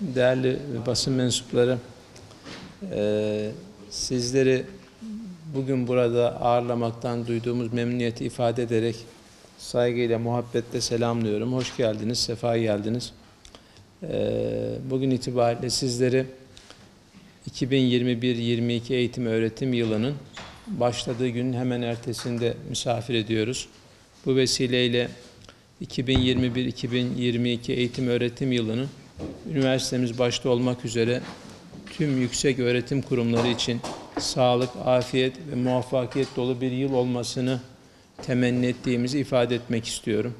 değerli basın mensupları, eee, sizleri bugün burada ağırlamaktan duyduğumuz memnuniyeti ifade ederek saygıyla, muhabbetle selamlıyorum. Hoş geldiniz, sefa geldiniz. Eee, Bugün itibariyle sizleri 2021-22 eğitim öğretim yılının başladığı günün hemen ertesinde misafir ediyoruz. Bu vesileyle 2021-2022 eğitim öğretim yılını üniversitemiz başta olmak üzere tüm yüksek öğretim kurumları için sağlık, afiyet ve muvaffakiyet dolu bir yıl olmasını temenni ettiğimizi ifade etmek istiyorum.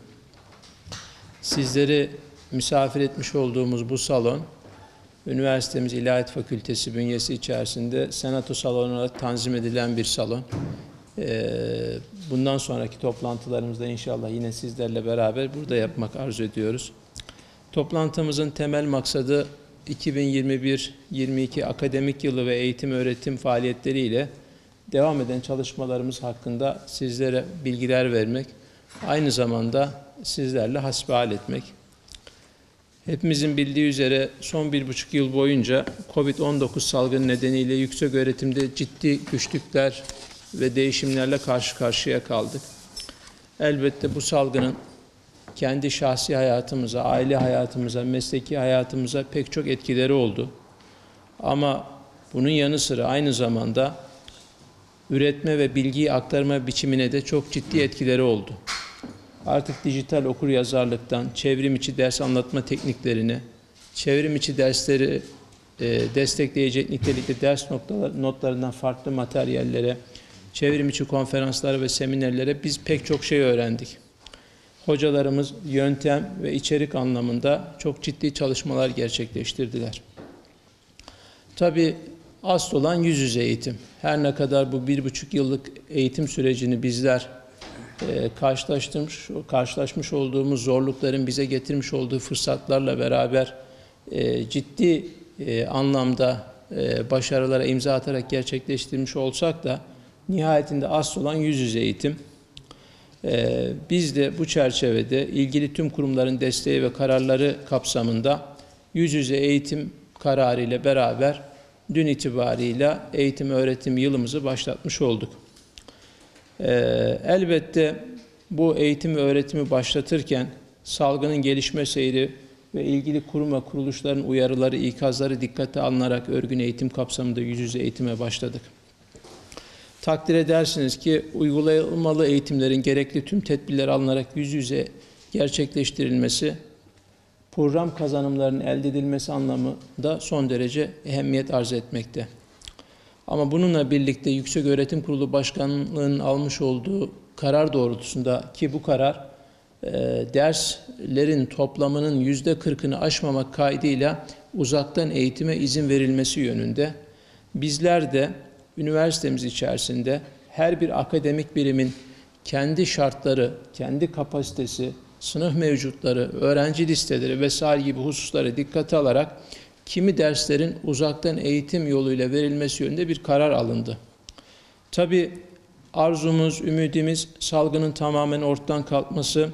Sizleri misafir etmiş olduğumuz bu salon, üniversitemiz İlahiyat Fakültesi bünyesi içerisinde senato salonu olarak tanzim edilen bir salon. Ee, Bundan sonraki toplantılarımızda inşallah yine sizlerle beraber burada yapmak arzu ediyoruz. Toplantımızın temel maksadı 2021-22 akademik yılı ve eğitim öğretim faaliyetleriyle devam eden çalışmalarımız hakkında sizlere bilgiler vermek, aynı zamanda sizlerle hasbihal etmek. Hepimizin bildiği üzere son bir buçuk yıl boyunca COVID-19 salgını nedeniyle yüksek öğretimde ciddi güçlükler ve değişimlerle karşı karşıya kaldık. Elbette bu salgının kendi şahsi hayatımıza, aile hayatımıza, mesleki hayatımıza pek çok etkileri oldu. Ama bunun yanı sıra aynı zamanda üretme ve bilgiyi aktarma biçimine de çok ciddi etkileri oldu. Artık dijital okur yazarlıktan çevrim içi ders anlatma tekniklerine, çevrim içi dersleri e, destekleyecek nitelikte ders noktalar, notlarından farklı materyallere, çevrim içi konferanslara ve seminerlere biz pek çok şey öğrendik. Hocalarımız yöntem ve içerik anlamında çok ciddi çalışmalar gerçekleştirdiler. Tabii asıl olan yüz yüze eğitim. Her ne kadar bu bir buçuk yıllık eğitim sürecini bizler e, karşılaştırmış, karşılaşmış olduğumuz zorlukların bize getirmiş olduğu fırsatlarla beraber e, ciddi e, anlamda e, başarılara imza atarak gerçekleştirmiş olsak da nihayetinde asıl olan yüz yüze eğitim. Ee, biz de bu çerçevede ilgili tüm kurumların desteği ve kararları kapsamında yüz yüze eğitim kararı ile beraber dün itibarıyla eğitim öğretim yılımızı başlatmış olduk. Ee, elbette bu eğitim ve öğretimi başlatırken salgının gelişme seyri ve ilgili kurum ve kuruluşların uyarıları, ikazları dikkate alınarak örgün eğitim kapsamında yüz yüze eğitime başladık. Takdir edersiniz ki uygulanmalı eğitimlerin gerekli tüm tedbirler alınarak yüz yüze gerçekleştirilmesi, program kazanımlarının elde edilmesi anlamında son derece ehemmiyet arz etmekte. Ama bununla birlikte Yüksek Öğretim Kurulu Başkanlığı'nın almış olduğu karar doğrultusunda ki bu karar e, derslerin toplamının yüzde kırkını aşmamak kaydıyla uzaktan eğitime izin verilmesi yönünde bizler de üniversitemiz içerisinde her bir akademik birimin kendi şartları, kendi kapasitesi, sınıf mevcutları, öğrenci listeleri vesaire gibi hususları dikkate alarak kimi derslerin uzaktan eğitim yoluyla verilmesi yönünde bir karar alındı. Tabi arzumuz, ümidimiz salgının tamamen ortadan kalkması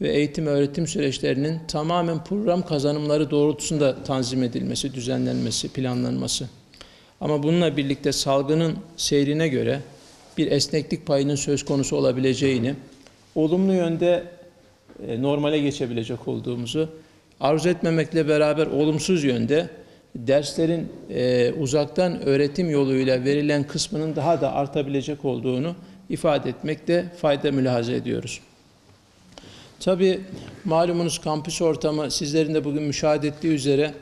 ve eğitim öğretim süreçlerinin tamamen program kazanımları doğrultusunda tanzim edilmesi, düzenlenmesi, planlanması. Ama bununla birlikte salgının seyrine göre bir esneklik payının söz konusu olabileceğini, olumlu yönde e, normale geçebilecek olduğumuzu arzu etmemekle beraber olumsuz yönde derslerin e, uzaktan öğretim yoluyla verilen kısmının daha da artabilecek olduğunu ifade etmekte fayda mülahaza ediyoruz. Tabi malumunuz kampüs ortamı sizlerin de bugün müşahede ettiği üzere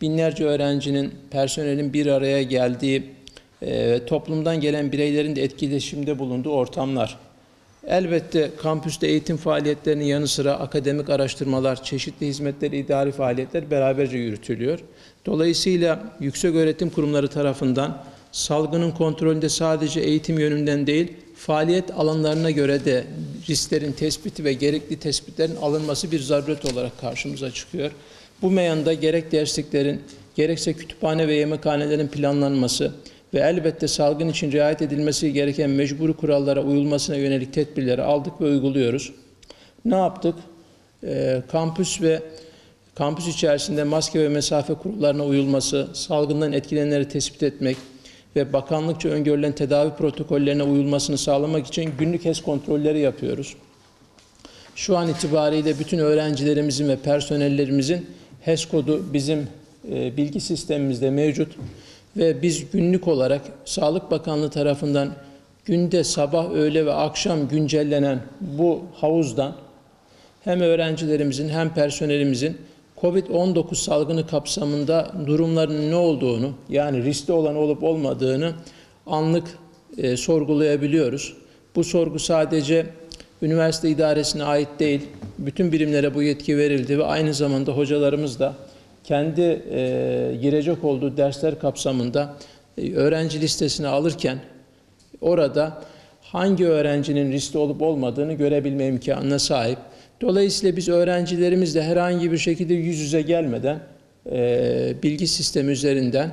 binlerce öğrencinin, personelin bir araya geldiği ve toplumdan gelen bireylerin de etkileşimde bulunduğu ortamlar. Elbette kampüste eğitim faaliyetlerinin yanı sıra akademik araştırmalar, çeşitli hizmetler, idari faaliyetler beraberce yürütülüyor. Dolayısıyla yüksek öğretim kurumları tarafından salgının kontrolünde sadece eğitim yönünden değil, faaliyet alanlarına göre de risklerin tespiti ve gerekli tespitlerin alınması bir zaruret olarak karşımıza çıkıyor. Bu meyanda gerek dersliklerin, gerekse kütüphane ve yemekhanelerin planlanması ve elbette salgın için riayet edilmesi gereken mecburi kurallara uyulmasına yönelik tedbirleri aldık ve uyguluyoruz. Ne yaptık? E, kampüs ve kampüs içerisinde maske ve mesafe kurullarına uyulması, salgından etkilenenleri tespit etmek ve bakanlıkça öngörülen tedavi protokollerine uyulmasını sağlamak için günlük HES kontrolleri yapıyoruz. Şu an itibariyle bütün öğrencilerimizin ve personellerimizin HES kodu bizim e, bilgi sistemimizde mevcut ve biz günlük olarak Sağlık Bakanlığı tarafından günde sabah, öğle ve akşam güncellenen bu havuzdan hem öğrencilerimizin hem personelimizin COVID-19 salgını kapsamında durumlarının ne olduğunu yani riskli olan olup olmadığını anlık e, sorgulayabiliyoruz. Bu sorgu sadece üniversite idaresine ait değil, bütün birimlere bu yetki verildi ve aynı zamanda hocalarımız da kendi e, girecek olduğu dersler kapsamında e, öğrenci listesini alırken orada hangi öğrencinin riskli olup olmadığını görebilme imkanına sahip. Dolayısıyla biz öğrencilerimizle herhangi bir şekilde yüz yüze gelmeden e, bilgi sistemi üzerinden,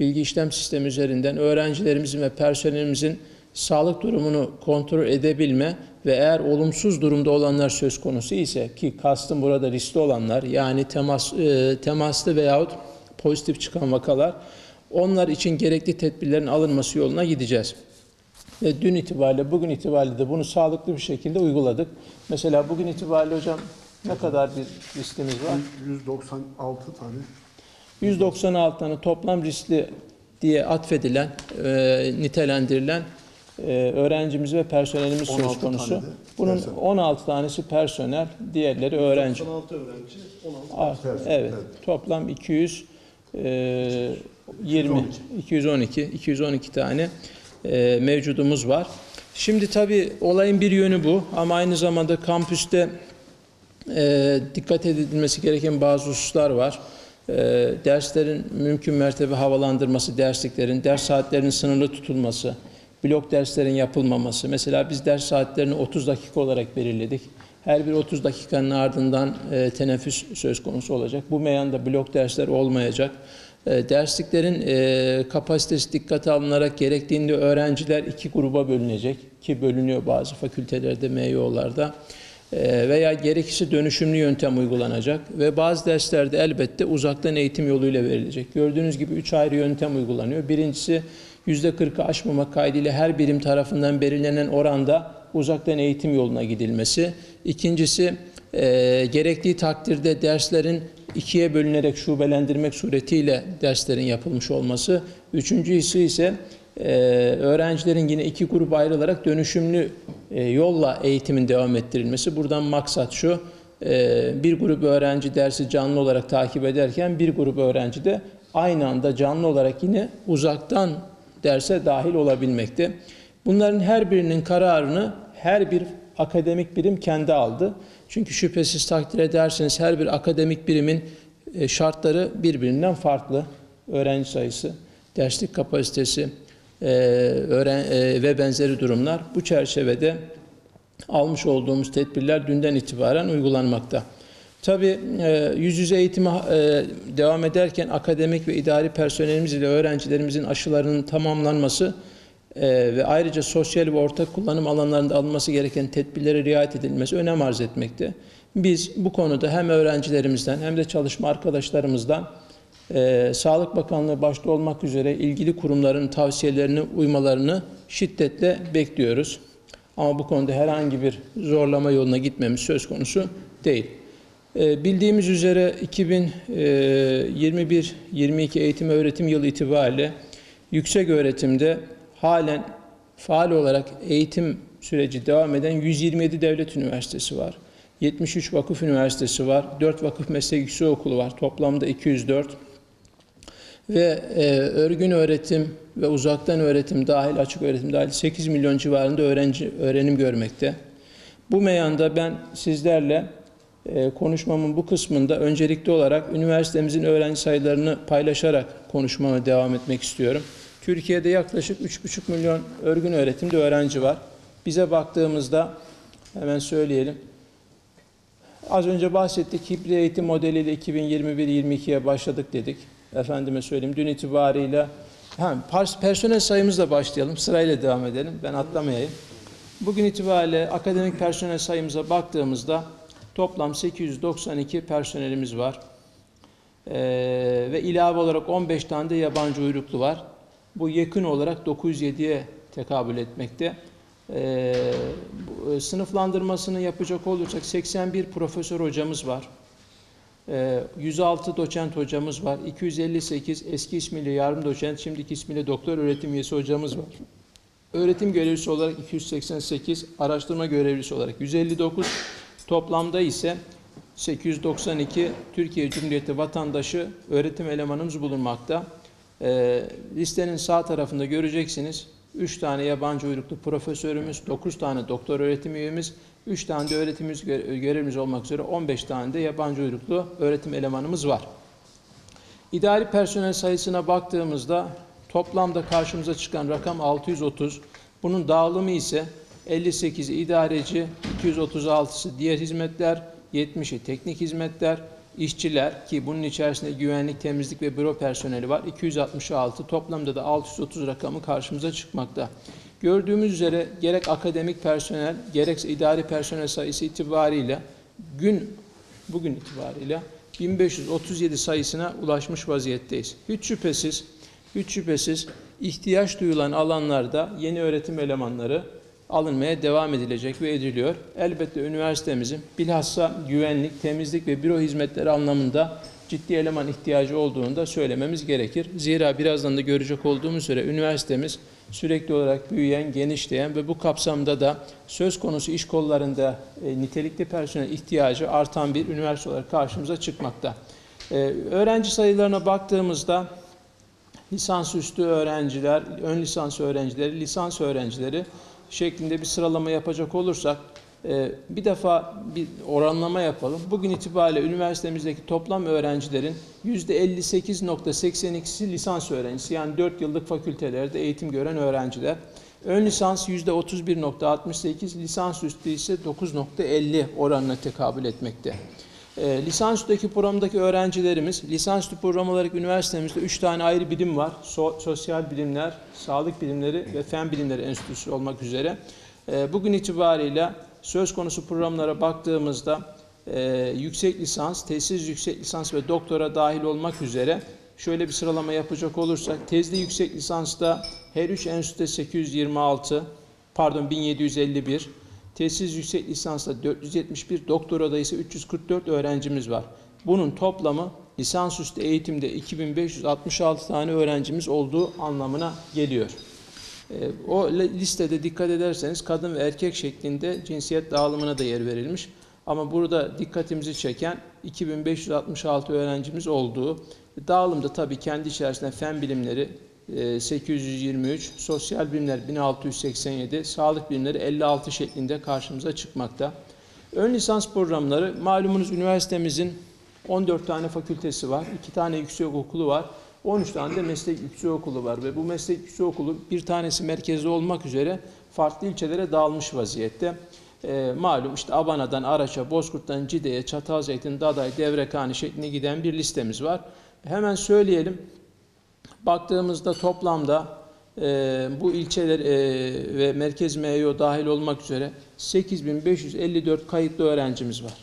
bilgi işlem sistemi üzerinden öğrencilerimizin ve personelimizin sağlık durumunu kontrol edebilme ve eğer olumsuz durumda olanlar söz konusu ise ki kastım burada riskli olanlar yani temas e, temaslı veyahut pozitif çıkan vakalar onlar için gerekli tedbirlerin alınması yoluna gideceğiz. Ve dün itibariyle, bugün itibariyle de bunu sağlıklı bir şekilde uyguladık. Mesela bugün itibariyle hocam ne kadar bir riskimiz var? 196 tane. 196 tane toplam riskli diye atfedilen, e, nitelendirilen e, öğrencimiz ve personelimiz söz 16 konusu. tane de Bunun personel. 16 tanesi personel, diğerleri öğrenci. 96 öğrenci, 16 Ah, Personel, evet, evet. toplam 200 e, 20 212 212 tane e, mevcudumuz var. Şimdi tabii olayın bir yönü bu ama aynı zamanda kampüste e, dikkat edilmesi gereken bazı hususlar var. E, derslerin mümkün mertebe havalandırması, dersliklerin, ders saatlerinin sınırlı tutulması, blok derslerin yapılmaması. Mesela biz ders saatlerini 30 dakika olarak belirledik. Her bir 30 dakikanın ardından e, teneffüs söz konusu olacak. Bu meyanda blok dersler olmayacak. E, dersliklerin e, kapasitesi dikkate alınarak gerektiğinde öğrenciler iki gruba bölünecek ki bölünüyor bazı fakültelerde, MYO'larda E, veya gerekirse dönüşümlü yöntem uygulanacak ve bazı derslerde elbette uzaktan eğitim yoluyla verilecek. Gördüğünüz gibi üç ayrı yöntem uygulanıyor. Birincisi %40'ı aşmamak kaydıyla her birim tarafından belirlenen oranda uzaktan eğitim yoluna gidilmesi. İkincisi e, gerektiği takdirde derslerin ikiye bölünerek şubelendirmek suretiyle derslerin yapılmış olması. Üçüncüsü ise e, öğrencilerin yine iki grup ayrılarak dönüşümlü e, yolla eğitimin devam ettirilmesi. Buradan maksat şu, e, bir grup öğrenci dersi canlı olarak takip ederken bir grup öğrenci de aynı anda canlı olarak yine uzaktan derse dahil olabilmekte. Bunların her birinin kararını her bir akademik birim kendi aldı. Çünkü şüphesiz takdir ederseniz her bir akademik birimin e, şartları birbirinden farklı. Öğrenci sayısı, derslik kapasitesi e, öğren e, ve benzeri durumlar. Bu çerçevede almış olduğumuz tedbirler dünden itibaren uygulanmakta. Tabii e, yüz yüze eğitime devam ederken akademik ve idari personelimiz ile öğrencilerimizin aşılarının tamamlanması e, ve ayrıca sosyal ve ortak kullanım alanlarında alınması gereken tedbirlere riayet edilmesi önem arz etmekte. Biz bu konuda hem öğrencilerimizden hem de çalışma arkadaşlarımızdan e, Sağlık Bakanlığı başta olmak üzere ilgili kurumların tavsiyelerine uymalarını şiddetle bekliyoruz. Ama bu konuda herhangi bir zorlama yoluna gitmemiz söz konusu değil. E, bildiğimiz üzere 2021-22 eğitim öğretim yılı itibariyle yüksek öğretimde halen faal olarak eğitim süreci devam eden 127 devlet üniversitesi var. 73 vakıf üniversitesi var. 4 vakıf meslek yüksek okulu var. Toplamda 204 ve e, örgün öğretim ve uzaktan öğretim dahil, açık öğretim dahil 8 milyon civarında öğrenci öğrenim görmekte. Bu meyanda ben sizlerle e, konuşmamın bu kısmında öncelikli olarak üniversitemizin öğrenci sayılarını paylaşarak konuşmama devam etmek istiyorum. Türkiye'de yaklaşık 3,5 milyon örgün öğretimde öğrenci var. Bize baktığımızda hemen söyleyelim. Az önce bahsettik hibrit eğitim modeliyle 2021-22'ye başladık dedik. Efendime söyleyeyim dün itibariyle pers- personel sayımızla başlayalım. Sırayla devam edelim. Ben atlamayayım. Bugün itibariyle akademik personel sayımıza baktığımızda toplam 892 personelimiz var. Ee, ve ilave olarak 15 tane de yabancı uyruklu var. Bu yakın olarak 907'ye tekabül etmekte. Ee, bu, e, sınıflandırmasını yapacak olursak 81 profesör hocamız var. Ee, 106 doçent hocamız var. 258 eski ismiyle yardım doçent, şimdiki ismiyle doktor öğretim üyesi hocamız var. Öğretim görevlisi olarak 288, araştırma görevlisi olarak 159, toplamda ise 892 Türkiye Cumhuriyeti vatandaşı öğretim elemanımız bulunmakta. Ee, listenin sağ tarafında göreceksiniz. 3 tane yabancı uyruklu profesörümüz, 9 tane doktor öğretim üyemiz, 3 tane de öğretimimiz görevimiz olmak üzere 15 tane de yabancı uyruklu öğretim elemanımız var. İdari personel sayısına baktığımızda toplamda karşımıza çıkan rakam 630. Bunun dağılımı ise 58'i idareci, 236'sı diğer hizmetler, 70'i teknik hizmetler, işçiler ki bunun içerisinde güvenlik, temizlik ve büro personeli var. 266 toplamda da 630 rakamı karşımıza çıkmakta. Gördüğümüz üzere gerek akademik personel gerekse idari personel sayısı itibariyle gün bugün itibariyle 1537 sayısına ulaşmış vaziyetteyiz. Hiç şüphesiz, hiç şüphesiz ihtiyaç duyulan alanlarda yeni öğretim elemanları alınmaya devam edilecek ve ediliyor. Elbette üniversitemizin bilhassa güvenlik, temizlik ve büro hizmetleri anlamında ciddi eleman ihtiyacı olduğunu da söylememiz gerekir. Zira birazdan da görecek olduğumuz üzere üniversitemiz sürekli olarak büyüyen, genişleyen ve bu kapsamda da söz konusu iş kollarında e, nitelikli personel ihtiyacı artan bir üniversite olarak karşımıza çıkmakta. E, öğrenci sayılarına baktığımızda lisansüstü öğrenciler, ön lisans öğrencileri, lisans öğrencileri şeklinde bir sıralama yapacak olursak e, bir defa bir oranlama yapalım. Bugün itibariyle üniversitemizdeki toplam öğrencilerin %58.82'si lisans öğrencisi yani 4 yıllık fakültelerde eğitim gören öğrenciler. Ön lisans %31.68, lisansüstü ise 9.50 oranına tekabül etmekte. E, lisansüstü programdaki öğrencilerimiz, lisansüstü programı olarak üniversitemizde 3 tane ayrı bilim var. So- sosyal bilimler, sağlık bilimleri ve fen bilimleri enstitüsü olmak üzere. E, bugün itibariyle söz konusu programlara baktığımızda e, yüksek lisans, tesis yüksek lisans ve doktora dahil olmak üzere şöyle bir sıralama yapacak olursak tezli yüksek lisansta her üç enstitüde 826, pardon 1751, tesis yüksek lisansta 471, doktorada ise 344 öğrencimiz var. Bunun toplamı lisansüstü eğitimde 2566 tane öğrencimiz olduğu anlamına geliyor. Ee, O listede dikkat ederseniz kadın ve erkek şeklinde cinsiyet dağılımına da yer verilmiş. Ama burada dikkatimizi çeken 2566 öğrencimiz olduğu. Dağılımda tabii kendi içerisinde fen bilimleri 823, sosyal bilimler 1687, sağlık bilimleri 56 şeklinde karşımıza çıkmakta. Ön lisans programları malumunuz üniversitemizin 14 tane fakültesi var, 2 tane yüksek okulu var. 13 tane de meslek yüksek okulu var ve bu meslek yüksek okulu bir tanesi merkezde olmak üzere farklı ilçelere dağılmış vaziyette. E, malum işte Abana'dan Araç'a, Bozkurt'tan Cide'ye, Çatalzeytin, Daday, Devrekhane şeklinde giden bir listemiz var. Hemen söyleyelim. Baktığımızda toplamda e, bu ilçeler e, ve merkez MEO dahil olmak üzere 8554 kayıtlı öğrencimiz var.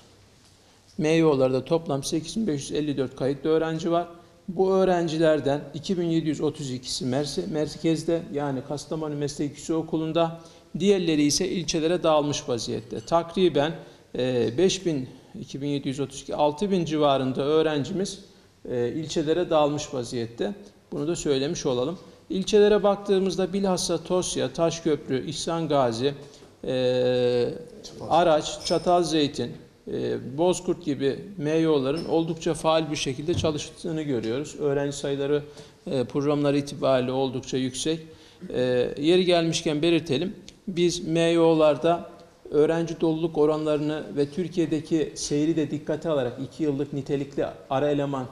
MEO'larda toplam 8554 kayıtlı öğrenci var. Bu öğrencilerden 2732'si Merse- merkezde yani Kastamonu Meslek Yüksekokulu'nda, diğerleri ise ilçelere dağılmış vaziyette. Takriben e, 5000 2732 6000 civarında öğrencimiz e, ilçelere dağılmış vaziyette. Bunu da söylemiş olalım. İlçelere baktığımızda bilhassa Tosya, Taşköprü, İhsan Gazi, e, Araç, Çatalzeytin, e, Bozkurt gibi MEO'ların oldukça faal bir şekilde çalıştığını görüyoruz. Öğrenci sayıları e, programları itibariyle oldukça yüksek. E, yeri gelmişken belirtelim. Biz MEO'larda öğrenci doluluk oranlarını ve Türkiye'deki seyri de dikkate alarak 2 yıllık nitelikli ara eleman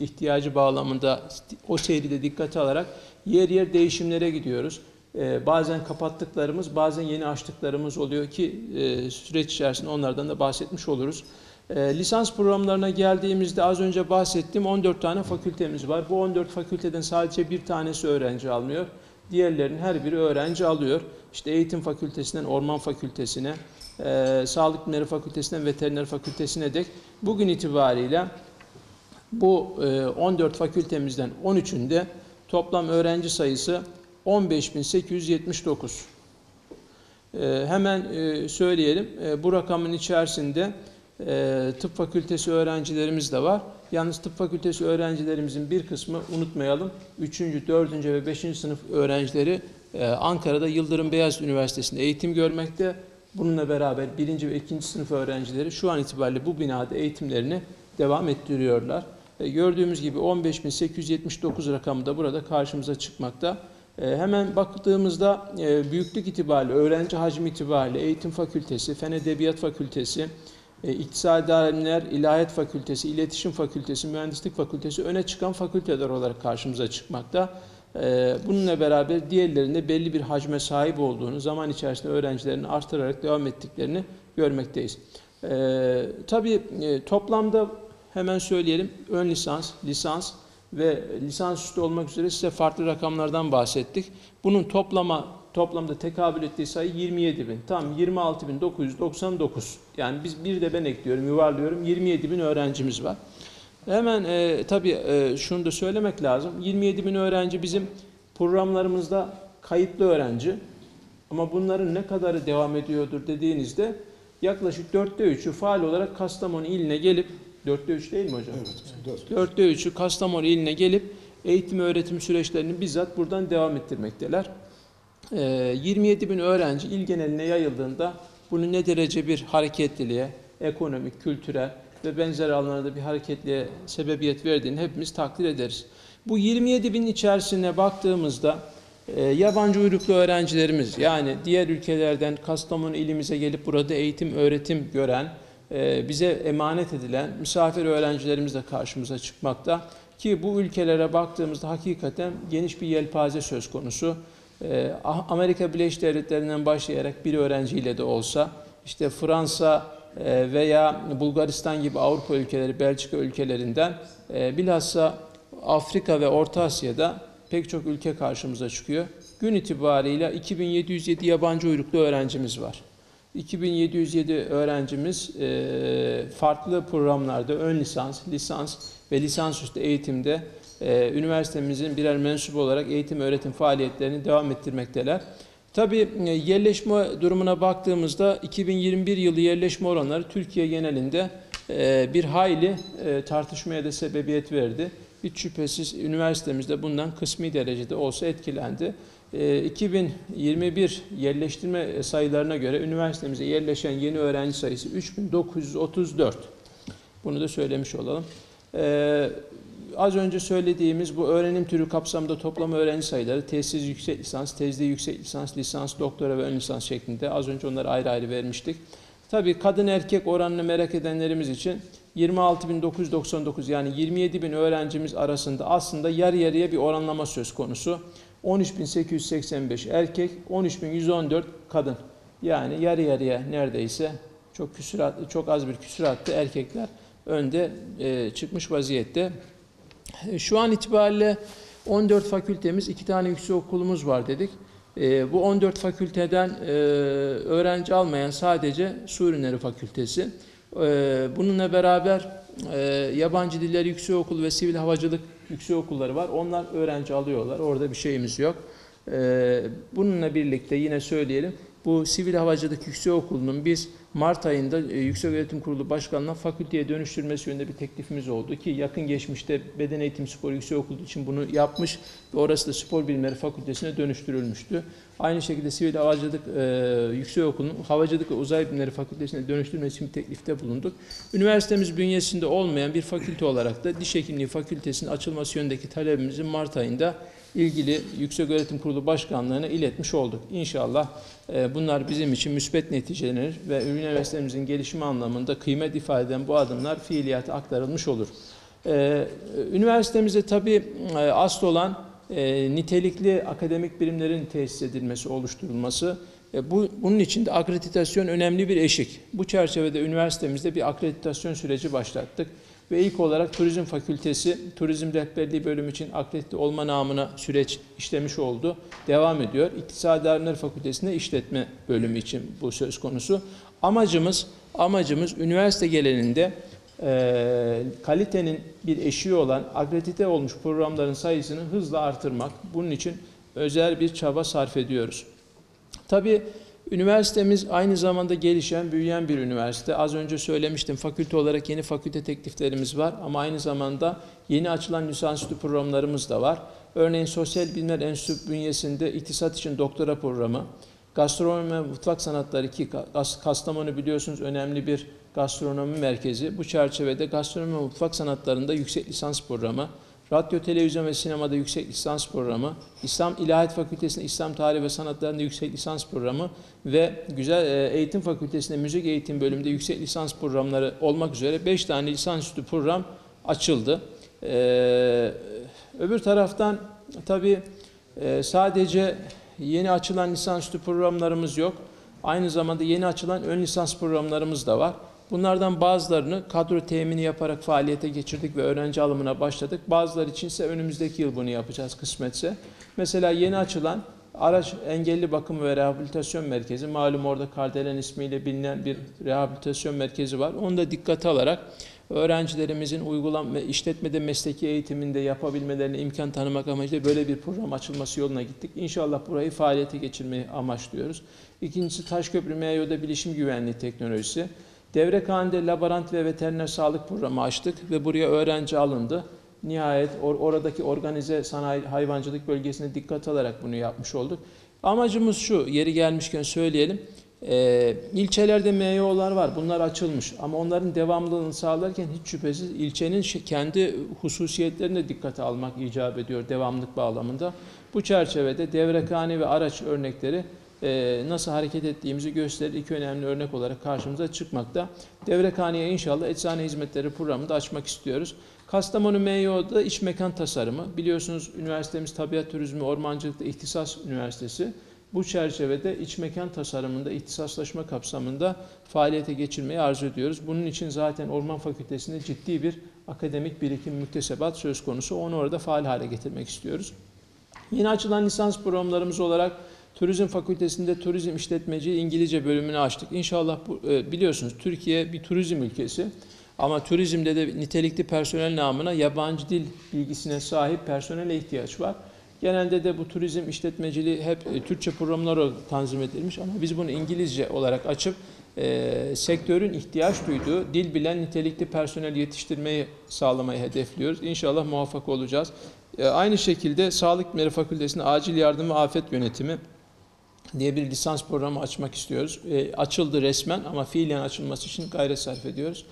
ihtiyacı bağlamında o seyri de dikkate alarak yer yer değişimlere gidiyoruz. Ee, bazen kapattıklarımız, bazen yeni açtıklarımız oluyor ki e, süreç içerisinde onlardan da bahsetmiş oluruz. E, lisans programlarına geldiğimizde az önce bahsettiğim 14 tane fakültemiz var. Bu 14 fakülteden sadece bir tanesi öğrenci almıyor. Diğerlerinin her biri öğrenci alıyor. İşte eğitim fakültesinden orman fakültesine, e, sağlık bilimleri fakültesinden veteriner fakültesine dek bugün itibariyle Bu e, 14 fakültemizden 13'ünde toplam öğrenci sayısı 15.879. E, hemen e, söyleyelim, e, bu rakamın içerisinde e, tıp fakültesi öğrencilerimiz de var. Yalnız tıp fakültesi öğrencilerimizin bir kısmı unutmayalım. 3. 4. ve 5. sınıf öğrencileri e, Ankara'da Yıldırım Beyazıt Üniversitesi'nde eğitim görmekte. Bununla beraber 1. ve 2. sınıf öğrencileri şu an itibariyle bu binada eğitimlerini devam ettiriyorlar. E, gördüğümüz gibi 15.879 rakamı da burada karşımıza çıkmakta. E, hemen baktığımızda e, büyüklük itibariyle, öğrenci hacmi itibariyle Eğitim Fakültesi, Fen Edebiyat Fakültesi, İktisadi Alimler, İlahiyat Fakültesi, İletişim Fakültesi, Mühendislik Fakültesi öne çıkan fakülteler olarak karşımıza çıkmakta. Bununla beraber diğerlerinde belli bir hacme sahip olduğunu, zaman içerisinde öğrencilerin artırarak devam ettiklerini görmekteyiz. Tabii toplamda hemen söyleyelim ön lisans, lisans ve lisansüstü olmak üzere size farklı rakamlardan bahsettik. Bunun toplama toplamda tekabül ettiği sayı 27 bin. Tam 26.999. Yani biz bir de ben ekliyorum, yuvarlıyorum. 27 bin öğrencimiz var. Hemen e, tabii e, şunu da söylemek lazım. 27 bin öğrenci bizim programlarımızda kayıtlı öğrenci. Ama bunların ne kadarı devam ediyordur dediğinizde yaklaşık dörtte üçü faal olarak Kastamonu iline gelip dörtte üç değil mi hocam? Evet. dört. Dörtte üçü Kastamonu iline gelip eğitim öğretim süreçlerini bizzat buradan devam ettirmekteler. Ee, 27 bin öğrenci il geneline yayıldığında bunun ne derece bir hareketliliğe, ekonomik, kültürel ve benzer alanlarda bir hareketliğe sebebiyet verdiğini hepimiz takdir ederiz. Bu 27 bin içerisine baktığımızda e, yabancı uyruklu öğrencilerimiz yani diğer ülkelerden Kastamonu ilimize gelip burada eğitim, öğretim gören, bize emanet edilen misafir öğrencilerimiz de karşımıza çıkmakta. Ki bu ülkelere baktığımızda hakikaten geniş bir yelpaze söz konusu. E, Amerika Birleşik Devletleri'nden başlayarak bir öğrenciyle de olsa, işte Fransa e, veya Bulgaristan gibi Avrupa ülkeleri, Belçika ülkelerinden e, bilhassa Afrika ve Orta Asya'da pek çok ülke karşımıza çıkıyor. Gün itibariyle 2707 yabancı uyruklu öğrencimiz var. 2707 öğrencimiz e, farklı programlarda ön lisans, lisans ve lisansüstü eğitimde e, üniversitemizin birer mensup olarak eğitim öğretim faaliyetlerini devam ettirmekteler. Tabii e, yerleşme durumuna baktığımızda 2021 yılı yerleşme oranları Türkiye genelinde bir hayli tartışmaya da sebebiyet verdi. Hiç şüphesiz üniversitemizde bundan kısmi derecede olsa etkilendi. E, 2021 yerleştirme sayılarına göre üniversitemize yerleşen yeni öğrenci sayısı 3934. Bunu da söylemiş olalım. E, az önce söylediğimiz bu öğrenim türü kapsamında toplam öğrenci sayıları tesis yüksek lisans, tezli yüksek lisans, lisans, doktora ve ön lisans şeklinde az önce onları ayrı ayrı vermiştik. Tabii kadın erkek oranını merak edenlerimiz için 26.999 yani 27.000 öğrencimiz arasında aslında yarı yarıya bir oranlama söz konusu. 13.885 erkek, 13.114 kadın. Yani yarı yarıya neredeyse çok küsurat, çok az bir küsuratta erkekler önde e, çıkmış vaziyette. Şu an itibariyle 14 fakültemiz, 2 tane yüksek okulumuz var dedik. E, bu 14 fakülteden e, öğrenci almayan sadece Su Ürünleri Fakültesi. E, bununla beraber e, Yabancı Diller Yüksek Okulu ve Sivil Havacılık Yüksek Okulları var. Onlar öğrenci alıyorlar. Orada bir şeyimiz yok. E, bununla birlikte yine söyleyelim. Bu Sivil Havacılık Yüksek Okulu'nun biz Mart ayında e, Yüksek Öğretim Kurulu Başkanı'na fakülteye dönüştürmesi yönünde bir teklifimiz oldu ki yakın geçmişte Beden Eğitim Spor Yüksek Okulu için bunu yapmış ve orası da Spor Bilimleri Fakültesine dönüştürülmüştü. Aynı şekilde Sivil Havacılık e, Yüksek Okulu'nun Havacılık ve Uzay Bilimleri Fakültesine dönüştürmesi için teklifte bulunduk. Üniversitemiz bünyesinde olmayan bir fakülte olarak da Diş Hekimliği Fakültesinin açılması yönündeki talebimizi Mart ayında ilgili Yüksek Öğretim Kurulu Başkanlığı'na iletmiş olduk. İnşallah e, bunlar bizim için müspet neticelenir ve üniversitemizin gelişimi anlamında kıymet ifade eden bu adımlar fiiliyata aktarılmış olur. E, üniversitemizde tabii e, asıl olan e, nitelikli akademik birimlerin tesis edilmesi, oluşturulması. E, bu, bunun için de akreditasyon önemli bir eşik. Bu çerçevede üniversitemizde bir akreditasyon süreci başlattık. Ve ilk olarak Turizm Fakültesi, Turizm Rehberliği bölümü için akredite olma namına süreç işlemiş oldu. Devam ediyor. İktisadi Alimler Fakültesi'nde işletme bölümü için bu söz konusu. Amacımız, amacımız üniversite geleninde e, kalitenin bir eşiği olan akredite olmuş programların sayısını hızla artırmak. Bunun için özel bir çaba sarf ediyoruz. Tabii üniversitemiz aynı zamanda gelişen, büyüyen bir üniversite. Az önce söylemiştim fakülte olarak yeni fakülte tekliflerimiz var ama aynı zamanda yeni açılan lisansüstü programlarımız da var. Örneğin Sosyal Bilimler Enstitüsü bünyesinde iktisat için doktora programı, Gastronomi ve Mutfak Sanatları 2, Kas- Kastamonu biliyorsunuz önemli bir gastronomi merkezi. Bu çerçevede gastronomi ve mutfak sanatlarında yüksek lisans programı, radyo, televizyon ve sinemada yüksek lisans programı, İslam İlahiyat Fakültesi'nde İslam Tarihi ve Sanatlarında yüksek lisans programı ve Güzel e, Eğitim Fakültesi'nde müzik eğitim bölümünde yüksek lisans programları olmak üzere 5 tane lisansüstü program açıldı. Ee, öbür taraftan tabii e, sadece yeni açılan lisansüstü programlarımız yok. Aynı zamanda yeni açılan ön lisans programlarımız da var. Bunlardan bazılarını kadro temini yaparak faaliyete geçirdik ve öğrenci alımına başladık. Bazıları için ise önümüzdeki yıl bunu yapacağız kısmetse. Mesela yeni açılan Araç Engelli Bakım ve Rehabilitasyon Merkezi, malum orada Kardelen ismiyle bilinen bir rehabilitasyon merkezi var. Onu da dikkate alarak öğrencilerimizin uygulam ve işletmede mesleki eğitiminde yapabilmelerine imkan tanımak amacıyla böyle bir program açılması yoluna gittik. İnşallah burayı faaliyete geçirmeyi amaçlıyoruz. İkincisi Taşköprü MYO'da bilişim güvenliği teknolojisi. Devrekhanede laborant ve veteriner sağlık programı açtık ve buraya öğrenci alındı. Nihayet or- oradaki organize sanayi hayvancılık bölgesine dikkat alarak bunu yapmış olduk. Amacımız şu, yeri gelmişken söyleyelim. Ee, ilçelerde MYO'lar var, bunlar açılmış ama onların devamlılığını sağlarken hiç şüphesiz ilçenin kendi hususiyetlerini de dikkate almak icap ediyor devamlık bağlamında. Bu çerçevede devrekhane ve araç örnekleri e, nasıl hareket ettiğimizi gösterir. İki önemli örnek olarak karşımıza çıkmakta. Devrekhaneye inşallah eczane hizmetleri programını da açmak istiyoruz. Kastamonu MYO'da iç mekan tasarımı. Biliyorsunuz üniversitemiz Tabiat Turizmi Ormancılıkta İhtisas Üniversitesi. Bu çerçevede iç mekan tasarımında ihtisaslaşma kapsamında faaliyete geçirmeyi arzu ediyoruz. Bunun için zaten Orman Fakültesi'nde ciddi bir akademik birikim müktesebat söz konusu. Onu orada faal hale getirmek istiyoruz. Yeni açılan lisans programlarımız olarak Turizm Fakültesi'nde turizm işletmeci İngilizce bölümünü açtık. İnşallah bu, e, biliyorsunuz Türkiye bir turizm ülkesi. Ama turizmde de nitelikli personel namına yabancı dil bilgisine sahip personele ihtiyaç var. Genelde de bu turizm işletmeciliği hep e, Türkçe programlar olarak tanzim edilmiş ama biz bunu İngilizce olarak açıp e, sektörün ihtiyaç duyduğu dil bilen nitelikli personel yetiştirmeyi sağlamayı hedefliyoruz. İnşallah muvaffak olacağız. E, aynı şekilde Sağlık Bilimleri Fakültesi'nde acil yardım ve afet yönetimi diye bir lisans programı açmak istiyoruz. E, açıldı resmen ama fiilen açılması için gayret sarf ediyoruz.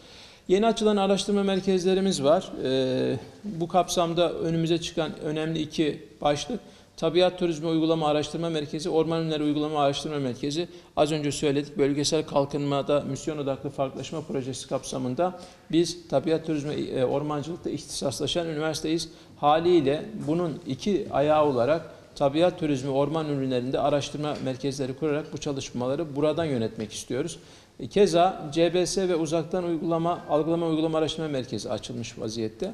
Yeni açılan araştırma merkezlerimiz var. E, bu kapsamda önümüze çıkan önemli iki başlık. Tabiat Turizmi Uygulama Araştırma Merkezi, Orman Ürünleri Uygulama Araştırma Merkezi. Az önce söyledik, bölgesel kalkınmada misyon odaklı farklılaşma projesi kapsamında biz tabiat turizmi, e, ormancılıkta ihtisaslaşan üniversiteyiz. Haliyle bunun iki ayağı olarak tabiat turizmi, orman ürünlerinde araştırma merkezleri kurarak bu çalışmaları buradan yönetmek istiyoruz. E, Keza CBS ve uzaktan uygulama, algılama uygulama araştırma merkezi açılmış vaziyette.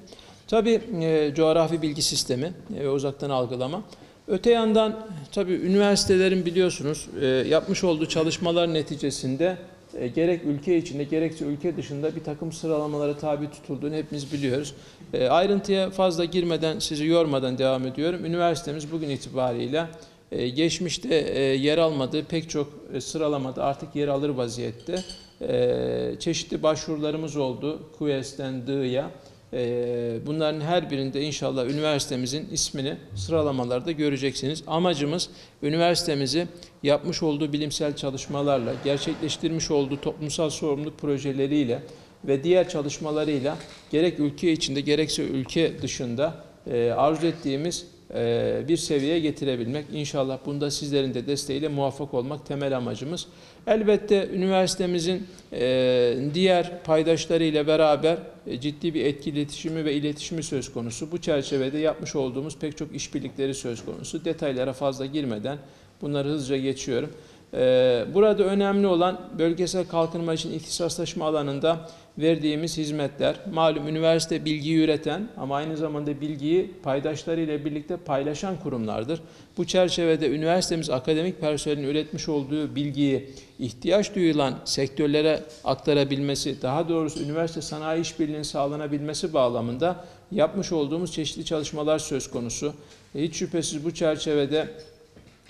Tabii e, coğrafi bilgi sistemi e, ve uzaktan algılama. Öte yandan tabii üniversitelerin biliyorsunuz e, yapmış olduğu çalışmalar neticesinde e, gerek ülke içinde gerekse ülke dışında bir takım sıralamalara tabi tutulduğunu hepimiz biliyoruz. E, ayrıntıya fazla girmeden, sizi yormadan devam ediyorum. Üniversitemiz bugün itibariyle e, geçmişte e, yer almadığı pek çok e, sıralamada artık yer alır vaziyette. E, çeşitli başvurularımız oldu. QS'den D'ya. E, bunların her birinde inşallah üniversitemizin ismini sıralamalarda göreceksiniz. Amacımız üniversitemizi yapmış olduğu bilimsel çalışmalarla, gerçekleştirmiş olduğu toplumsal sorumluluk projeleriyle ve diğer çalışmalarıyla gerek ülke içinde gerekse ülke dışında e, arzu ettiğimiz e, bir seviyeye getirebilmek. İnşallah bunda sizlerin de desteğiyle muvaffak olmak temel amacımız. Elbette üniversitemizin e, diğer paydaşlarıyla beraber e, ciddi bir etki iletişimi ve iletişimi söz konusu. Bu çerçevede yapmış olduğumuz pek çok işbirlikleri söz konusu. Detaylara fazla girmeden bunları hızlıca geçiyorum. Ee, Burada önemli olan bölgesel kalkınma için ihtisaslaşma alanında verdiğimiz hizmetler. Malum üniversite bilgiyi üreten ama aynı zamanda bilgiyi paydaşlarıyla birlikte paylaşan kurumlardır. Bu çerçevede üniversitemiz akademik personelin üretmiş olduğu bilgiyi ihtiyaç duyulan sektörlere aktarabilmesi, daha doğrusu üniversite sanayi işbirliğinin sağlanabilmesi bağlamında yapmış olduğumuz çeşitli çalışmalar söz konusu. E, Hiç şüphesiz bu çerçevede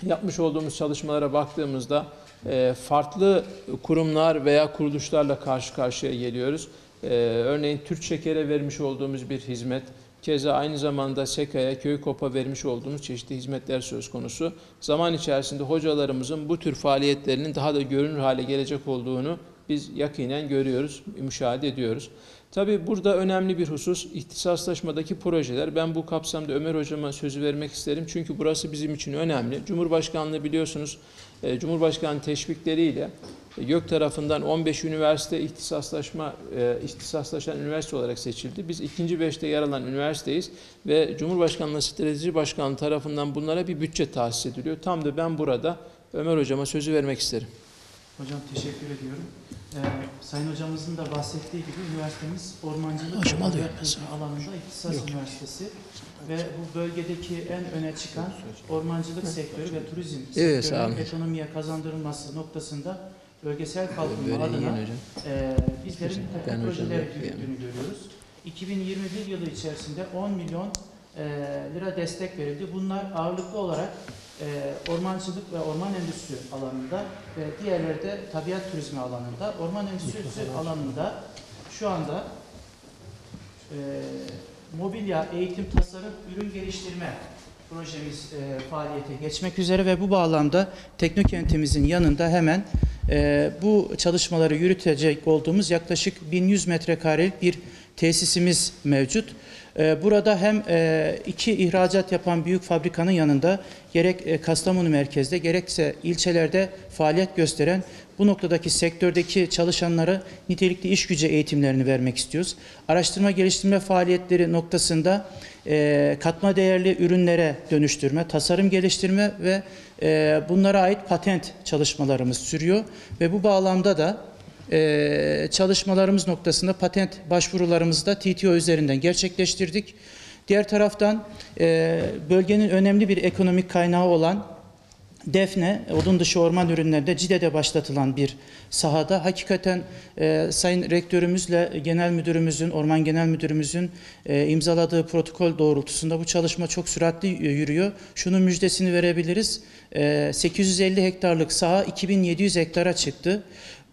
yapmış olduğumuz çalışmalara baktığımızda e, farklı kurumlar veya kuruluşlarla karşı karşıya geliyoruz. E, Örneğin Türk Şeker'e vermiş olduğumuz bir hizmet, keza aynı zamanda SEKA'ya, Köykop'a vermiş olduğumuz çeşitli hizmetler söz konusu. Zaman içerisinde hocalarımızın bu tür faaliyetlerinin daha da görünür hale gelecek olduğunu biz yakinen görüyoruz, müşahede ediyoruz. Tabii burada önemli bir husus ihtisaslaşmadaki projeler. Ben bu kapsamda Ömer Hocama sözü vermek isterim. Çünkü burası bizim için önemli. Cumhurbaşkanlığı biliyorsunuz e, Cumhurbaşkanı teşvikleriyle YÖK tarafından 15 üniversite ihtisaslaşma e, ihtisaslaşan üniversite olarak seçildi. Biz ikinci beşte yer alan üniversiteyiz ve Cumhurbaşkanlığı Strateji Başkanlığı tarafından bunlara bir bütçe tahsis ediliyor. Tam da ben burada Ömer Hocama sözü vermek isterim. Hocam teşekkür ediyorum. Ee, Sayın hocamızın da bahsettiği gibi üniversitemiz ormancılık Hocam alanında ihtisas Yok. üniversitesi ve bu bölgedeki en öne çıkan ormancılık sektörü ve turizm Evet, sektörünün ekonomiye kazandırılması noktasında bölgesel kalkınma adına e, bizlerin takım projeler yürüttüğünü görüyoruz. 2021 yılı içerisinde 10 milyon e, lira destek verildi. Bunlar ağırlıklı olarak e, ormancılık ve orman endüstri alanında ve diğerleri de tabiat turizmi alanında. Orman endüstrisi alanında şu anda e, mobilya, eğitim, tasarım, ürün geliştirme projemiz e, faaliyete geçmek üzere ve bu bağlamda Teknokentimizin yanında hemen e, bu çalışmaları yürütecek olduğumuz yaklaşık 1100 metrekarelik bir tesisimiz mevcut. E, Burada hem e, iki ihracat yapan büyük fabrikanın yanında gerek e, Kastamonu merkezde gerekse ilçelerde faaliyet gösteren bu noktadaki sektördeki çalışanlara nitelikli iş gücü eğitimlerini vermek istiyoruz. Araştırma geliştirme faaliyetleri noktasında e, katma değerli ürünlere dönüştürme, tasarım geliştirme ve bunlara ait patent çalışmalarımız sürüyor ve bu bağlamda da e, çalışmalarımız noktasında patent başvurularımızı da TTO üzerinden gerçekleştirdik. Diğer taraftan e, bölgenin önemli bir ekonomik kaynağı olan Defne, odun dışı orman ürünlerinde CİDE'de başlatılan bir sahada hakikaten e, Sayın Rektörümüzle Genel Müdürümüzün, Orman Genel Müdürümüzün e, imzaladığı protokol doğrultusunda bu çalışma çok süratli yürüyor. Şunun müjdesini verebiliriz. E, 850 hektarlık saha 2700 hektara çıktı.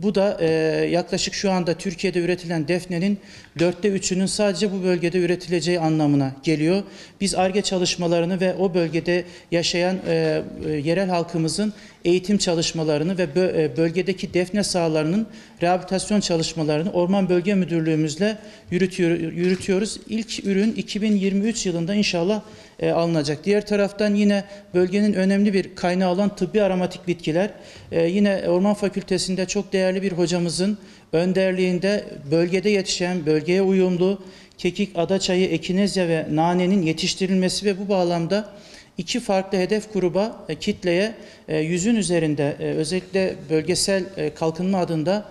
Bu da e, yaklaşık şu anda Türkiye'de üretilen defnenin dörtte üçünün sadece bu bölgede üretileceği anlamına geliyor. Biz ARGE çalışmalarını ve o bölgede yaşayan e, e, yerel halkımızın eğitim çalışmalarını ve bö- e, bölgedeki defne sahalarının rehabilitasyon çalışmalarını Orman Bölge Müdürlüğümüzle yürütüyor, yürütüyoruz. İlk ürün 2023 yılında inşallah e, alınacak. Diğer taraftan yine bölgenin önemli bir kaynağı olan tıbbi aromatik bitkiler. E, yine Orman Fakültesi'nde çok değerli bir hocamızın önderliğinde bölgede yetişen, bölgeye uyumlu kekik, adaçayı, ekinezya ve nanenin yetiştirilmesi ve bu bağlamda iki farklı hedef gruba, e, kitleye e, yüzün üzerinde e, özellikle bölgesel kalkınma adında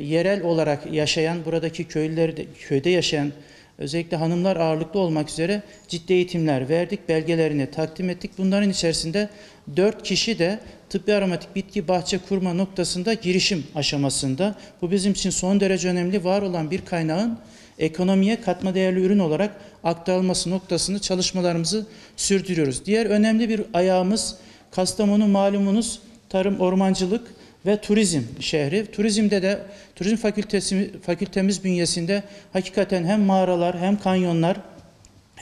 yerel olarak yaşayan, buradaki köylüler, de- köyde yaşayan özellikle hanımlar ağırlıklı olmak üzere ciddi eğitimler verdik, belgelerini takdim ettik. Bunların içerisinde dört kişi de tıbbi aromatik bitki bahçe kurma noktasında girişim aşamasında. Bu bizim için son derece önemli. Var olan bir kaynağın ekonomiye katma değerli ürün olarak aktarılması noktasında çalışmalarımızı sürdürüyoruz. Diğer önemli bir ayağımız Kastamonu malumunuz tarım, ormancılık ve turizm şehri. Turizmde de turizm fakültesi fakültemiz bünyesinde hakikaten hem mağaralar hem kanyonlar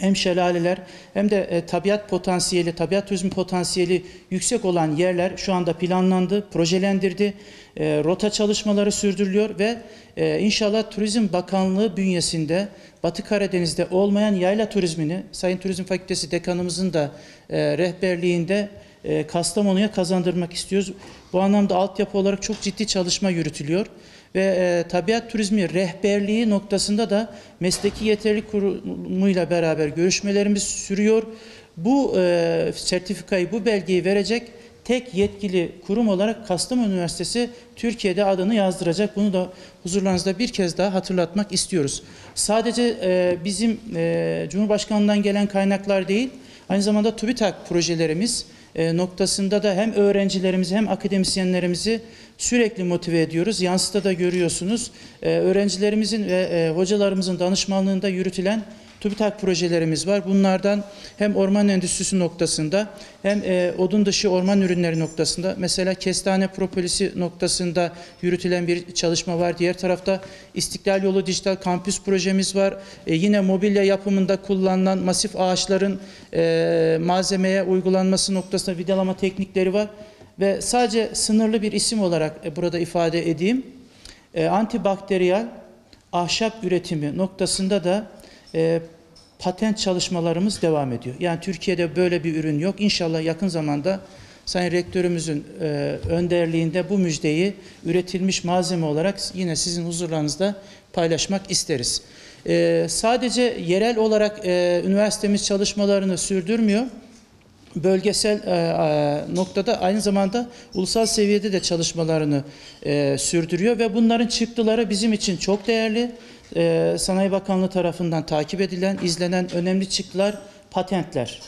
hem şelaleler hem de e, tabiat potansiyeli, tabiat turizmi potansiyeli yüksek olan yerler şu anda planlandı, projelendirdi. E, rota çalışmaları sürdürülüyor ve e, inşallah Turizm Bakanlığı bünyesinde Batı Karadeniz'de olmayan yayla turizmini Sayın Turizm Fakültesi Dekanımızın da e, rehberliğinde e, Kastamonu'ya kazandırmak istiyoruz. Bu anlamda altyapı olarak çok ciddi çalışma yürütülüyor ve e, tabiat turizmi rehberliği noktasında da mesleki yeterlilik kurumuyla beraber görüşmelerimiz sürüyor. Bu e, sertifikayı, bu belgeyi verecek tek yetkili kurum olarak Kastamonu Üniversitesi Türkiye'de adını yazdıracak. Bunu da huzurlarınızda bir kez daha hatırlatmak istiyoruz. Sadece e, bizim e, Cumhurbaşkanlığından gelen kaynaklar değil, aynı zamanda TÜBİTAK projelerimiz noktasında da hem öğrencilerimizi hem akademisyenlerimizi sürekli motive ediyoruz. Yansıda da görüyorsunuz. E, öğrencilerimizin ve e, hocalarımızın danışmanlığında yürütülen TÜBİTAK projelerimiz var. Bunlardan hem orman endüstrisi noktasında hem e, odun dışı orman ürünleri noktasında mesela kestane propolisi noktasında yürütülen bir çalışma var. Diğer tarafta İstiklal Yolu Dijital Kampüs projemiz var. E, yine mobilya yapımında kullanılan masif ağaçların e, malzemeye uygulanması noktasında vidalama teknikleri var. Ve sadece sınırlı bir isim olarak e, burada ifade edeyim. E, antibakteriyel ahşap üretimi noktasında da e, patent çalışmalarımız devam ediyor. Yani Türkiye'de böyle bir ürün yok. İnşallah yakın zamanda Sayın Rektörümüzün e, önderliğinde bu müjdeyi üretilmiş malzeme olarak yine sizin huzurlarınızda paylaşmak isteriz. E, sadece yerel olarak e, üniversitemiz çalışmalarını sürdürmüyor bölgesel e, noktada aynı zamanda ulusal seviyede de çalışmalarını e, sürdürüyor ve bunların çıktıları bizim için çok değerli. E, Sanayi Bakanlığı tarafından takip edilen, izlenen önemli çıktılar patentler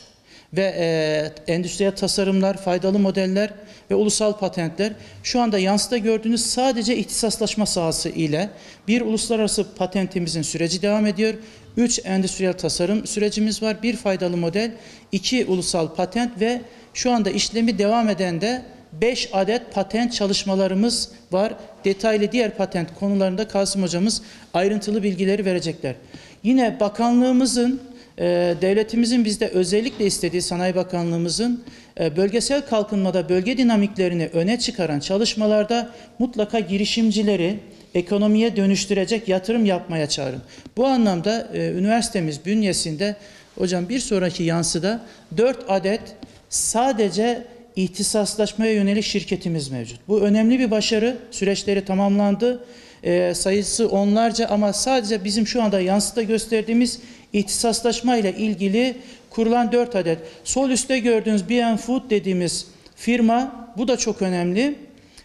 ve e, endüstriyel tasarımlar, faydalı modeller ve ulusal patentler. Şu anda yansıda gördüğünüz sadece ihtisaslaşma sahası ile bir uluslararası patentimizin süreci devam ediyor. Üç endüstriyel tasarım sürecimiz var. Bir faydalı model, iki ulusal patent ve şu anda işlemi devam eden de 5 adet patent çalışmalarımız var. Detaylı diğer patent konularında Kasım hocamız ayrıntılı bilgileri verecekler. Yine bakanlığımızın e, devletimizin bizde özellikle istediği Sanayi Bakanlığımızın e, bölgesel kalkınmada bölge dinamiklerini öne çıkaran çalışmalarda mutlaka girişimcileri ekonomiye dönüştürecek yatırım yapmaya çağırın. Bu anlamda e, üniversitemiz bünyesinde hocam bir sonraki yansıda 4 adet sadece ihtisaslaşmaya yönelik şirketimiz mevcut. Bu önemli bir başarı. Süreçleri tamamlandı. E, sayısı onlarca ama sadece bizim şu anda yansıda gösterdiğimiz ihtisaslaşma ile ilgili kurulan 4 adet. Sol üstte gördüğünüz BN Food dediğimiz firma bu da çok önemli.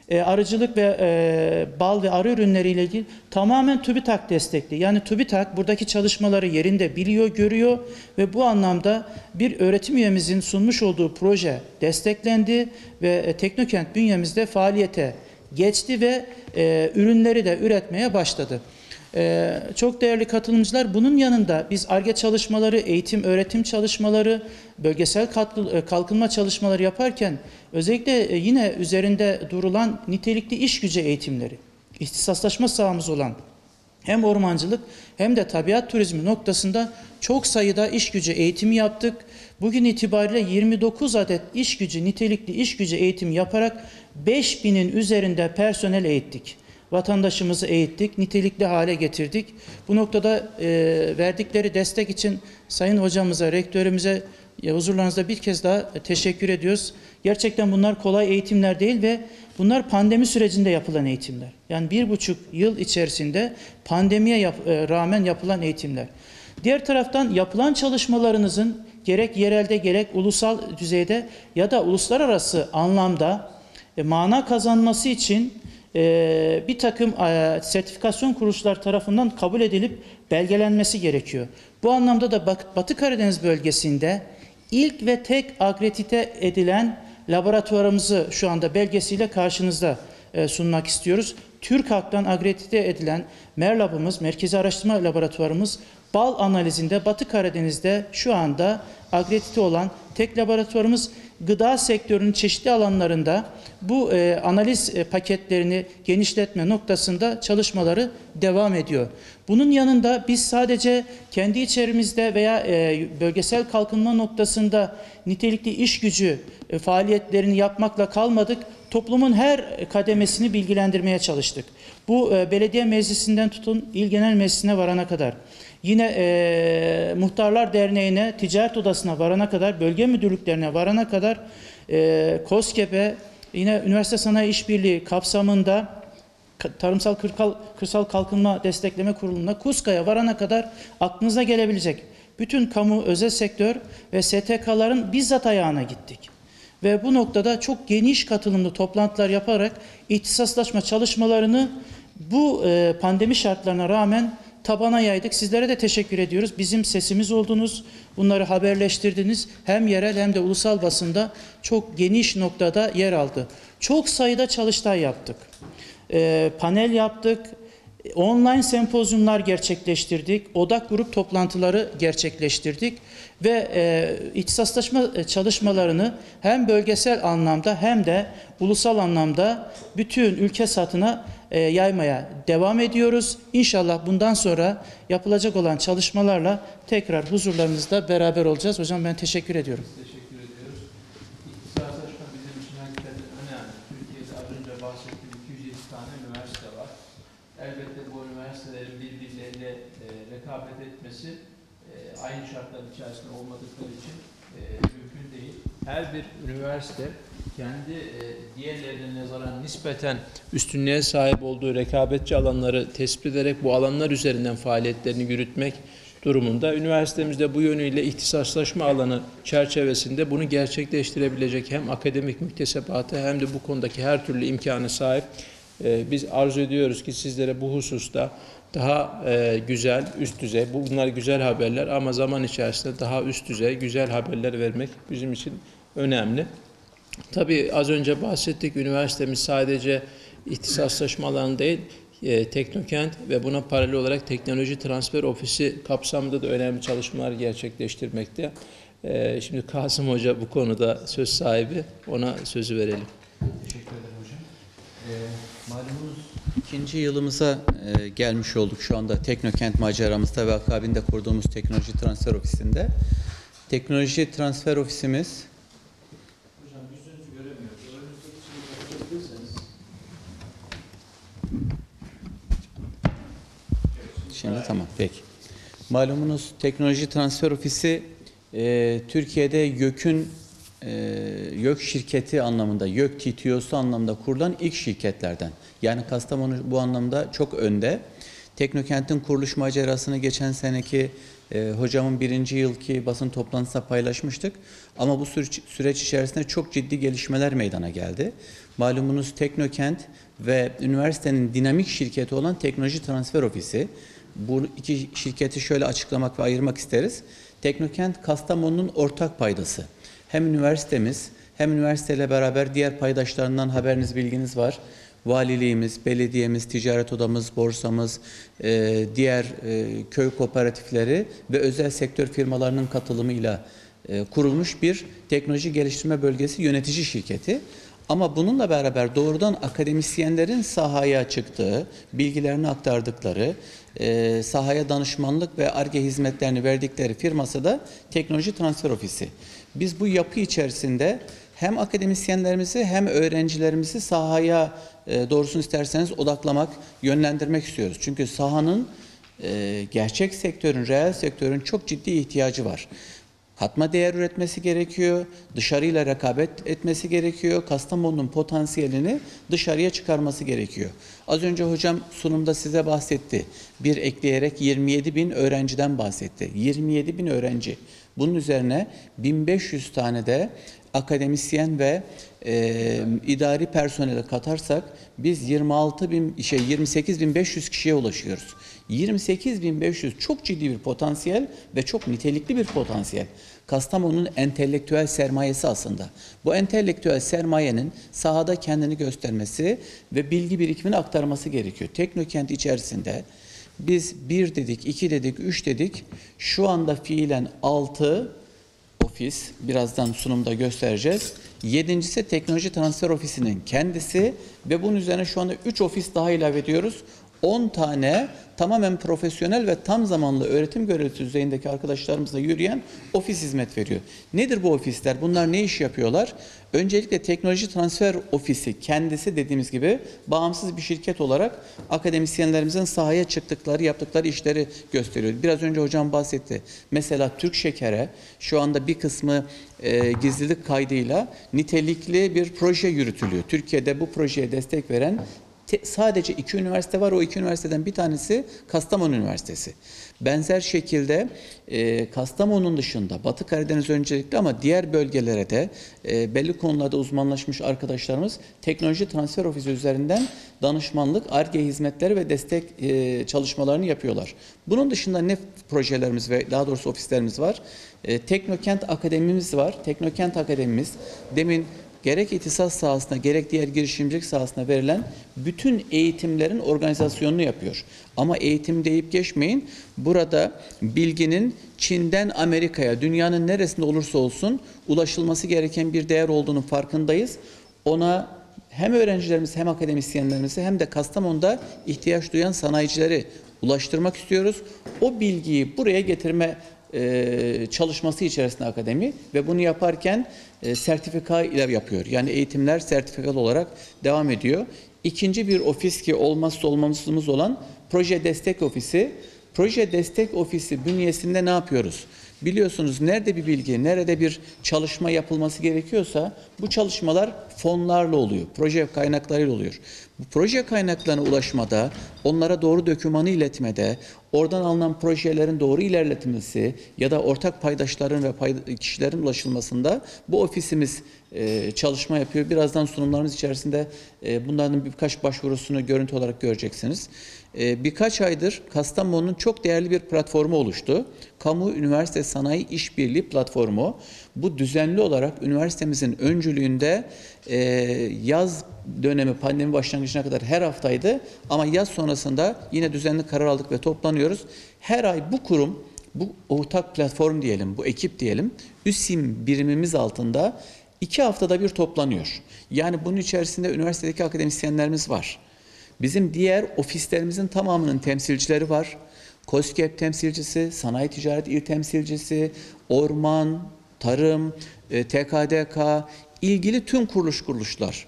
E, arıcılık ve e, bal ve arı ürünleri ile ilgili tamamen TÜBİTAK destekli. Yani TÜBİTAK buradaki çalışmaları yerinde biliyor, görüyor ve bu anlamda bir öğretim üyemizin sunmuş olduğu proje desteklendi ve e, Teknokent bünyemizde faaliyete geçti ve e, ürünleri de üretmeye başladı. Ee, çok değerli katılımcılar bunun yanında biz ARGE çalışmaları, eğitim, öğretim çalışmaları, bölgesel e, kalkınma çalışmaları yaparken özellikle e, yine üzerinde durulan nitelikli iş gücü eğitimleri, ihtisaslaşma sahamız olan hem ormancılık hem de tabiat turizmi noktasında çok sayıda iş gücü eğitimi yaptık. Bugün itibariyle 29 adet iş gücü, nitelikli iş gücü eğitimi yaparak 5000'in üzerinde personel eğittik vatandaşımızı eğittik, nitelikli hale getirdik. Bu noktada e, verdikleri destek için Sayın Hocamıza, rektörümüze e, huzurlarınızda bir kez daha teşekkür ediyoruz. Gerçekten bunlar kolay eğitimler değil ve bunlar pandemi sürecinde yapılan eğitimler. Yani bir buçuk yıl içerisinde pandemiye yap, e, rağmen yapılan eğitimler. Diğer taraftan yapılan çalışmalarınızın gerek yerelde gerek ulusal düzeyde ya da uluslararası anlamda e, mana kazanması için e, bir takım e, sertifikasyon kuruluşlar tarafından kabul edilip belgelenmesi gerekiyor. Bu anlamda da Bat- Batı Karadeniz bölgesinde ilk ve tek akredite edilen laboratuvarımızı şu anda belgesiyle karşınızda e, sunmak istiyoruz. Türk Halk'tan akredite edilen MERLAB'ımız, Merkezi Araştırma Laboratuvarımız bal analizinde Batı Karadeniz'de şu anda akredite olan tek laboratuvarımız gıda sektörünün çeşitli alanlarında bu e, analiz e, paketlerini genişletme noktasında çalışmaları devam ediyor. Bunun yanında biz sadece kendi içerimizde veya e, bölgesel kalkınma noktasında nitelikli iş gücü e, faaliyetlerini yapmakla kalmadık. Toplumun her kademesini bilgilendirmeye çalıştık. Bu e, belediye meclisinden tutun il genel meclisine varana kadar. Yine e, Muhtarlar Derneği'ne, Ticaret Odası'na varana kadar, bölge müdürlüklerine varana kadar e, KOSGEB'e, yine Üniversite Sanayi İşbirliği kapsamında Ka- Tarımsal Kırkal, Kırsal Kalkınma Destekleme Kurulu'na, KUSKA'ya varana kadar aklınıza gelebilecek bütün kamu, özel sektör ve STK'ların bizzat ayağına gittik. Ve bu noktada çok geniş katılımlı toplantılar yaparak ihtisaslaşma çalışmalarını bu e, pandemi şartlarına rağmen tabana yaydık. Sizlere de teşekkür ediyoruz. Bizim sesimiz oldunuz. Bunları haberleştirdiniz. Hem yerel hem de ulusal basında çok geniş noktada yer aldı. Çok sayıda çalıştay yaptık. E, panel yaptık. Online sempozyumlar gerçekleştirdik. Odak grup toplantıları gerçekleştirdik. Ve e, ihtisaslaşma e, çalışmalarını hem bölgesel anlamda hem de ulusal anlamda bütün ülke satına e, yaymaya devam ediyoruz. İnşallah bundan sonra yapılacak olan çalışmalarla tekrar huzurlarınızda beraber olacağız. Hocam ben teşekkür ediyorum. Teşekkür ediyoruz. İktisatlaşma bizim için hakikaten önemli. Türkiye'de az önce bahsettiğim 207 tane üniversite var. Elbette bu üniversitelerin birbirleriyle e, rekabet etmesi e, aynı şartlar içerisinde olmadıkları için mümkün değil. Her bir üniversite kendi e, diğerlerine nazaran nispeten üstünlüğe sahip olduğu rekabetçi alanları tespit ederek bu alanlar üzerinden faaliyetlerini yürütmek durumunda. Üniversitemizde bu yönüyle ihtisaslaşma alanı çerçevesinde bunu gerçekleştirebilecek hem akademik müktesebatı hem de bu konudaki her türlü imkanı sahip. Ee, Biz arzu ediyoruz ki sizlere bu hususta daha e, güzel, üst düzey, bunlar güzel haberler ama zaman içerisinde daha üst düzey, güzel haberler vermek bizim için önemli. Tabii az önce bahsettik, üniversitemiz sadece ihtisaslaşma alanı değil, e, Teknokent ve buna paralel olarak Teknoloji Transfer Ofisi kapsamında da önemli çalışmalar gerçekleştirmekte. E, şimdi Kasım Hoca bu konuda söz sahibi, ona sözü verelim. Teşekkür ederim hocam. Ee, malumunuz ikinci yılımıza e, gelmiş olduk şu anda Teknokent maceramızda ve akabinde kurduğumuz Teknoloji Transfer Ofisi'nde. Teknoloji Transfer Ofisimiz Şimdi tamam peki. Malumunuz Teknoloji Transfer Ofisi e, Türkiye'de YÖK'ün e, YÖK şirketi anlamında, YÖK TTO'su anlamında kurulan ilk şirketlerden. Yani Kastamonu bu anlamda çok önde. Teknokent'in kuruluş macerasını geçen seneki e, hocamın birinci yılki basın toplantısında paylaşmıştık. Ama bu süreç, süreç içerisinde çok ciddi gelişmeler meydana geldi. Malumunuz Teknokent ve üniversitenin dinamik şirketi olan Teknoloji Transfer Ofisi. Bu iki şirketi şöyle açıklamak ve ayırmak isteriz. Teknokent Kastamonu'nun ortak paydası. Hem üniversitemiz hem üniversiteyle beraber diğer paydaşlarından haberiniz bilginiz var. Valiliğimiz, belediyemiz, ticaret odamız, borsamız, e, diğer e, köy kooperatifleri ve özel sektör firmalarının katılımıyla e, kurulmuş bir teknoloji geliştirme bölgesi yönetici şirketi. Ama bununla beraber doğrudan akademisyenlerin sahaya çıktığı, bilgilerini aktardıkları, e, sahaya danışmanlık ve ARGE hizmetlerini verdikleri firması da Teknoloji Transfer Ofisi. Biz bu yapı içerisinde hem akademisyenlerimizi hem öğrencilerimizi sahaya e, doğrusunu isterseniz odaklamak, yönlendirmek istiyoruz. Çünkü sahanın e, gerçek sektörün, reel sektörün çok ciddi ihtiyacı var. Katma değer üretmesi gerekiyor, dışarıyla rekabet etmesi gerekiyor, Kastamonu'nun potansiyelini dışarıya çıkarması gerekiyor. Az önce hocam sunumda size bahsetti. Bir ekleyerek 27 bin öğrenciden bahsetti. 27 bin öğrenci. Bunun üzerine 1500 tane de akademisyen ve e, idari personele katarsak biz 26 bin şey 28 bin 500 kişiye ulaşıyoruz. 28 bin 500 çok ciddi bir potansiyel ve çok nitelikli bir potansiyel. Kastamonu'nun entelektüel sermayesi aslında. Bu entelektüel sermayenin sahada kendini göstermesi ve bilgi birikimini aktarması gerekiyor. Teknokent içerisinde biz bir dedik, iki dedik, üç dedik. Şu anda fiilen altı ofis, birazdan sunumda göstereceğiz. Yedincisi teknoloji transfer ofisinin kendisi ve bunun üzerine şu anda 3 ofis daha ilave ediyoruz. 10 tane tamamen profesyonel ve tam zamanlı öğretim görevlisi düzeyindeki arkadaşlarımızla yürüyen ofis hizmet veriyor. Nedir bu ofisler? Bunlar ne iş yapıyorlar? Öncelikle teknoloji transfer ofisi kendisi dediğimiz gibi bağımsız bir şirket olarak akademisyenlerimizin sahaya çıktıkları, yaptıkları işleri gösteriyor. Biraz önce hocam bahsetti. Mesela Türk Şeker'e şu anda bir kısmı e, gizlilik kaydıyla nitelikli bir proje yürütülüyor. Türkiye'de bu projeye destek veren Te- sadece iki üniversite var. O iki üniversiteden bir tanesi Kastamonu Üniversitesi. Benzer şekilde e, Kastamonu'nun dışında Batı Karadeniz öncelikli ama diğer bölgelere de e, belli konularda uzmanlaşmış arkadaşlarımız teknoloji transfer ofisi üzerinden danışmanlık, ARGE hizmetleri ve destek e, çalışmalarını yapıyorlar. Bunun dışında ne projelerimiz ve daha doğrusu ofislerimiz var? E, Teknokent Akademimiz var. Teknokent Akademimiz demin gerek ihtisas sahasında gerek diğer girişimcilik sahasında verilen bütün eğitimlerin organizasyonunu yapıyor. Ama eğitim deyip geçmeyin. Burada bilginin Çin'den Amerika'ya, dünyanın neresinde olursa olsun ulaşılması gereken bir değer olduğunun farkındayız. Ona hem öğrencilerimiz hem akademisyenlerimizi hem de Kastamonu'da ihtiyaç duyan sanayicileri ulaştırmak istiyoruz. O bilgiyi buraya getirme çalışması içerisinde akademi ve bunu yaparken e, sertifika ile yapıyor. Yani eğitimler sertifikalı olarak devam ediyor. İkinci bir ofis ki olmazsa olmazımız olan proje destek ofisi. Proje destek ofisi bünyesinde ne yapıyoruz? Biliyorsunuz nerede bir bilgi, nerede bir çalışma yapılması gerekiyorsa bu çalışmalar fonlarla oluyor, proje kaynaklarıyla oluyor. Proje kaynaklarına ulaşmada, onlara doğru dokümanı iletmede, oradan alınan projelerin doğru ilerletilmesi ya da ortak paydaşların ve pay- kişilerin ulaşılmasında bu ofisimiz e, çalışma yapıyor. Birazdan sunumlarımız içerisinde e, bunların birkaç başvurusunu görüntü olarak göreceksiniz. E, birkaç aydır Kastamonu'nun çok değerli bir platformu oluştu. Kamu Üniversite Sanayi İşbirliği Platformu. Bu düzenli olarak üniversitemizin öncülüğünde e, yaz dönemi pandemi başlangıcına kadar her haftaydı ama yaz sonrasında yine düzenli karar aldık ve toplanıyoruz. Her ay bu kurum bu ortak platform diyelim, bu ekip diyelim, üsim birimimiz altında iki haftada bir toplanıyor. Yani bunun içerisinde üniversitedeki akademisyenlerimiz var. Bizim diğer ofislerimizin tamamının temsilcileri var. KOSGEB temsilcisi, Sanayi Ticaret İl temsilcisi, Orman, Tarım, e, TKDK, ilgili tüm kuruluş kuruluşlar.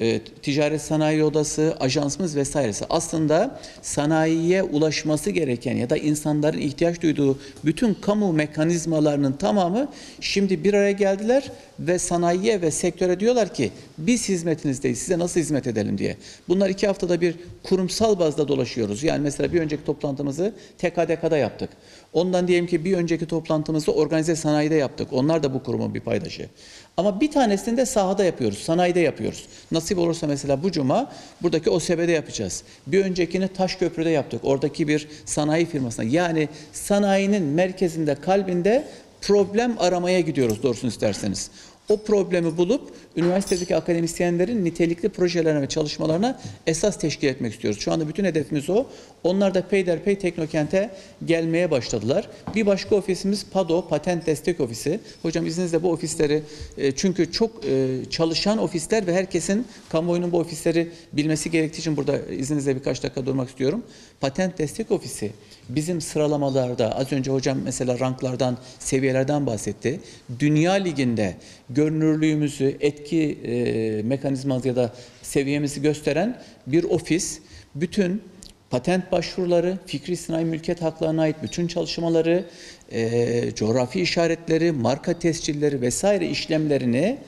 E, Ticaret Sanayi Odası, ajansımız vesairesi aslında sanayiye ulaşması gereken ya da insanların ihtiyaç duyduğu bütün kamu mekanizmalarının tamamı şimdi bir araya geldiler ve sanayiye ve sektöre diyorlar ki biz hizmetinizdeyiz size nasıl hizmet edelim diye. Bunlar iki haftada bir kurumsal bazda dolaşıyoruz. Yani mesela bir önceki toplantımızı TKDK'da yaptık. Ondan diyelim ki bir önceki toplantımızı organize sanayide yaptık. Onlar da bu kurumun bir paydaşı. Ama bir tanesini de sahada yapıyoruz, sanayide yapıyoruz. Nasip olursa mesela bu cuma buradaki OSB'de yapacağız. Bir öncekini Taşköprü'de yaptık. Oradaki bir sanayi firmasına. Yani sanayinin merkezinde, kalbinde problem aramaya gidiyoruz doğrusunu isterseniz. O problemi bulup üniversitedeki akademisyenlerin nitelikli projelerine ve çalışmalarına esas teşkil etmek istiyoruz. Şu anda bütün hedefimiz o. Onlar da peyderpey Teknokent'e gelmeye başladılar. Bir başka ofisimiz PADO, Patent Destek Ofisi. Hocam izninizle bu ofisleri e, çünkü çok e, çalışan ofisler ve herkesin kamuoyunun bu ofisleri bilmesi gerektiği için burada izninizle birkaç dakika durmak istiyorum. Patent Destek Ofisi bizim sıralamalarda az önce hocam mesela ranklardan, seviyelerden bahsetti. Dünya liginde görünürlüğümüzü, etki e, mekanizmamızı ya da seviyemizi gösteren bir ofis. Bütün patent başvuruları, fikri sanayi mülkiyet haklarına ait bütün çalışmaları, e, coğrafi işaretleri, marka tescilleri vesaire işlemlerini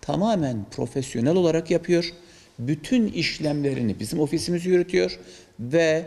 tamamen profesyonel olarak yapıyor. Bütün işlemlerini bizim ofisimiz yürütüyor ve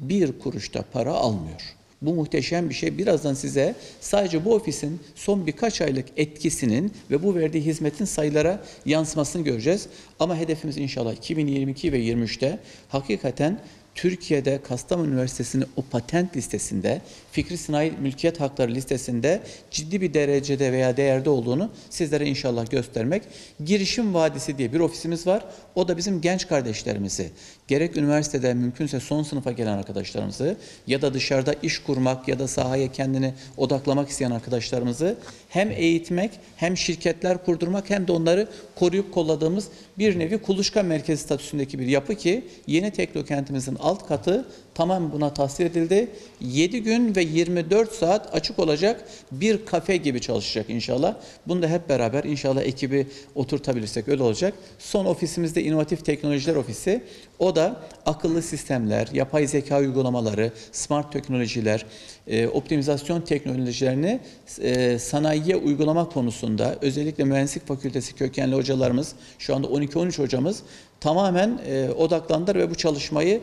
bir kuruşta para almıyor. Bu muhteşem bir şey. Birazdan size sadece bu ofisin son birkaç aylık etkisinin ve bu verdiği hizmetin sayılara yansımasını göreceğiz. Ama hedefimiz inşallah 2022 ve 23'te hakikaten Türkiye'de Kastamonu Üniversitesi'nin o patent listesinde, fikri sanayi mülkiyet hakları listesinde ciddi bir derecede veya değerde olduğunu sizlere inşallah göstermek. Girişim Vadisi diye bir ofisimiz var. O da bizim genç kardeşlerimizi, gerek üniversitede mümkünse son sınıfa gelen arkadaşlarımızı ya da dışarıda iş kurmak ya da sahaya kendini odaklamak isteyen arkadaşlarımızı hem eğitmek hem şirketler kurdurmak hem de onları koruyup kolladığımız bir nevi kuluçka merkezi statüsündeki bir yapı ki yeni teknokentimizin alt katı tamam buna tahsil edildi. 7 gün ve 24 saat açık olacak bir kafe gibi çalışacak inşallah. Bunu da hep beraber inşallah ekibi oturtabilirsek öyle olacak. Son ofisimizde İnovatif Teknolojiler Ofisi. O da akıllı sistemler, yapay zeka uygulamaları, smart teknolojiler, e, optimizasyon teknolojilerini e, sanayiye uygulama konusunda özellikle mühendislik fakültesi kökenli hocalarımız şu anda 12-13 hocamız tamamen e, odaklandılar ve bu çalışmayı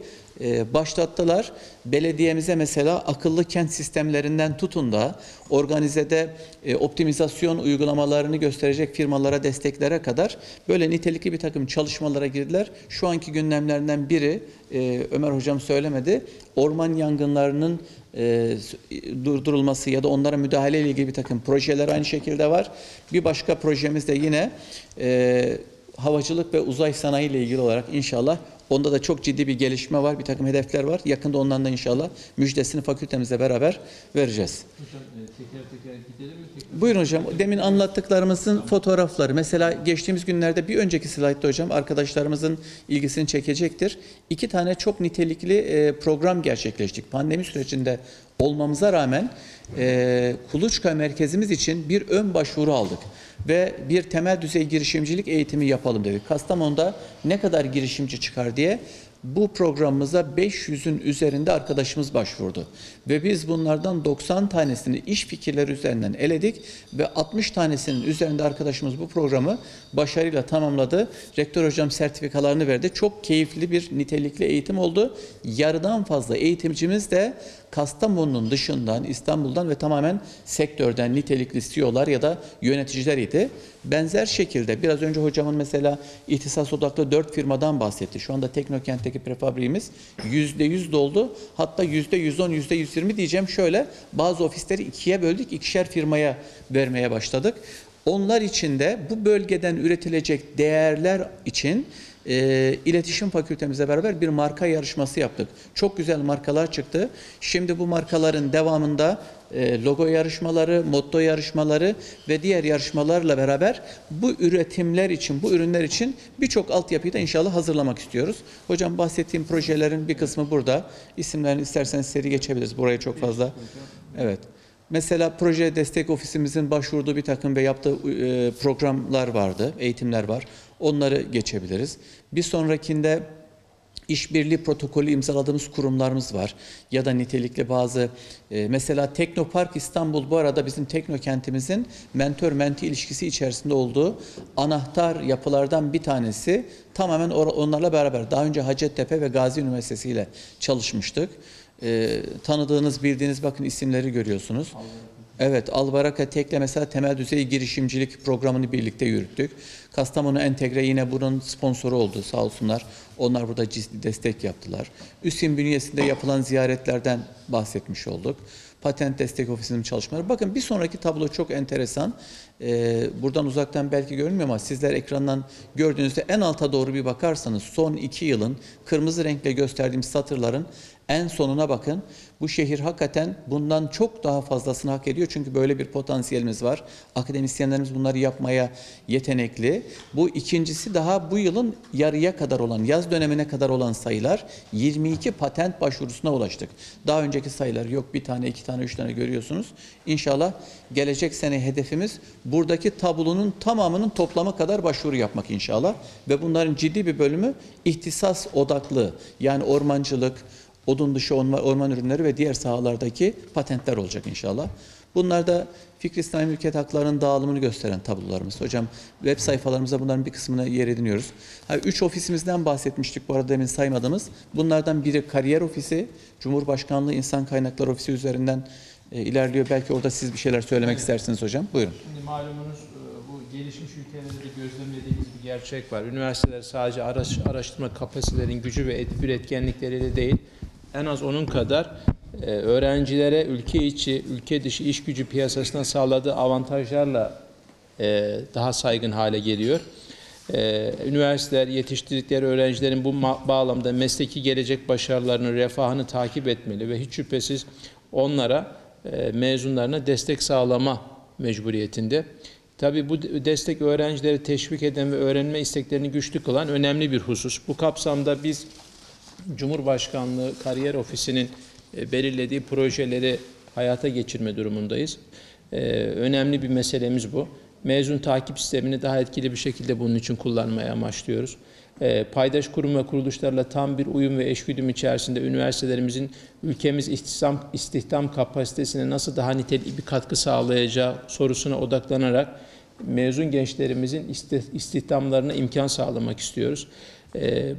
başlattılar. Belediyemize mesela akıllı kent sistemlerinden tutun da organizede e, optimizasyon uygulamalarını gösterecek firmalara desteklere kadar böyle nitelikli bir takım çalışmalara girdiler. Şu anki gündemlerinden biri e, Ömer hocam söylemedi. Orman yangınlarının e, durdurulması ya da onlara müdahale ile ilgili bir takım projeler aynı şekilde var. Bir başka projemiz de yine e, havacılık ve uzay sanayi ile ilgili olarak inşallah onda da çok ciddi bir gelişme var, bir takım hedefler var. Yakında ondan da inşallah müjdesini fakültemizle beraber vereceğiz. Hocam e, teker teker gidelim mi? Tekrar- Buyurun hocam. Demin anlattıklarımızın fotoğrafları. Mesela geçtiğimiz günlerde bir önceki slaytta hocam arkadaşlarımızın ilgisini çekecektir. İki tane çok nitelikli e, program gerçekleştik. Pandemi sürecinde olmamıza rağmen e, Kuluçka merkezimiz için bir ön başvuru aldık. Ve bir temel düzey girişimcilik eğitimi yapalım dedik. Kastamonu'da ne kadar girişimci çıkar diye bu programımıza 500'ün üzerinde arkadaşımız başvurdu. Ve biz bunlardan 90 tanesini iş fikirleri üzerinden eledik ve 60 tanesinin üzerinde arkadaşımız bu programı başarıyla tamamladı. Rektör hocam sertifikalarını verdi. Çok keyifli bir nitelikli eğitim oldu. Yarıdan fazla eğitimcimiz de Kastamonu'nun dışından, İstanbul'dan ve tamamen sektörden nitelikli CEO'lar ya da yöneticileriydi. Benzer şekilde biraz önce hocamın mesela ihtisas odaklı 4 firmadan bahsetti. Şu anda Teknokent'teki prefabriğimiz %100 doldu. Hatta %110, %120 diyeceğim şöyle bazı ofisleri ikiye böldük, ikişer firmaya vermeye başladık. Onlar için de bu bölgeden üretilecek değerler için e, iletişim fakültemizle beraber bir marka yarışması yaptık. Çok güzel markalar çıktı. Şimdi bu markaların devamında e, logo yarışmaları, motto yarışmaları ve diğer yarışmalarla beraber bu üretimler için, bu ürünler için birçok altyapıyı da inşallah hazırlamak istiyoruz. Hocam bahsettiğim projelerin bir kısmı burada. İsimlerini isterseniz seri geçebiliriz. Buraya çok fazla. Evet. Mesela proje destek ofisimizin başvurduğu bir takım ve yaptığı e, programlar vardı, eğitimler var. Onları geçebiliriz. Bir sonrakinde işbirliği protokolü imzaladığımız kurumlarımız var. Ya da nitelikli bazı e, mesela Teknopark İstanbul bu arada bizim teknokentimizin mentor menti ilişkisi içerisinde olduğu anahtar yapılardan bir tanesi. Tamamen onlarla beraber daha önce Hacettepe ve Gazi Üniversitesi ile çalışmıştık. E, tanıdığınız, bildiğiniz bakın isimleri görüyorsunuz. Evet, Albaraka Tek'le mesela temel düzey girişimcilik programını birlikte yürüttük. Kastamonu Entegre yine bunun sponsoru oldu sağ olsunlar. Onlar burada ciddi destek yaptılar. Üsim bünyesinde yapılan ziyaretlerden bahsetmiş olduk. Patent Destek Ofisi'nin çalışmaları. Bakın bir sonraki tablo çok enteresan. Ee, buradan uzaktan belki görünmüyor ama sizler ekrandan gördüğünüzde en alta doğru bir bakarsanız son iki yılın kırmızı renkle gösterdiğim satırların en sonuna bakın. Bu şehir hakikaten bundan çok daha fazlasını hak ediyor. Çünkü böyle bir potansiyelimiz var. Akademisyenlerimiz bunları yapmaya yetenekli. Bu ikincisi daha bu yılın yarıya kadar olan, yaz dönemine kadar olan sayılar 22 patent başvurusuna ulaştık. Daha önceki sayılar yok. Bir tane, iki tane, üç tane görüyorsunuz. İnşallah gelecek sene hedefimiz buradaki tablonun tamamının toplamı kadar başvuru yapmak inşallah. Ve bunların ciddi bir bölümü ihtisas odaklı. Yani ormancılık, odun dışı orman, orman ürünleri ve diğer sahalardaki patentler olacak inşallah. Bunlar da fikri İslami mülkiyet haklarının dağılımını gösteren tablolarımız. Hocam web sayfalarımızda bunların bir kısmını yer ediniyoruz. Ha, üç ofisimizden bahsetmiştik bu arada demin saymadığımız. Bunlardan biri kariyer ofisi, Cumhurbaşkanlığı İnsan Kaynakları Ofisi üzerinden e, ilerliyor. Belki orada siz bir şeyler söylemek istersiniz hocam. Buyurun. Şimdi malumunuz e, bu gelişmiş ülkelerde de gözlemlediğimiz bir gerçek var. Üniversiteler sadece araş, araştırma kapasitelerin gücü ve et, üretkenlikleriyle değil, en az onun kadar e, öğrencilere ülke içi, ülke dışı iş gücü piyasasına sağladığı avantajlarla e, daha saygın hale geliyor. E, üniversiteler yetiştirdikleri öğrencilerin bu bağlamda mesleki gelecek başarılarını, refahını takip etmeli ve hiç şüphesiz onlara, e, mezunlarına destek sağlama mecburiyetinde. Tabii bu de- destek öğrencileri teşvik eden ve öğrenme isteklerini güçlü kılan önemli bir husus. Bu kapsamda biz Cumhurbaşkanlığı Kariyer Ofisi'nin e, belirlediği projeleri hayata geçirme durumundayız. E, Önemli bir meselemiz bu. Mezun takip sistemini daha etkili bir şekilde bunun için kullanmaya amaçlıyoruz. E, Paydaş kurum ve kuruluşlarla tam bir uyum ve eşgüdüm içerisinde üniversitelerimizin ülkemiz istihdam, istihdam kapasitesine nasıl daha nitelikli bir katkı sağlayacağı sorusuna odaklanarak mezun gençlerimizin isti- istihdamlarına imkan sağlamak istiyoruz.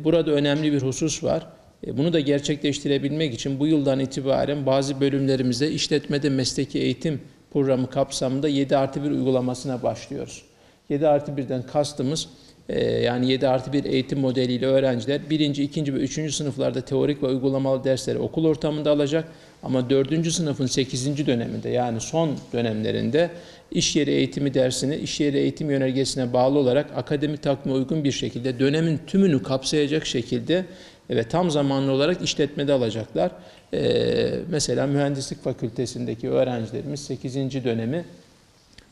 Burada önemli bir husus var. E, Bunu da gerçekleştirebilmek için bu yıldan itibaren bazı bölümlerimizde işletmede mesleki eğitim programı kapsamında 7 artı 1 uygulamasına başlıyoruz. 7 artı 1'den kastımız e, yani 7 artı 1 eğitim modeliyle öğrenciler birinci, ikinci ve üçüncü sınıflarda teorik ve uygulamalı dersleri okul ortamında alacak. Ama dördüncü sınıfın 8. döneminde yani son dönemlerinde iş yeri eğitimi dersini iş yeri eğitim yönergesine bağlı olarak akademik takvime uygun bir şekilde dönemin tümünü kapsayacak şekilde ve tam zamanlı olarak işletmede alacaklar. Ee, mesela mühendislik fakültesindeki öğrencilerimiz 8. dönemi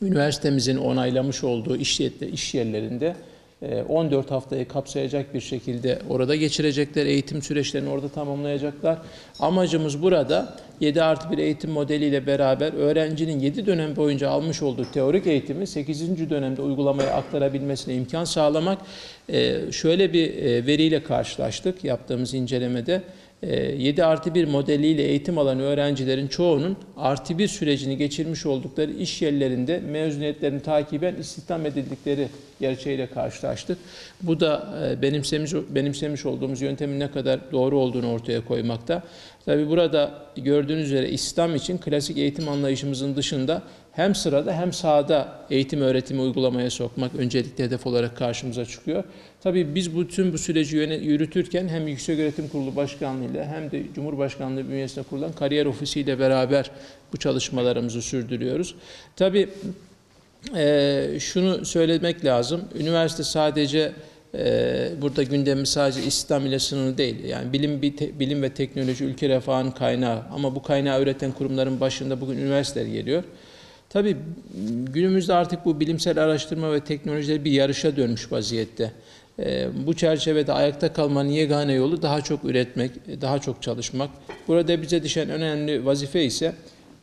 üniversitemizin onaylamış olduğu iş, iş yerlerinde e, 14 haftayı kapsayacak bir şekilde orada geçirecekler. Eğitim süreçlerini orada tamamlayacaklar. Amacımız burada 7 artı 1 eğitim modeliyle beraber öğrencinin 7 dönem boyunca almış olduğu teorik eğitimi 8. dönemde uygulamaya aktarabilmesine imkan sağlamak. E, Şöyle bir e, veriyle karşılaştık yaptığımız incelemede. E, 7 artı 1 modeliyle eğitim alan öğrencilerin çoğunun artı 1 sürecini geçirmiş oldukları iş yerlerinde mezuniyetlerini takiben istihdam edildikleri gerçeğiyle karşılaştık. Bu da e, benimsemiş, benimsemiş olduğumuz yöntemin ne kadar doğru olduğunu ortaya koymakta. Tabi burada gördüğünüz üzere İslam için klasik eğitim anlayışımızın dışında hem sırada hem sahada eğitim öğretimi uygulamaya sokmak öncelikli hedef olarak karşımıza çıkıyor. Tabii biz bu tüm bu süreci yürütürken hem Yükseköğretim Kurulu Başkanlığı ile hem de Cumhurbaşkanlığı bünyesinde kurulan kariyer ofisi ile beraber bu çalışmalarımızı sürdürüyoruz. Tabii eee, şunu söylemek lazım. Üniversite sadece eee, burada gündemi sadece İslam ile sınırlı değil. Yani bilim bilim ve teknoloji ülke refahının kaynağı ama bu kaynağı üreten kurumların başında bugün üniversiteler geliyor. Tabii günümüzde artık bu bilimsel araştırma ve teknolojiler bir yarışa dönmüş vaziyette. Eee, bu çerçevede ayakta kalmanın yegane yolu daha çok üretmek, daha çok çalışmak. Burada bize düşen önemli vazife ise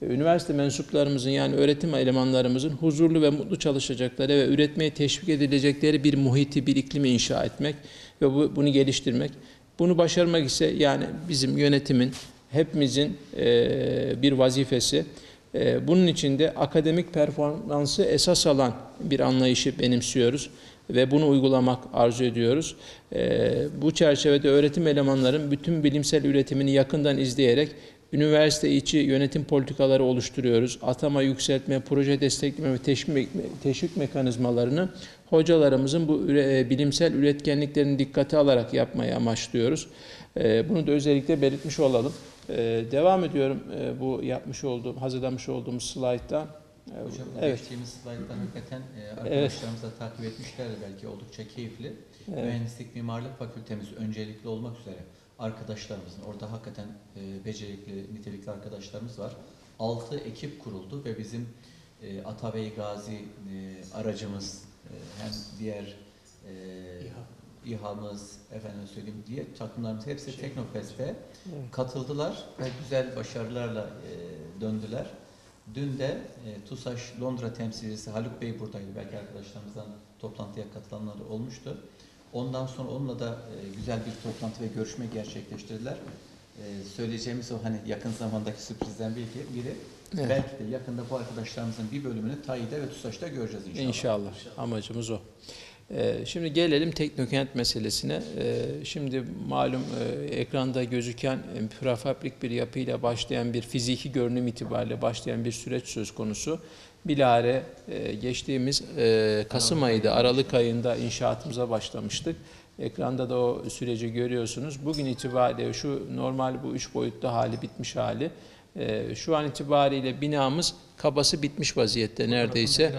üniversite mensuplarımızın yani öğretim elemanlarımızın huzurlu ve mutlu çalışacakları ve üretmeye teşvik edilecekleri bir muhiti, bir iklimi inşa etmek ve bu, bunu geliştirmek. Bunu başarmak ise yani bizim yönetimin, hepimizin e, bir vazifesi. E, bunun için de akademik performansı esas alan bir anlayışı benimsiyoruz ve bunu uygulamak arzu ediyoruz. E, bu çerçevede öğretim elemanların bütün bilimsel üretimini yakından izleyerek üniversite içi yönetim politikaları oluşturuyoruz. Atama, yükseltme, proje destekleme ve teşvik, teşvik mekanizmalarını hocalarımızın bu üre- e, bilimsel üretkenliklerini dikkate alarak yapmayı amaçlıyoruz. E, Bunu da özellikle belirtmiş olalım. E, Devam ediyorum e, bu yapmış olduğum, hazırlamış olduğumuz slayttan. E, Hocam Evet. geçtiğimiz slaytlar hakikaten arkadaşlarımız da takip etmişler belki oldukça keyifli. Evet. Mühendislik Mimarlık Fakültemiz öncelikli olmak üzere arkadaşlarımızın orada hakikaten e, becerikli, nitelikli arkadaşlarımız var. 6 ekip kuruldu ve bizim e, Atabey Gazi e, aracımız e, hem diğer e, İHA'mız, efendim söyleyeyim diye takımlarımız hepsi Teknofest'e Evet. katıldılar ve güzel başarılarla e, döndüler. Dün de e, TUSAŞ Londra temsilcisi Haluk Bey buradaydı. Belki arkadaşlarımızdan toplantıya katılanlar olmuştu. Ondan sonra onunla da e, güzel bir toplantı ve görüşme gerçekleştirdiler. E, söyleyeceğimiz o hani yakın zamandaki sürprizden biri, biri Evet. belki de yakında bu arkadaşlarımızın bir bölümünü TAİ'de ve TUSAŞ'ta göreceğiz inşallah. İnşallah. Amacımız o. Ee, Şimdi gelelim teknokent meselesine. Şimdi malum e, ekranda gözüken e, prefabrik bir yapıyla başlayan bir fiziki görünüm itibariyle başlayan bir süreç söz konusu. Bilare e, geçtiğimiz e, Kasım ayında, Aralık ayında inşaatımıza başlamıştık. Ekranda da o süreci görüyorsunuz. Bugün itibariyle şu normal bu üç boyutlu hali bitmiş hali. e, Şu an itibariyle binamız kabası bitmiş vaziyette neredeyse.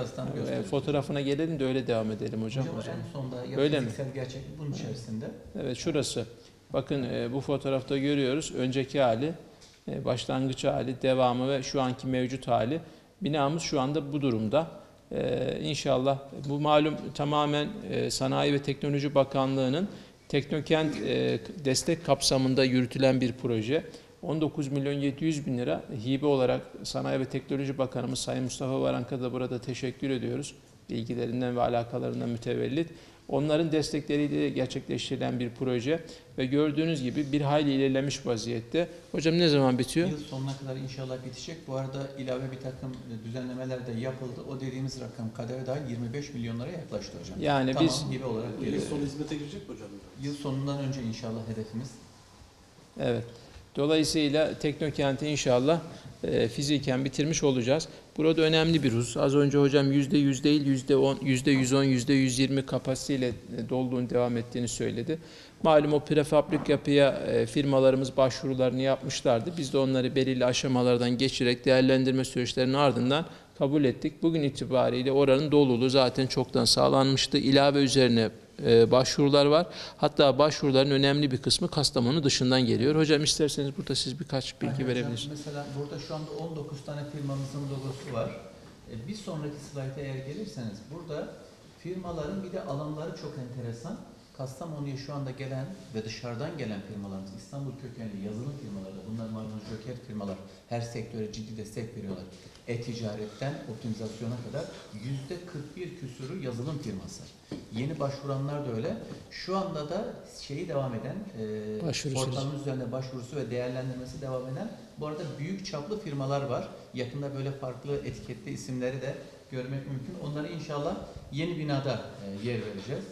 E. Fotoğrafına gelelim de öyle devam edelim hocam. Hocam, zaman. en sonda Öyle mi? gerçeklik bunun içerisinde. Evet şurası. Bakın e, bu fotoğrafta görüyoruz önceki hali, e, başlangıç hali, devamı ve şu anki mevcut hali. Binamız şu anda bu durumda. E, İnşallah bu malum tamamen e, Sanayi ve Teknoloji Bakanlığı'nın Teknokent e, destek kapsamında yürütülen bir proje. 19 milyon 700 bin lira hibe olarak Sanayi ve Teknoloji Bakanımız Sayın Mustafa Varank'a da burada teşekkür ediyoruz. Bilgilerinden ve alakalarından mütevellit. Onların destekleriyle gerçekleştirilen bir proje ve gördüğünüz gibi bir hayli ilerlemiş vaziyette. Hocam ne zaman bitiyor? Yıl sonuna kadar inşallah bitecek. Bu arada ilave bir takım düzenlemeler de yapıldı. O dediğimiz rakam KDV dahil 25 milyonlara yaklaştı hocam. Yani tamam, biz gibi olarak Yıl sonu hizmete girecek mi hocam? Yıl sonundan önce inşallah hedefimiz. Evet. Dolayısıyla Teknokent'i inşallah e, fiziken bitirmiş olacağız. Burada önemli bir husus. Az önce hocam yüzde yüz değil, yüzde on, yüzde yüz on, yüzde yüz yirmi kapasiteyle e, dolduğunu devam ettiğini söyledi. Malum o prefabrik yapıya e, firmalarımız başvurularını yapmışlardı. Biz de onları belirli aşamalardan geçerek değerlendirme süreçlerinin ardından kabul ettik. Bugün itibariyle oranın doluluğu zaten çoktan sağlanmıştı. İlave üzerine e, başvurular var. Hatta başvuruların önemli bir kısmı Kastamonu dışından geliyor. Hocam isterseniz burada siz birkaç bilgi Hocam, verebilirsiniz. Mesela burada şu anda 19 tane firmamızın logosu var. E, Bir sonraki slayta eğer gelirseniz burada firmaların bir de alanları çok enteresan. Kastamonu'ya şu anda gelen ve dışarıdan gelen firmalarımız, İstanbul kökenli yazılım firmaları, bunlar malumunuz joker firmalar, her sektöre ciddi destek veriyorlar. E-ticaretten optimizasyona kadar yüzde 41 küsürü yazılım firması. Yeni başvuranlar da öyle. Şu anda da şeyi devam eden, e, Başvuru portalın üzerinde başvurusu ve değerlendirmesi devam eden, bu arada büyük çaplı firmalar var. Yakında böyle farklı etiketli isimleri de görmek mümkün. Onları inşallah yeni binada e, yer vereceğiz.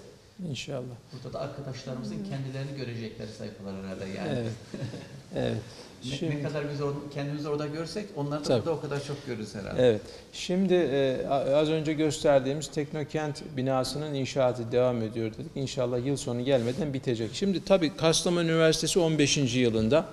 İnşallah. Burada da arkadaşlarımızın kendilerini görecekleri sayfalar herhalde yani. Evet. Evet. Ne, Şimdi- ne kadar biz or- kendimizi orada görsek onlar da Tabii. burada o kadar çok görürüz herhalde. Evet. Şimdi e, az önce gösterdiğimiz Teknokent binasının inşaatı devam ediyor dedik. İnşallah yıl sonu gelmeden bitecek. Şimdi tabii Kastamonu Üniversitesi 15. yılında.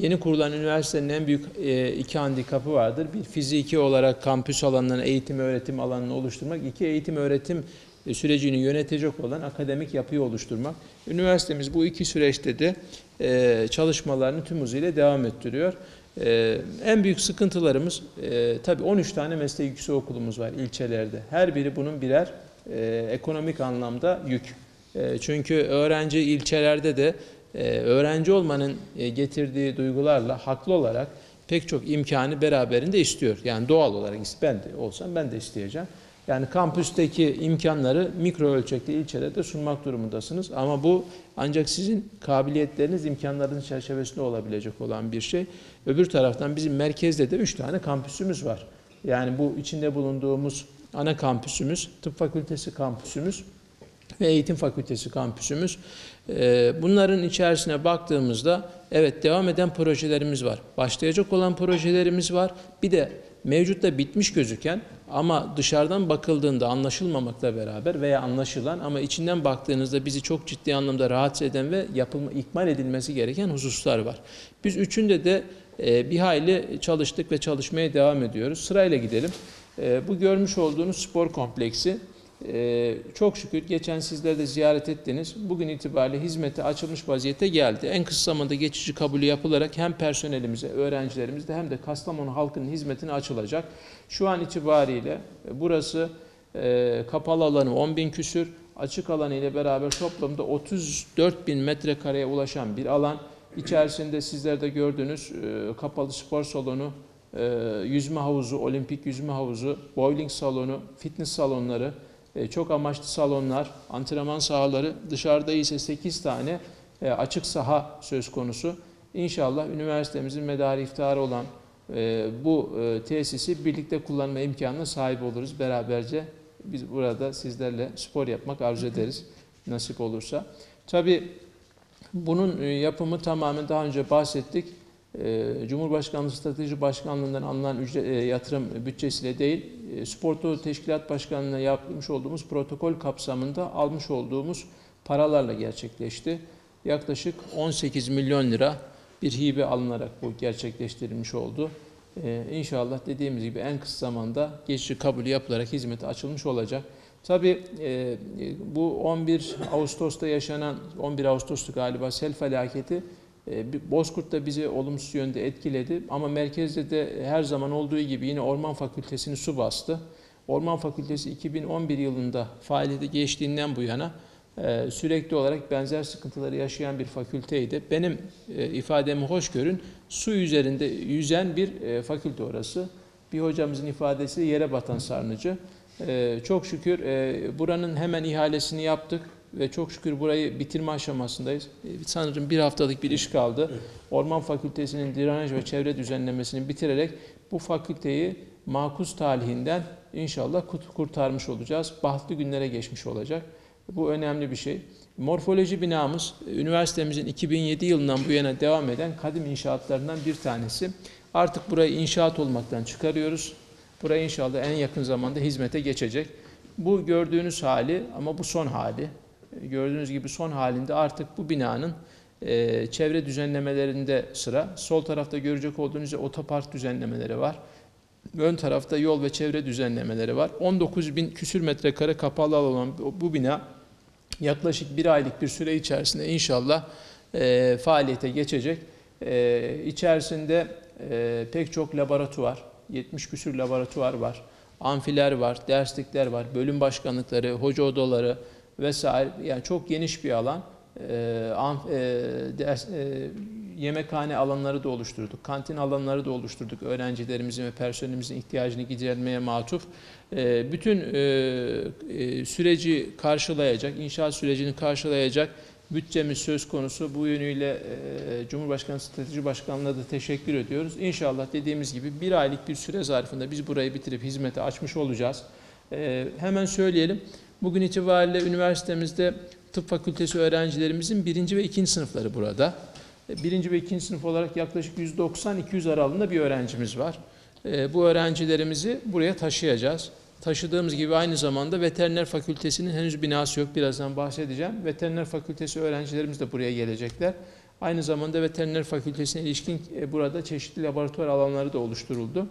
Yeni kurulan üniversitenin en büyük e, iki handikapı vardır. Bir fiziki olarak kampüs alanlarını, eğitim öğretim alanını oluşturmak. iki eğitim öğretim e, sürecini yönetecek olan akademik yapıyı oluşturmak. Üniversitemiz bu iki süreçte de e, çalışmalarını tüm hızıyla devam ettiriyor. E, en büyük sıkıntılarımız e, tabii 13 tane meslek yüksek okulumuz var ilçelerde. Her biri bunun birer e, ekonomik anlamda yük. E, çünkü öğrenci ilçelerde de e, öğrenci olmanın e, getirdiği duygularla haklı olarak pek çok imkanı beraberinde istiyor. Yani doğal olarak ben de olsam ben de isteyeceğim. Yani kampüsteki imkanları mikro ölçekli ilçelerde sunmak durumundasınız. Ama bu ancak sizin kabiliyetleriniz, imkanlarınız çerçevesinde olabilecek olan bir şey. Öbür taraftan bizim merkezde de 3 tane kampüsümüz var. Yani bu içinde bulunduğumuz ana kampüsümüz, tıp fakültesi kampüsümüz ve eğitim fakültesi kampüsümüz. Ee, Bunların içerisine baktığımızda evet devam eden projelerimiz var. Başlayacak olan projelerimiz var. Bir de mevcutta bitmiş gözüken ama dışarıdan bakıldığında anlaşılmamakla beraber veya anlaşılan ama içinden baktığınızda bizi çok ciddi anlamda rahatsız eden ve yapılma, ikmal edilmesi gereken hususlar var. Biz üçünde de e, bir hayli çalıştık ve çalışmaya devam ediyoruz. Sırayla gidelim. E, Bu görmüş olduğunuz spor kompleksi ee, çok şükür geçen sizler de ziyaret ettiniz. Bugün itibariyle hizmete açılmış vaziyete geldi. En kısa zamanda geçici kabulü yapılarak hem personelimize, öğrencilerimize hem de Kastamonu halkının hizmetine açılacak. Şu an itibariyle e, burası e, kapalı alanı 10 bin küsür, açık alanı ile beraber toplamda 34 bin metrekareye ulaşan bir alan. İçerisinde sizler de gördüğünüz e, kapalı spor salonu, e, yüzme havuzu, olimpik yüzme havuzu, bowling salonu, fitness salonları, çok amaçlı salonlar, antrenman sahaları, dışarıda ise 8 tane e, açık saha söz konusu. İnşallah üniversitemizin medarı iftiharı olan e, bu e, tesisi birlikte kullanma imkanına sahip oluruz beraberce. Biz burada sizlerle spor yapmak arzu ederiz nasip olursa. Tabii bunun e, yapımı tamamen daha önce bahsettik. E, Cumhurbaşkanlığı Strateji Başkanlığı'ndan alınan ücret, e, yatırım bütçesiyle değil, e, Sporto Teşkilat Başkanlığı'na yapmış olduğumuz protokol kapsamında almış olduğumuz paralarla gerçekleşti. Yaklaşık 18 milyon lira bir hibe alınarak bu gerçekleştirilmiş oldu. Ee, inşallah dediğimiz gibi en kısa zamanda geçici kabulü yapılarak hizmete açılmış olacak. Tabii e, bu 11 Ağustos'ta yaşanan, 11 Ağustos'tu galiba sel felaketi e, bir- Bozkurt'ta bizi olumsuz yönde etkiledi ama merkezde de her zaman olduğu gibi yine Orman Fakültesini su bastı. Orman Fakültesi 2011 yılında faaliyete geçtiğinden bu yana e, sürekli olarak benzer sıkıntıları yaşayan bir fakülteydi. Benim e, ifademi hoş görün, su üzerinde yüzen bir e, fakülte orası. Bir hocamızın ifadesi yere batan sarnıcı. Çok şükür buranın hemen ihalesini yaptık ve çok şükür burayı bitirme aşamasındayız. E, sanırım bir haftalık bir iş kaldı. Orman Fakültesi'nin drenaj ve çevre düzenlemesini bitirerek bu fakülteyi makus talihinden inşallah kurtarmış olacağız. Bahtlı günlere geçmiş olacak. Bu önemli bir şey. Morfoloji binamız e, üniversitemizin 2007 yılından bu yana devam eden kadim inşaatlarından bir tanesi. Artık burayı inşaat olmaktan çıkarıyoruz. Burayı inşallah en yakın zamanda hizmete geçecek. Bu gördüğünüz hali ama bu son hali. Gördüğünüz gibi son halinde artık bu binanın e, çevre düzenlemelerinde sıra. Sol tarafta görecek olduğunuz otopark düzenlemeleri var. Ön tarafta yol ve çevre düzenlemeleri var. 19 bin küsür metrekare kapalı alan bu bina yaklaşık bir aylık bir süre içerisinde inşallah e, faaliyete geçecek. E, içerisinde e, pek çok laboratuvar, 70 küsür laboratuvar var, amfiler var, derslikler var, bölüm başkanlıkları, hoca odaları vesaire. Yani çok geniş bir alan. E, e, ders, e, yemekhane alanları da oluşturduk, kantin alanları da oluşturduk. Öğrencilerimizin ve personelimizin ihtiyacını gidermeye matuf. E, bütün e, e, süreci karşılayacak, inşaat sürecini karşılayacak bütçemiz söz konusu. Bu yönüyle e, Cumhurbaşkanı Strateji Başkanlığı'na da teşekkür ediyoruz. İnşallah dediğimiz gibi bir aylık bir süre zarfında biz burayı bitirip hizmete açmış olacağız. E, hemen söyleyelim. Bugün itibariyle üniversitemizde tıp fakültesi öğrencilerimizin birinci ve ikinci sınıfları burada. E, Birinci ve ikinci sınıf olarak yaklaşık 190-200 aralığında bir öğrencimiz var. E, Bu öğrencilerimizi buraya taşıyacağız. Taşıdığımız gibi aynı zamanda veteriner fakültesinin henüz binası yok. Birazdan bahsedeceğim. Veteriner fakültesi öğrencilerimiz de buraya gelecekler. Aynı zamanda veteriner fakültesine ilişkin e, burada çeşitli laboratuvar alanları da oluşturuldu.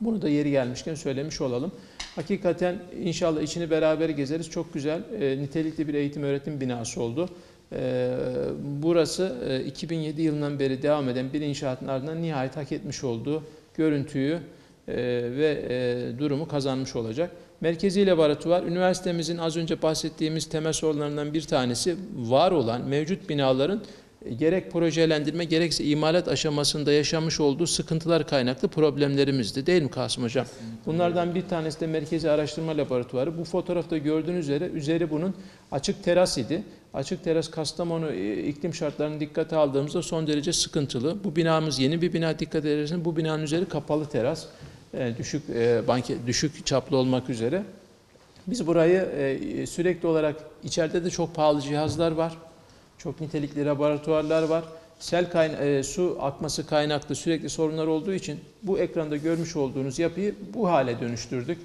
Bunu da yeri gelmişken söylemiş olalım. Hakikaten inşallah içini beraber gezeriz. Çok güzel, e, nitelikli bir eğitim öğretim binası oldu. E, burası e, 2007 yılından beri devam eden bir inşaatın ardından nihayet hak etmiş olduğu görüntüyü e, ve e, durumu kazanmış olacak. Merkezi laboratuvar, üniversitemizin az önce bahsettiğimiz temel sorunlarından bir tanesi var olan mevcut binaların gerek projelendirme gerekse imalat aşamasında yaşamış olduğu sıkıntılar kaynaklı problemlerimizdi. Değil mi Kasım Hocam? Bunlardan bir tanesi de Merkezi Araştırma Laboratuvarı. Bu fotoğrafta gördüğünüz üzere üzeri bunun açık teras idi. Açık teras Kastamonu e, iklim şartlarını dikkate aldığımızda son derece sıkıntılı. Bu binamız yeni bir bina dikkat ederseniz bu binanın üzeri kapalı teras. E, düşük e, banke düşük çaplı olmak üzere. Biz burayı e, sürekli olarak içeride de çok pahalı cihazlar var. Çok nitelikli laboratuvarlar var. Sel kayna- e, su akması kaynaklı sürekli sorunlar olduğu için bu ekranda görmüş olduğunuz yapıyı bu hale dönüştürdük.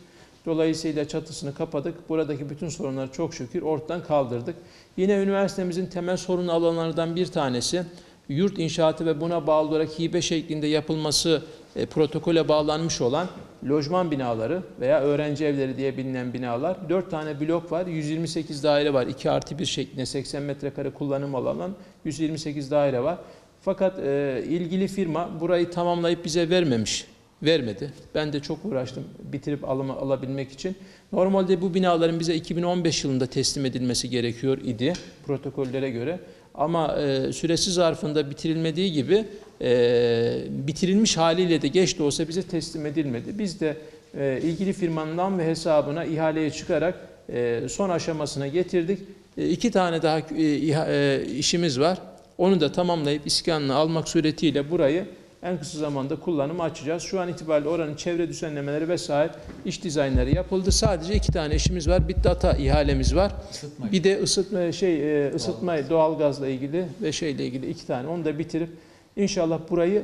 Dolayısıyla çatısını kapadık. Buradaki bütün sorunları çok şükür ortadan kaldırdık. Yine üniversitemizin temel sorun alanlarından bir tanesi yurt inşaatı ve buna bağlı olarak hibe şeklinde yapılması e, protokole bağlanmış olan lojman binaları veya öğrenci evleri diye bilinen binalar. 4 tane blok var, 128 daire var. 2 artı 1 şeklinde 80 metrekare kullanım alan 128 daire var. Fakat e, ilgili firma burayı tamamlayıp bize vermemiş. Vermedi. Ben de çok uğraştım bitirip alımı alabilmek için. Normalde bu binaların bize 2015 yılında teslim edilmesi gerekiyor idi protokollere göre. Ama e, süresi zarfında bitirilmediği gibi e, bitirilmiş haliyle de geç de olsa bize teslim edilmedi. Biz de e, ilgili firmanın ve hesabına ihaleye çıkarak e, son aşamasına getirdik. E, iki tane daha e, e, işimiz var. Onu da tamamlayıp iskanını almak suretiyle burayı en kısa zamanda kullanıma açacağız. Şu an itibariyle oranın çevre düzenlemeleri vesaire iş dizaynları yapıldı. Sadece iki tane işimiz var. Bir data ihalemiz var. Isıtma. Bir de ısıtma şey e, ısıtma doğalgazla ilgili ve şeyle ilgili iki tane. Onu da bitirip inşallah burayı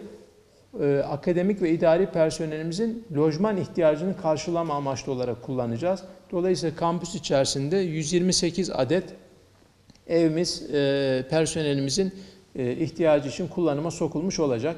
e, akademik ve idari personelimizin lojman ihtiyacını karşılama amaçlı olarak kullanacağız. Dolayısıyla kampüs içerisinde 128 adet evimiz e, personelimizin e, ihtiyacı için kullanıma sokulmuş olacak.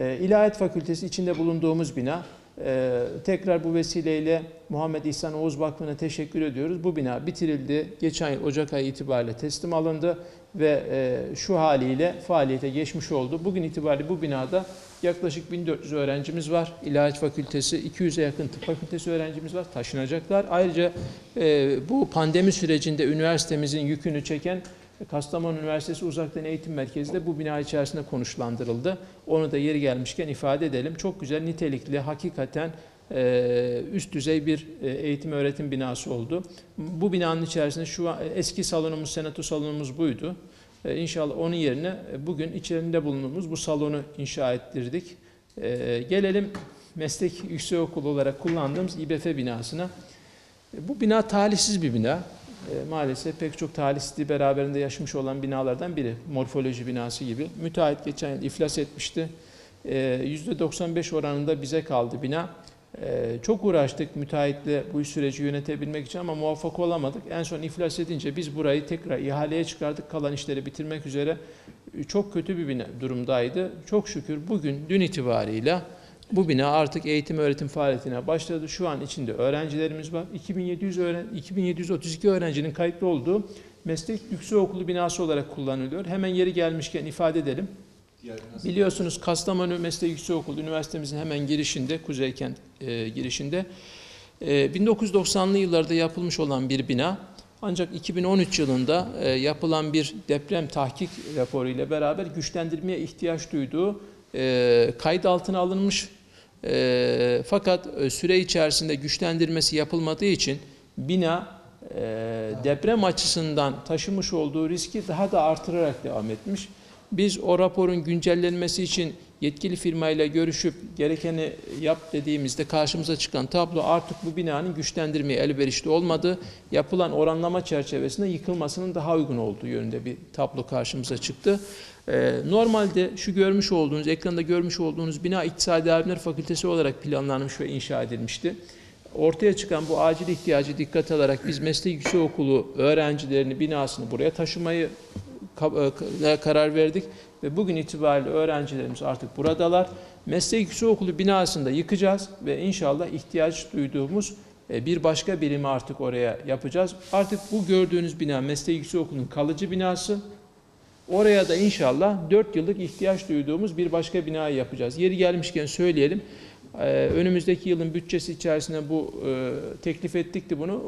E, İlahiyat Fakültesi içinde bulunduğumuz bina Ee, tekrar bu vesileyle Muhammed İhsan Oğuz Vakfı'na teşekkür ediyoruz. Bu bina bitirildi. Geçen yıl Ocak ayı itibariyle teslim alındı ve e, şu haliyle faaliyete geçmiş oldu. Bugün itibariyle bu binada yaklaşık 1400 öğrencimiz var. İlahiyat Fakültesi, 200'e yakın tıp fakültesi öğrencimiz var. Taşınacaklar. Ayrıca e, bu pandemi sürecinde üniversitemizin yükünü çeken Kastamonu Üniversitesi Uzaktan Eğitim Merkezi de bu bina içerisinde konuşlandırıldı. Onu da yeri gelmişken ifade edelim. Çok güzel, nitelikli, hakikaten e, üst düzey bir e, eğitim öğretim binası oldu. Bu binanın içerisinde şu an eski salonumuz, senato salonumuz buydu. E, İnşallah onun yerine bugün içerisinde bulunduğumuz bu salonu inşa ettirdik. Gelelim meslek yüksekokulu olarak kullandığımız İBF binasına. Bu bina talihsiz bir bina. E, Maalesef pek çok talihsizliği beraberinde yaşamış olan binalardan biri. Morfoloji binası gibi. Müteahhit geçen yıl iflas etmişti. E, %95 oranında bize kaldı bina. E, Çok uğraştık müteahhitle bu süreci yönetebilmek için ama muvaffak olamadık. En son iflas edince biz burayı tekrar ihaleye çıkardık. Kalan işleri bitirmek üzere E, çok kötü bir bina durumdaydı. Çok şükür bugün dün itibarıyla bu bina artık eğitim öğretim faaliyetine başladı. Şu an içinde öğrencilerimiz var. 2700 öğren 2732 öğrencinin kayıtlı olduğu meslek yüksekokulu binası olarak kullanılıyor. Hemen yeri gelmişken ifade edelim. Biliyorsunuz Kastamonu Meslek Yüksekokulu üniversitemizin hemen girişinde, Kuzeykent e, girişinde e, 1990'lı yıllarda yapılmış olan bir bina. Ancak 2013 yılında e, yapılan bir deprem tahkik raporu ile beraber güçlendirmeye ihtiyaç duyduğu e, kayıt altına alınmış. E, fakat süre içerisinde güçlendirmesi yapılmadığı için bina e, deprem açısından taşımış olduğu riski daha da artırarak devam etmiş. Biz o raporun güncellenmesi için yetkili firmayla görüşüp gerekeni yap dediğimizde karşımıza çıkan tablo artık bu binanın güçlendirmeye elverişli olmadığı, yapılan oranlama çerçevesinde yıkılmasının daha uygun olduğu yönünde bir tablo karşımıza çıktı. Ee, normalde şu görmüş olduğunuz, ekranda görmüş olduğunuz bina İktisadi Alimler Fakültesi olarak planlanmış ve inşa edilmişti. Ortaya çıkan bu acil ihtiyacı dikkate alarak biz meslek yüksekokulu öğrencilerini binasını buraya taşımayı e, karar verdik ve bugün itibariyle öğrencilerimiz artık buradalar. Meslek Yüksekokulu binasını da yıkacağız ve inşallah ihtiyaç duyduğumuz e, bir başka birimi artık oraya yapacağız. Artık bu gördüğünüz bina Meslek Yüksekokulu'nun kalıcı binası. Oraya da inşallah 4 yıllık ihtiyaç duyduğumuz bir başka binayı yapacağız. Yeri gelmişken söyleyelim. Ee, Önümüzdeki yılın bütçesi içerisinde bu e, teklif ettikti bunu.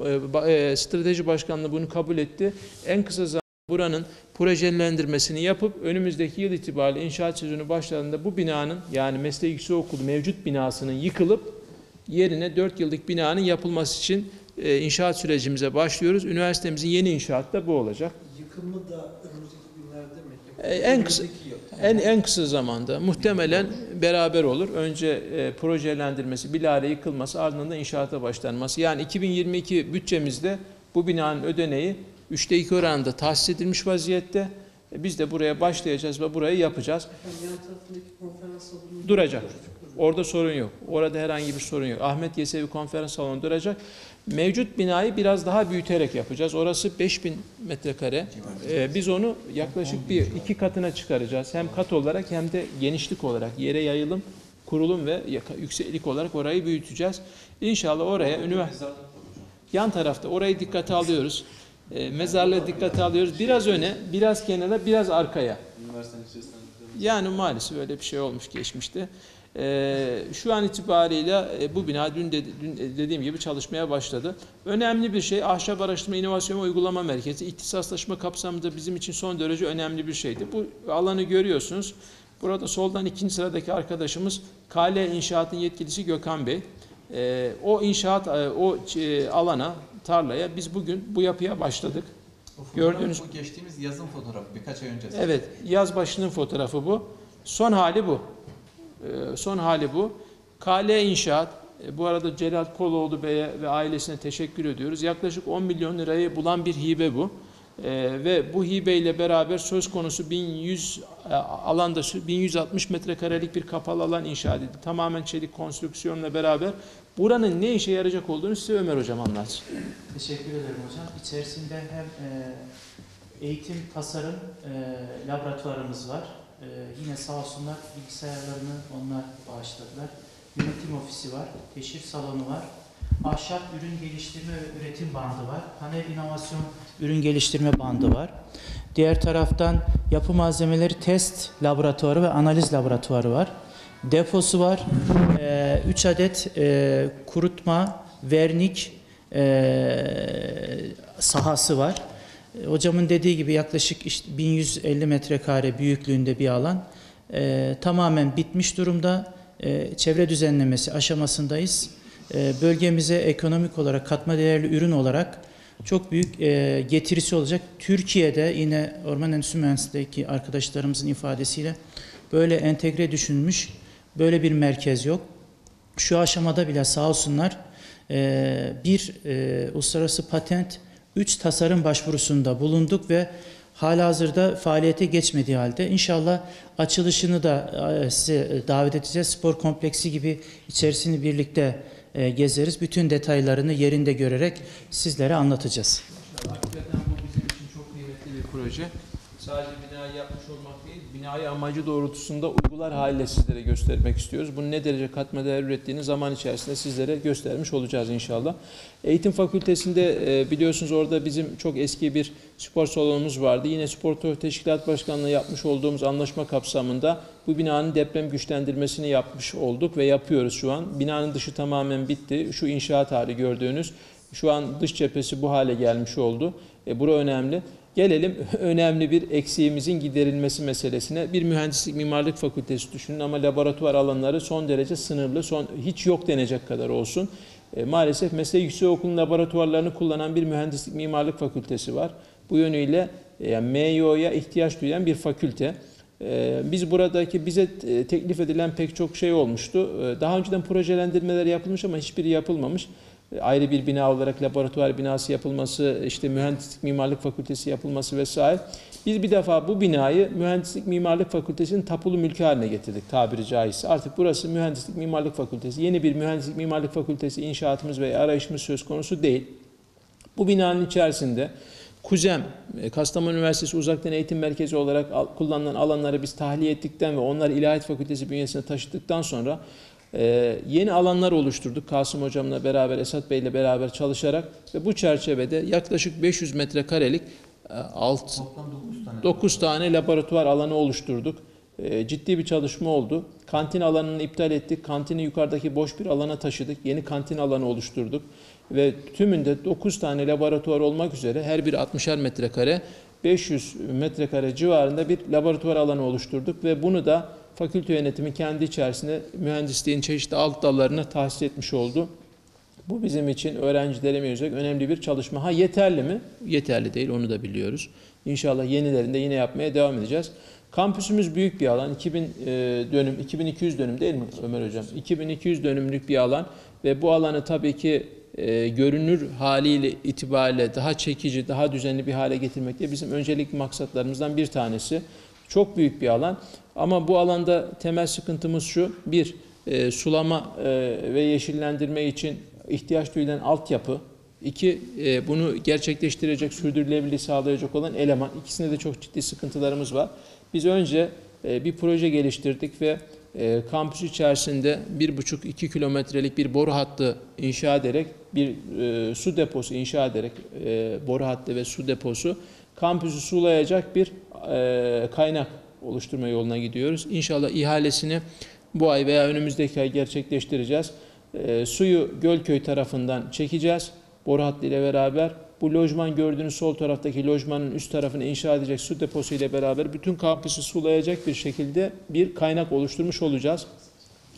Ee, e, Strateji Başkanlığı bunu kabul etti. En kısa zamanda buranın projelendirmesini yapıp önümüzdeki yıl itibariyle inşaat sezonu başladığında bu binanın yani Meslek Yüksekokulu mevcut binasının yıkılıp yerine 4 yıllık binanın yapılması için e, inşaat sürecimize başlıyoruz. Üniversitemizin yeni inşaatı da bu olacak. Yıkımı da önümüzdeki günlerde mi? E, en kısa-. En en kısa zamanda muhtemelen beraber olur. Önce e, projelendirmesi, bilare yıkılması, ardından da inşaata başlanması. Yani 2022 bütçemizde bu binanın ödeneği 3'te 2 oranında tahsis edilmiş vaziyette. E, Biz de buraya başlayacağız ve burayı yapacağız. Duracak. Orada sorun yok. Orada herhangi bir sorun yok. Ahmet Yesevi konferans salonu duracak. Mevcut binayı biraz daha büyüterek yapacağız. Orası 5000 metrekare. Ee, biz onu yaklaşık bir iki katına çıkaracağız. Hem kat olarak hem de genişlik olarak yere yayılım, kurulum ve yükseklik olarak orayı büyüteceğiz. İnşallah oraya üniversite yan tarafta orayı dikkate alıyoruz. Ee, mezarlığı dikkate alıyoruz. Biraz öne, biraz kenara, biraz arkaya. Yani maalesef öyle bir şey olmuş geçmişte. Ee, şu an itibariyle e, bu bina dün, de, dün dediğim gibi çalışmaya başladı. Önemli bir şey Ahşap Araştırma İnovasyon ve Uygulama Merkezi ihtisaslaşma kapsamında bizim için son derece önemli bir şeydi. Bu alanı görüyorsunuz. Burada soldan ikinci sıradaki arkadaşımız Kale İnşaat'ın yetkilisi Gökhan Bey. Ee, o inşaat, e, o e, alana, tarlaya biz bugün bu yapıya başladık. Gördüğünüz- bu geçtiğimiz yazın fotoğrafı birkaç ay önce. Evet, yaz başının fotoğrafı bu. Son hali bu. Ee, son hali bu. Kale İnşaat, e, bu arada Celal Koloğlu Bey'e ve ailesine teşekkür ediyoruz. Yaklaşık 10 milyon lirayı bulan bir hibe bu. Ee, ve bu hibeyle beraber söz konusu 1100 e, alanda 1160 metrekarelik bir kapalı alan inşa edildi. Tamamen çelik konstrüksiyonla beraber buranın ne işe yarayacak olduğunu size Ömer Hocam anlatsın. Teşekkür ederim hocam. İçerisinde hem e, eğitim, tasarım laboratuvarımız var. E, yine sağ olsunlar bilgisayarlarını onlar bağışladılar. yönetim ofisi var, teşhir salonu var, ahşap ürün geliştirme ve üretim bandı var, panel inovasyon ürün geliştirme bandı var. Diğer taraftan yapı malzemeleri test laboratuvarı ve analiz laboratuvarı var. Deposu var. 3 adet e, kurutma, vernik e, sahası var. E, Hocamın dediği gibi yaklaşık işte 1150 metrekare büyüklüğünde bir alan. E, tamamen bitmiş durumda. E, çevre düzenlemesi aşamasındayız. E, bölgemize ekonomik olarak katma değerli ürün olarak çok büyük e, getirisi olacak. Türkiye'de yine Orman Endüstri Mühendisliğindeki arkadaşlarımızın ifadesiyle böyle entegre düşünmüş böyle bir merkez yok. Şu aşamada bile sağ olsunlar e, bir e, uluslararası patent 3 tasarım başvurusunda bulunduk ve halihazırda faaliyete geçmediği halde inşallah açılışını da e, size davet edeceğiz. Spor kompleksi gibi içerisini birlikte e, gezeriz. Bütün detaylarını yerinde görerek sizlere anlatacağız. Hakikaten bu bizim için çok kıymetli bir proje. Sadece binayı yapmış olmak binayı amacı doğrultusunda uygular haliyle sizlere göstermek istiyoruz. Bunun ne derece katma değer ürettiğini zaman içerisinde sizlere göstermiş olacağız inşallah. Eğitim fakültesinde e, biliyorsunuz orada bizim çok eski bir spor salonumuz vardı. Yine Spor Teşkilat Başkanlığı yapmış olduğumuz anlaşma kapsamında bu binanın deprem güçlendirmesini yapmış olduk ve yapıyoruz şu an. Binanın dışı tamamen bitti. Şu inşaat hali gördüğünüz şu an dış cephesi bu hale gelmiş oldu. E, bura önemli. Gelelim önemli bir eksiğimizin giderilmesi meselesine. Bir mühendislik mimarlık fakültesi düşünün ama laboratuvar alanları son derece sınırlı, son hiç yok denecek kadar olsun. E, maalesef Meslek Yüksekokulu'nun laboratuvarlarını kullanan bir mühendislik mimarlık fakültesi var. Bu yönüyle e, yani MYO'ya ihtiyaç duyan bir fakülte. E, Biz buradaki bize e, teklif edilen pek çok şey olmuştu. E, Daha önceden projelendirmeler yapılmış ama hiçbiri yapılmamış ayrı bir bina olarak laboratuvar binası yapılması, işte mühendislik mimarlık fakültesi yapılması vesaire. Biz bir defa bu binayı mühendislik mimarlık fakültesinin tapulu mülkü haline getirdik tabiri caizse. Artık burası mühendislik mimarlık fakültesi. Yeni bir mühendislik mimarlık fakültesi inşaatımız veya arayışımız söz konusu değil. Bu binanın içerisinde KUZEM, e, Kastamonu Üniversitesi Uzaktan Eğitim Merkezi olarak kullanılan alanları biz tahliye ettikten ve onları İlahiyat Fakültesi bünyesine taşıdıktan sonra ee, yeni alanlar oluşturduk Kasım Hocam'la beraber, Esat Bey'le beraber çalışarak ve bu çerçevede yaklaşık 500 metrekarelik e, alt Toplam 9 tane. 9 tane laboratuvar alanı oluşturduk. Ee, ciddi bir çalışma oldu. Kantin alanını iptal ettik. Kantini yukarıdaki boş bir alana taşıdık. Yeni kantin alanı oluşturduk. Ve tümünde 9 tane laboratuvar olmak üzere her biri 60'er metrekare 500 metrekare civarında bir laboratuvar alanı oluşturduk ve bunu da fakülte yönetimi kendi içerisinde mühendisliğin çeşitli alt dallarına tahsis etmiş oldu. Bu bizim için öğrencilerime yönelik önemli bir çalışma. Ha yeterli mi? Yeterli değil, onu da biliyoruz. İnşallah yenilerinde yine yapmaya devam edeceğiz. Kampüsümüz büyük bir alan. 2000 e, dönüm, 2200 dönüm değil mi Ömer Hocam? 2200 dönümlük bir alan ve bu alanı tabii ki e, görünür haliyle itibariyle daha çekici, daha düzenli bir hale getirmek de bizim öncelik maksatlarımızdan bir tanesi. Çok büyük bir alan ama bu alanda temel sıkıntımız şu. Bir, e, sulama e, ve yeşillendirme için ihtiyaç duyulan altyapı. İki, e, bunu gerçekleştirecek, sürdürülebilirliği sağlayacak olan eleman. İkisinde de çok ciddi sıkıntılarımız var. Biz önce e, bir proje geliştirdik ve e, kampüs içerisinde 1,5-2 kilometrelik bir boru hattı inşa ederek, bir e, su deposu inşa ederek, e, boru hattı ve su deposu kampüsü sulayacak bir e, kaynak oluşturma yoluna gidiyoruz. İnşallah ihalesini bu ay veya önümüzdeki ay gerçekleştireceğiz. E, suyu Gölköy tarafından çekeceğiz. Boru hattı ile beraber bu lojman gördüğünüz sol taraftaki lojmanın üst tarafını inşa edecek su deposu ile beraber bütün kampüsü sulayacak bir şekilde bir kaynak oluşturmuş olacağız.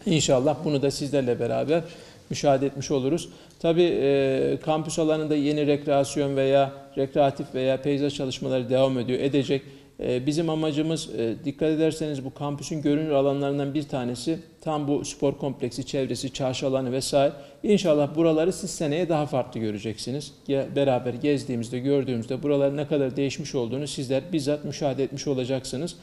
İnşallah bunu da sizlerle beraber müşahede etmiş oluruz. Tabii e, kampüs alanında yeni rekreasyon veya rekreatif veya peyzaj çalışmaları devam ediyor, edecek. E, bizim amacımız e, dikkat ederseniz bu kampüsün görünür alanlarından bir tanesi tam bu spor kompleksi, çevresi, çarşı alanı vesaire. İnşallah buraları siz seneye daha farklı göreceksiniz. Beraber gezdiğimizde, gördüğümüzde buraların ne kadar değişmiş olduğunu sizler bizzat müşahede etmiş olacaksınız.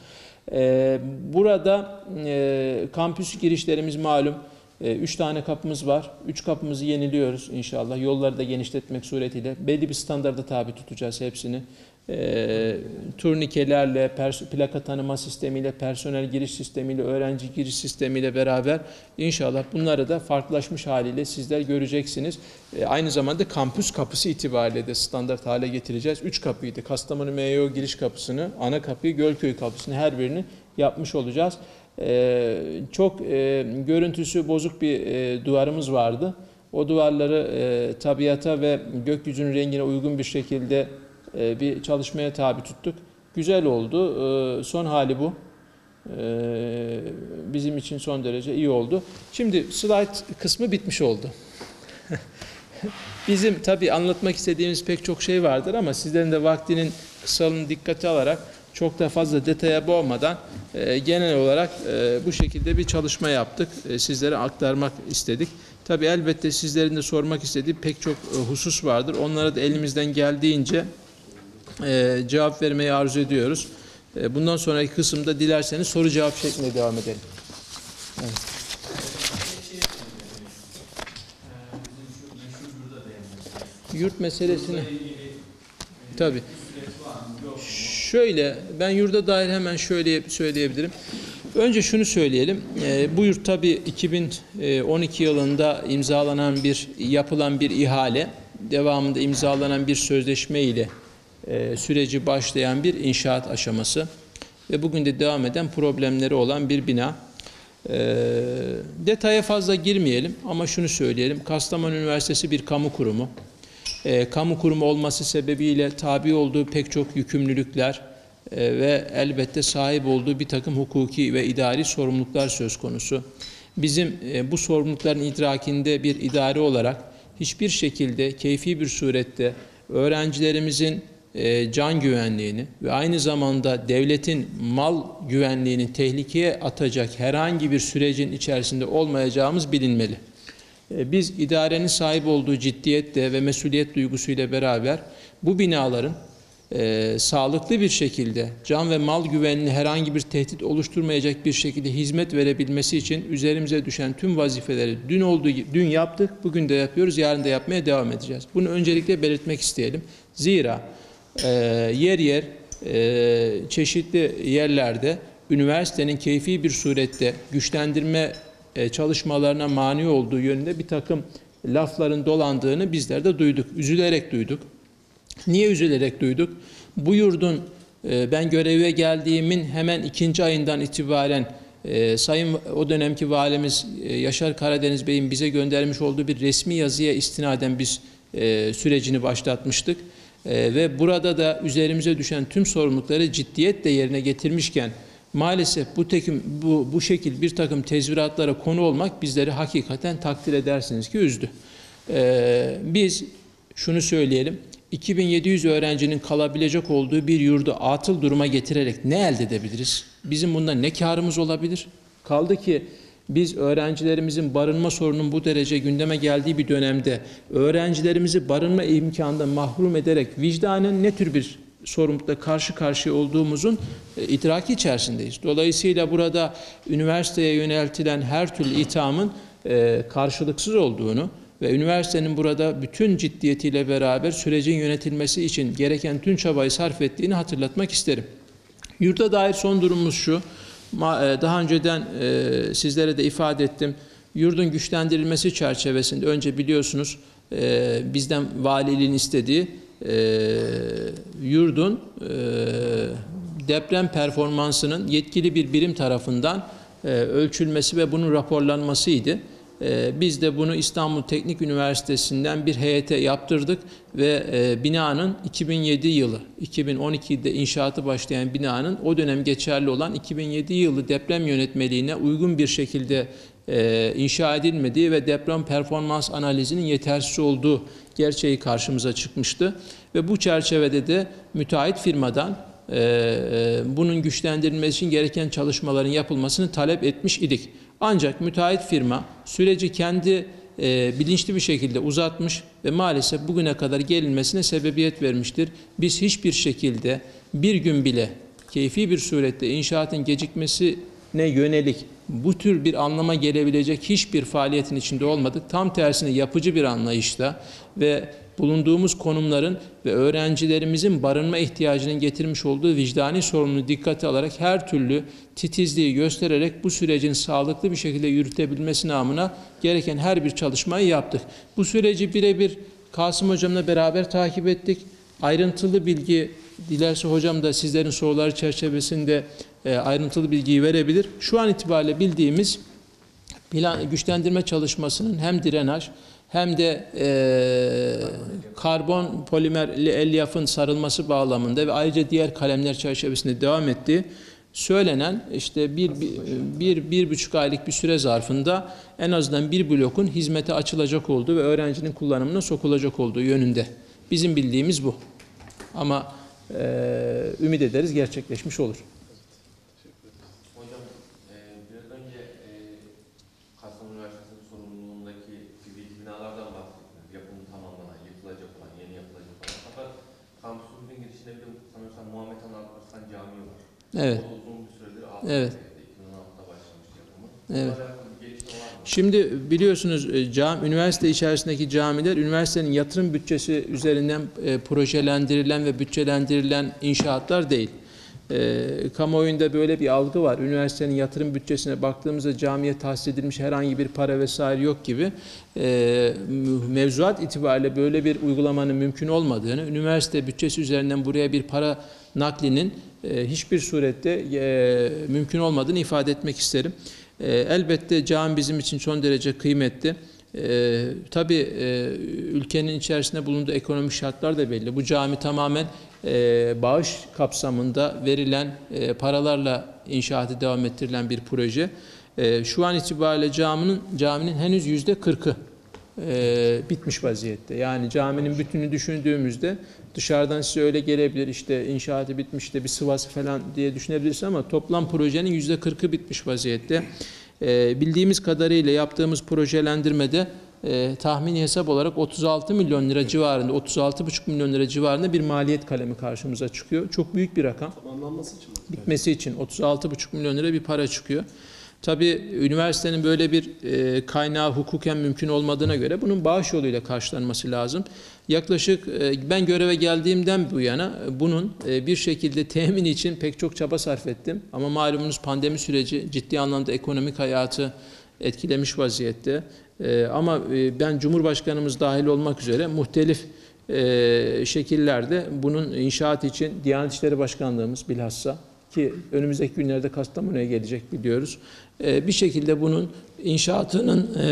E, burada e, kampüs girişlerimiz malum E, Üç tane kapımız var. Üç kapımızı yeniliyoruz inşallah. Yolları da genişletmek suretiyle. Belli bir standarda tabi tutacağız hepsini. E, turnikelerle, plaka tanıma sistemiyle, personel giriş sistemiyle, öğrenci giriş sistemiyle beraber inşallah bunları da farklılaşmış haliyle sizler göreceksiniz. E, aynı zamanda kampüs kapısı itibariyle de standart hale getireceğiz. Üç kapıydı. Kastamonu MYO giriş kapısını, ana kapıyı, Gölköy kapısını her birini yapmış olacağız. E, çok e, görüntüsü bozuk bir e, duvarımız vardı. O duvarları e, tabiata ve gökyüzünün rengine uygun bir şekilde bir çalışmaya tabi tuttuk. Güzel oldu. E, son hali bu. E, bizim için son derece iyi oldu. Şimdi slide kısmı bitmiş oldu. Bizim tabii anlatmak istediğimiz pek çok şey vardır ama sizlerin de vaktinin kısalığını dikkate alarak çok da fazla detaya boğmadan e, genel olarak e, bu şekilde bir çalışma yaptık. E, sizlere aktarmak istedik. Tabii elbette sizlerin de sormak istediği pek çok husus vardır. Onlara da elimizden geldiğince e, cevap vermeyi arzu ediyoruz. E, bundan sonraki kısımda dilerseniz soru cevap şeklinde devam edelim. Yurt meselesini tabii. Şöyle ben yurda dair hemen şöyle söyleyebilirim. Önce şunu söyleyelim. E, bu yurt tabii 2012 yılında imzalanan bir yapılan bir ihale, devamında imzalanan bir sözleşme ile e, süreci başlayan bir inşaat aşaması ve bugün de devam eden problemleri olan bir bina. E, detaya fazla girmeyelim ama şunu söyleyelim. Kastamonu Üniversitesi bir kamu kurumu. E, kamu kurumu olması sebebiyle tabi olduğu pek çok yükümlülükler ve elbette sahip olduğu bir takım hukuki ve idari sorumluluklar söz konusu. Bizim bu sorumlulukların idrakinde bir idare olarak hiçbir şekilde keyfi bir surette öğrencilerimizin e, can güvenliğini ve aynı zamanda devletin mal güvenliğini tehlikeye atacak herhangi bir sürecin içerisinde olmayacağımız bilinmeli. E, Biz idarenin sahip olduğu ciddiyetle ve mesuliyet duygusuyla beraber bu binaların e, sağlıklı bir şekilde can ve mal güvenliğine herhangi bir tehdit oluşturmayacak bir şekilde hizmet verebilmesi için üzerimize düşen tüm vazifeleri dün olduğu gibi- dün yaptık, bugün de yapıyoruz, yarın da yapmaya devam edeceğiz. Bunu öncelikle belirtmek isteyelim. Zira e, yer yer e, çeşitli yerlerde üniversitenin keyfi bir surette güçlendirme e, çalışmalarına mani olduğu yönünde bir takım lafların dolandığını bizler de duyduk. Üzülerek duyduk. Niye üzülerek duyduk? Bu yurdun e, ben göreve geldiğimin hemen ikinci ayından itibaren Sayın o dönemki valimiz Yaşar Karadeniz Bey'in bize göndermiş olduğu bir resmi yazıya istinaden biz sürecini başlatmıştık. E, ve burada da üzerimize düşen tüm sorumlulukları ciddiyetle yerine getirmişken maalesef bu tekim bu bu şekil bir takım tezviratlara konu olmak bizleri hakikaten takdir edersiniz ki üzdü. Ee, biz şunu söyleyelim. 2700 öğrencinin kalabilecek olduğu bir yurdu atıl duruma getirerek ne elde edebiliriz? Bizim bundan ne karımız olabilir? Kaldı ki biz öğrencilerimizin barınma sorunun bu derece gündeme geldiği bir dönemde öğrencilerimizi barınma imkanından mahrum ederek vicdanen ne tür bir sorumlulukla karşı karşıya olduğumuzun e, idraki içerisindeyiz. Dolayısıyla burada üniversiteye yöneltilen her türlü ithamın e, karşılıksız olduğunu ve üniversitenin burada bütün ciddiyetiyle beraber sürecin yönetilmesi için gereken tüm çabayı sarf ettiğini hatırlatmak isterim. Yurda dair son durumumuz şu. E, Daha önceden e, sizlere de ifade ettim. Yurdun güçlendirilmesi çerçevesinde önce biliyorsunuz e, bizden valiliğin istediği yurdun deprem performansının yetkili bir birim tarafından ölçülmesi ve bunun raporlanmasıydı. E, Biz de bunu İstanbul Teknik Üniversitesi'nden bir heyete yaptırdık ve e, binanın 2007 yılı, 2012'de inşaatı başlayan binanın o dönem geçerli olan 2007 yılı deprem yönetmeliğine uygun bir şekilde e, inşa edilmediği ve deprem performans analizinin yetersiz olduğu gerçeği karşımıza çıkmıştı. Ve bu çerçevede de müteahhit firmadan e, bunun güçlendirilmesi için gereken çalışmaların yapılmasını talep etmiş idik. Ancak müteahhit firma süreci kendi e, bilinçli bir şekilde uzatmış ve maalesef bugüne kadar gelinmesine sebebiyet vermiştir. Biz hiçbir şekilde bir gün bile keyfi bir surette inşaatın gecikmesi ne yönelik bu tür bir anlama gelebilecek hiçbir faaliyetin içinde olmadık. Tam tersine yapıcı bir anlayışla ve bulunduğumuz konumların ve öğrencilerimizin barınma ihtiyacının getirmiş olduğu vicdani sorumluluğu dikkate alarak her türlü titizliği göstererek bu sürecin sağlıklı bir şekilde yürütebilmesi namına gereken her bir çalışmayı yaptık. Bu süreci birebir Kasım Hocam'la beraber takip ettik. Ayrıntılı bilgi dilerse hocam da sizlerin soruları çerçevesinde e, ayrıntılı bilgiyi verebilir. Şu an itibariyle bildiğimiz plan, güçlendirme çalışmasının hem drenaj hem de e, karbon polimerli elyafın sarılması bağlamında ve ayrıca diğer kalemler çerçevesinde devam ettiği söylenen işte bir, bir, bir, bir buçuk aylık bir süre zarfında en azından bir blokun hizmete açılacak olduğu ve öğrencinin kullanımına sokulacak olduğu yönünde. Bizim bildiğimiz bu. Ama e, ümit ederiz gerçekleşmiş olur. Hocam e, e. Evet. O da uzun bir süredir Evet. Altınbaşı'daydı. 2016'da başlamış yapımı. Evet. Şimdi biliyorsunuz e, cam, üniversite içerisindeki camiler üniversitenin yatırım bütçesi üzerinden e, projelendirilen ve bütçelendirilen inşaatlar değil. E, kamuoyunda böyle bir algı var. Üniversitenin yatırım bütçesine baktığımızda camiye tahsis edilmiş herhangi bir para vesaire yok gibi. E, mevzuat itibariyle böyle bir uygulamanın mümkün olmadığını, üniversite bütçesi üzerinden buraya bir para naklinin e, hiçbir surette e, mümkün olmadığını ifade etmek isterim. E, elbette cami bizim için son derece kıymetli. E, tabii e, ülkenin içerisinde bulunduğu ekonomik şartlar da belli. Bu cami tamamen e, bağış kapsamında verilen e, paralarla inşaatı devam ettirilen bir proje. E, şu an itibariyle caminin caminin henüz yüzde kırkı e, bitmiş vaziyette. Yani caminin bütününü düşündüğümüzde dışarıdan size öyle gelebilir işte inşaatı bitmiş işte bir sıvası falan diye düşünebilirsiniz ama toplam projenin yüzde kırkı bitmiş vaziyette. E, bildiğimiz kadarıyla yaptığımız projelendirmede e, tahmini hesap olarak 36 milyon lira civarında, 36,5 milyon lira civarında bir maliyet kalemi karşımıza çıkıyor. Çok büyük bir rakam Tamamlanması için bitmesi için 36,5 milyon lira bir para çıkıyor. Tabii üniversitenin böyle bir e, kaynağı hukuken mümkün olmadığına göre bunun bağış yoluyla karşılanması lazım. Yaklaşık e, ben göreve geldiğimden bu yana e, bunun e, bir şekilde temin için pek çok çaba sarf ettim. Ama malumunuz pandemi süreci ciddi anlamda ekonomik hayatı etkilemiş vaziyette. E, ama e, ben Cumhurbaşkanımız dahil olmak üzere muhtelif e, şekillerde bunun inşaat için Diyanet İşleri Başkanlığımız bilhassa ki önümüzdeki günlerde Kastamonu'ya gelecek biliyoruz. E, bir şekilde bunun inşaatının e,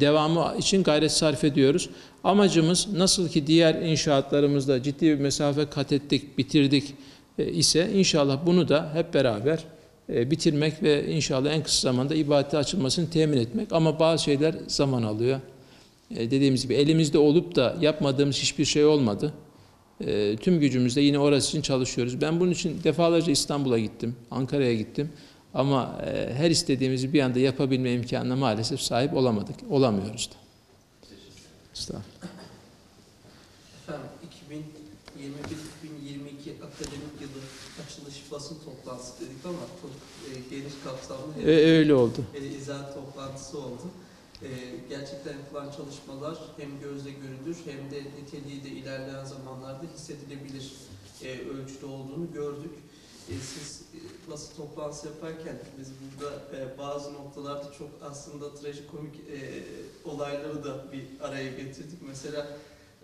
devamı için gayret sarf ediyoruz. Amacımız nasıl ki diğer inşaatlarımızda ciddi bir mesafe kat ettik, bitirdik e, ise inşallah bunu da hep beraber e, bitirmek ve inşallah en kısa zamanda ibadete açılmasını temin etmek. Ama bazı şeyler zaman alıyor. Dediğimiz gibi elimizde olup da yapmadığımız hiçbir şey olmadı. Tüm gücümüzle yine orası için çalışıyoruz. Ben bunun için defalarca İstanbul'a gittim, Ankara'ya gittim. Ama e, her istediğimizi bir anda yapabilme imkanına maalesef sahip olamadık, olamıyoruz da. Estağfurullah. Efendim 2021-2022 akademik yılı açılış basın toplantısı dedik ama çok e, geniş kapsamlı E, öyle oldu. e, izah toplantısı oldu. E, gerçekten yapılan çalışmalar hem gözle görülür hem de niteliği de ilerleyen zamanlarda hissedilebilir e, ölçüde olduğunu gördük. E, siz e, basın toplantısı yaparken biz burada e, bazı noktalarda çok aslında trajikomik e, olayları da bir araya getirdik. Mesela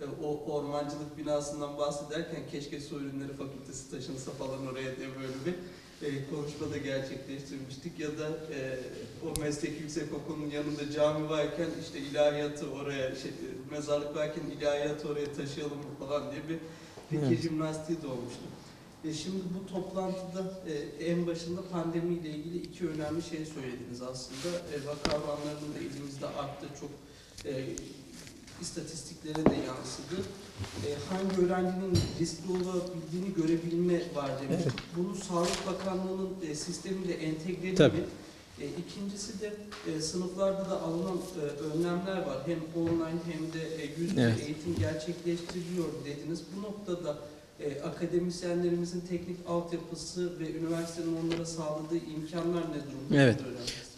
e, o ormancılık binasından bahsederken keşke su ürünleri fakültesi taşınsa falan oraya diye böyle bir e, konuşma da gerçekleştirmiştik. Ya da e, o meslek yüksek okulunun yanında cami varken işte ilahiyatı oraya, şey, e, mezarlık varken ilahiyatı oraya taşıyalım falan diye bir fikir Evet. jimnastiği. E, şimdi bu toplantıda e, en başında pandemiyle ilgili iki önemli şey söylediniz aslında. E, vaka oranlarının da elimizde arttı. Çok e, istatistiklere de yansıdı. E, hangi öğrencinin riskli olabildiğini görebilme var demiştik. Bunu Sağlık Bakanlığı'nın e, sistemiyle entegre Tabii. mi? E, ikincisi de e, sınıflarda da alınan e, önlemler var. Hem online hem de e, yüz yüze Evet. eğitim gerçekleştiriliyor dediniz. Bu noktada e, akademisyenlerimizin teknik altyapısı ve üniversitenin onlara sağladığı imkanlar ne durumda? Evet.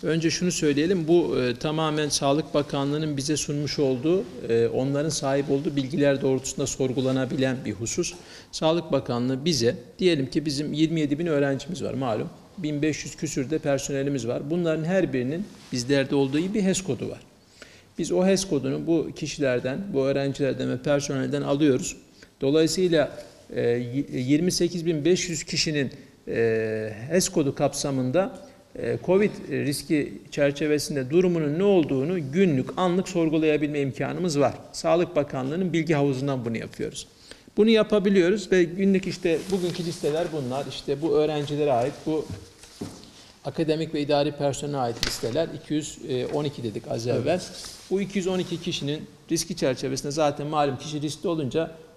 Önce şunu söyleyelim, bu e, tamamen Sağlık Bakanlığı'nın bize sunmuş olduğu, e, onların sahip olduğu bilgiler doğrultusunda sorgulanabilen bir husus. Sağlık Bakanlığı bize, diyelim ki bizim 27 bin öğrencimiz var malum, 1500 küsürde personelimiz var. Bunların her birinin bizlerde olduğu gibi bir HES kodu var. Biz o HES kodunu bu kişilerden, bu öğrencilerden ve personelden alıyoruz. Dolayısıyla 28.500 kişinin e, HES kodu kapsamında e, Covid riski çerçevesinde durumunun ne olduğunu günlük, anlık sorgulayabilme imkanımız var. Sağlık Bakanlığı'nın bilgi havuzundan bunu yapıyoruz. Bunu yapabiliyoruz ve günlük işte bugünkü listeler bunlar. İşte bu öğrencilere ait, bu akademik ve idari personele ait listeler 212 dedik az evvel. Bu 212 kişinin riski çerçevesinde zaten malum kişi riskli olunca e,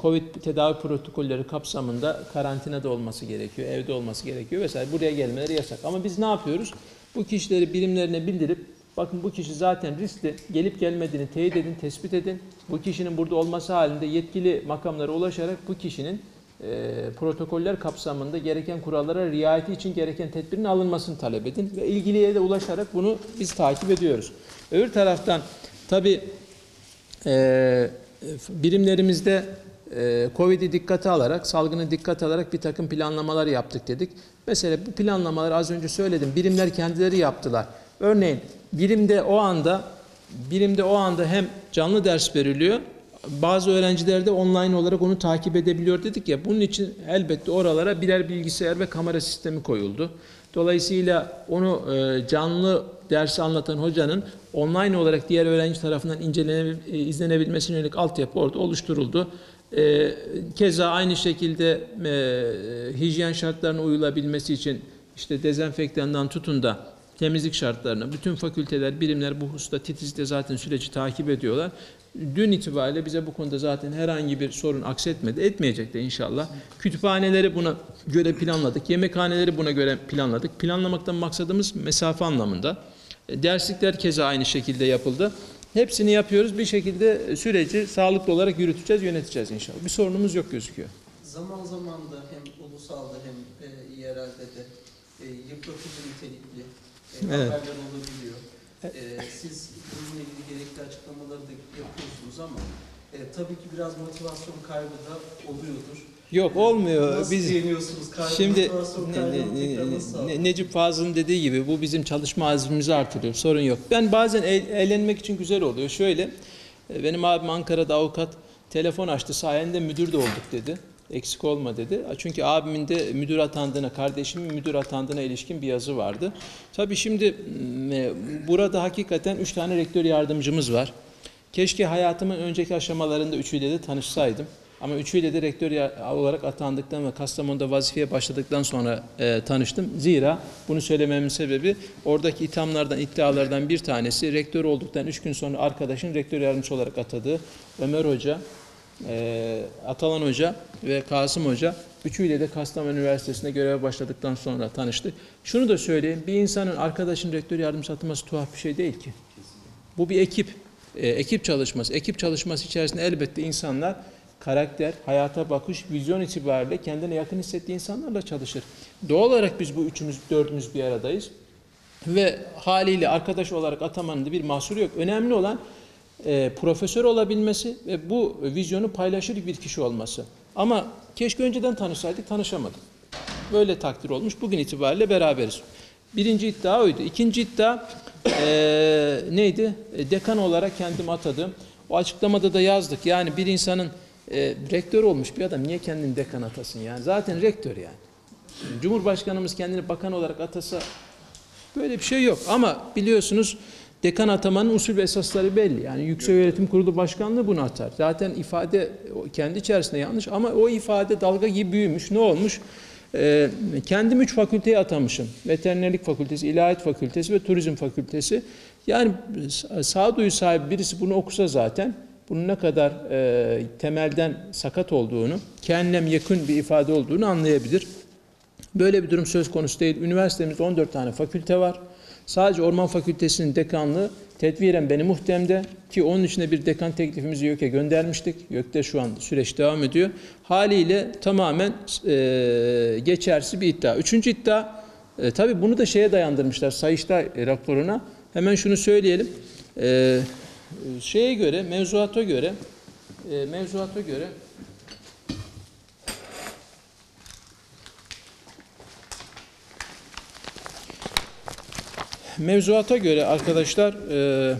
Covid tedavi protokolleri kapsamında karantinada olması gerekiyor, evde olması gerekiyor vesaire. Buraya gelmeleri yasak. Ama biz ne yapıyoruz? Bu kişileri birimlerine bildirip bakın bu kişi zaten riskli, gelip gelmediğini teyit edin, tespit edin. Bu kişinin burada olması halinde yetkili makamlara ulaşarak bu kişinin e, protokoller kapsamında gereken kurallara riayeti için gereken tedbirin alınmasını talep edin ve ilgiliye de ulaşarak bunu biz takip ediyoruz. Öbür taraftan tabii e, birimlerimizde e, Covid'i dikkate alarak, salgını dikkate alarak bir takım planlamalar yaptık dedik. Mesela bu planlamaları az önce söyledim. Birimler kendileri yaptılar. Örneğin birimde o anda birimde o anda hem canlı ders veriliyor, bazı öğrenciler de online olarak onu takip edebiliyor dedik ya. Bunun için elbette oralara birer bilgisayar ve kamera sistemi koyuldu. Dolayısıyla onu e, canlı ders anlatan hocanın online olarak diğer öğrenci tarafından incelene, e, izlenebilmesine yönelik altyapı orada oluşturuldu. E, keza aynı şekilde hijyen şartlarına uyulabilmesi için işte dezenfektandan tutun da temizlik şartlarına bütün fakülteler, birimler bu hususta titizlikle zaten süreci takip ediyorlar. Dün itibariyle bize bu konuda zaten herhangi bir sorun aksetmedi. Etmeyecek de inşallah. Kütüphaneleri buna göre planladık. Yemekhaneleri buna göre planladık. Planlamaktan maksadımız mesafe anlamında. E, Derslikler keza aynı şekilde yapıldı. Hepsini yapıyoruz. Bir şekilde süreci sağlıklı olarak yürüteceğiz, yöneteceğiz inşallah. Bir sorunumuz yok gözüküyor. Zaman zaman da hem ulusalda hem e, yerelde de e, yıpratıcı nitelikli e, Evet. haberler olabiliyor. E, siz bununla ilgili gerekli açıklamaları da yapıyorsunuz ama e, tabii ki biraz motivasyon kaybı da oluyordur. Yok olmuyor. Nasıl Biz yeniyorsunuz kaybı, Şimdi ne- ne- ne-? Necip Fazıl'ın dediği gibi bu bizim çalışma azmimizi artırıyor. Sorun yok. Ben bazen eğ- eğlenmek için güzel oluyor. Şöyle e, benim abim Ankara'da avukat telefon açtı. Sayende müdür de olduk dedi. Eksik olma dedi. Çünkü abimin de müdür atandığına, kardeşimin müdür atandığına ilişkin bir yazı vardı. Tabii şimdi m, burada hakikaten üç tane rektör yardımcımız var. Keşke hayatımın önceki aşamalarında üçüyle de tanışsaydım. Ama üçüyle de rektör olarak atandıktan ve Kastamonu'da vazifeye başladıktan sonra e, tanıştım. Zira bunu söylememin sebebi oradaki ithamlardan, iddialardan bir tanesi rektör olduktan üç gün sonra arkadaşın rektör yardımcısı olarak atadığı Ömer Hoca, e, Atalan Hoca ve Kasım Hoca üçüyle de Kastamonu Üniversitesi'nde göreve başladıktan sonra tanıştık. Şunu da söyleyeyim, bir insanın arkadaşın rektör yardımcısı ataması tuhaf bir şey değil ki. Bu bir ekip, e, ekip çalışması. Ekip çalışması içerisinde elbette insanlar karakter, hayata bakış, vizyon itibariyle kendine yakın hissettiği insanlarla çalışır. Doğal olarak biz bu üçümüz, dördümüz bir aradayız. Ve haliyle arkadaş olarak atamanın da bir mahsuru yok. Önemli olan e, profesör olabilmesi ve bu vizyonu paylaşır bir kişi olması. Ama keşke önceden tanışsaydık, tanışamadık. Böyle takdir olmuş. Bugün itibariyle beraberiz. Birinci iddia oydu. İkinci iddia e, neydi? E, dekan olarak kendim atadım. O açıklamada da yazdık. Yani bir insanın e, rektör olmuş bir adam niye kendini dekan atasın yani? Zaten rektör yani. Cumhurbaşkanımız kendini bakan olarak atasa Böyle bir şey yok ama biliyorsunuz dekan atamanın usul ve esasları belli. Yani Yüksek Öğretim Kurulu Başkanlığı bunu atar. Zaten ifade kendi içerisinde yanlış ama o ifade dalga gibi büyümüş. Ne olmuş? Ee, kendim üç fakülteye atamışım. Veterinerlik Fakültesi, İlahiyat Fakültesi ve Turizm Fakültesi. Yani sa- sağduyu sahibi birisi bunu okusa zaten bunun ne kadar e, temelden sakat olduğunu, kendine yakın bir ifade olduğunu anlayabilir. Böyle bir durum söz konusu değil. Üniversitemizde 14 tane fakülte var. Sadece Orman Fakültesi'nin dekanlığı Tedviren beni muhtemde ki onun içinde bir dekan teklifimizi YÖK'e göndermiştik. YÖK'te şu an süreç devam ediyor. Haliyle tamamen e, geçersiz bir iddia. Üçüncü iddia, e, tabii bunu da şeye dayandırmışlar Sayıştay raporuna. Hemen şunu söyleyelim. E, şeye göre, mevzuata göre, e, mevzuata göre Mevzuata göre arkadaşlar e,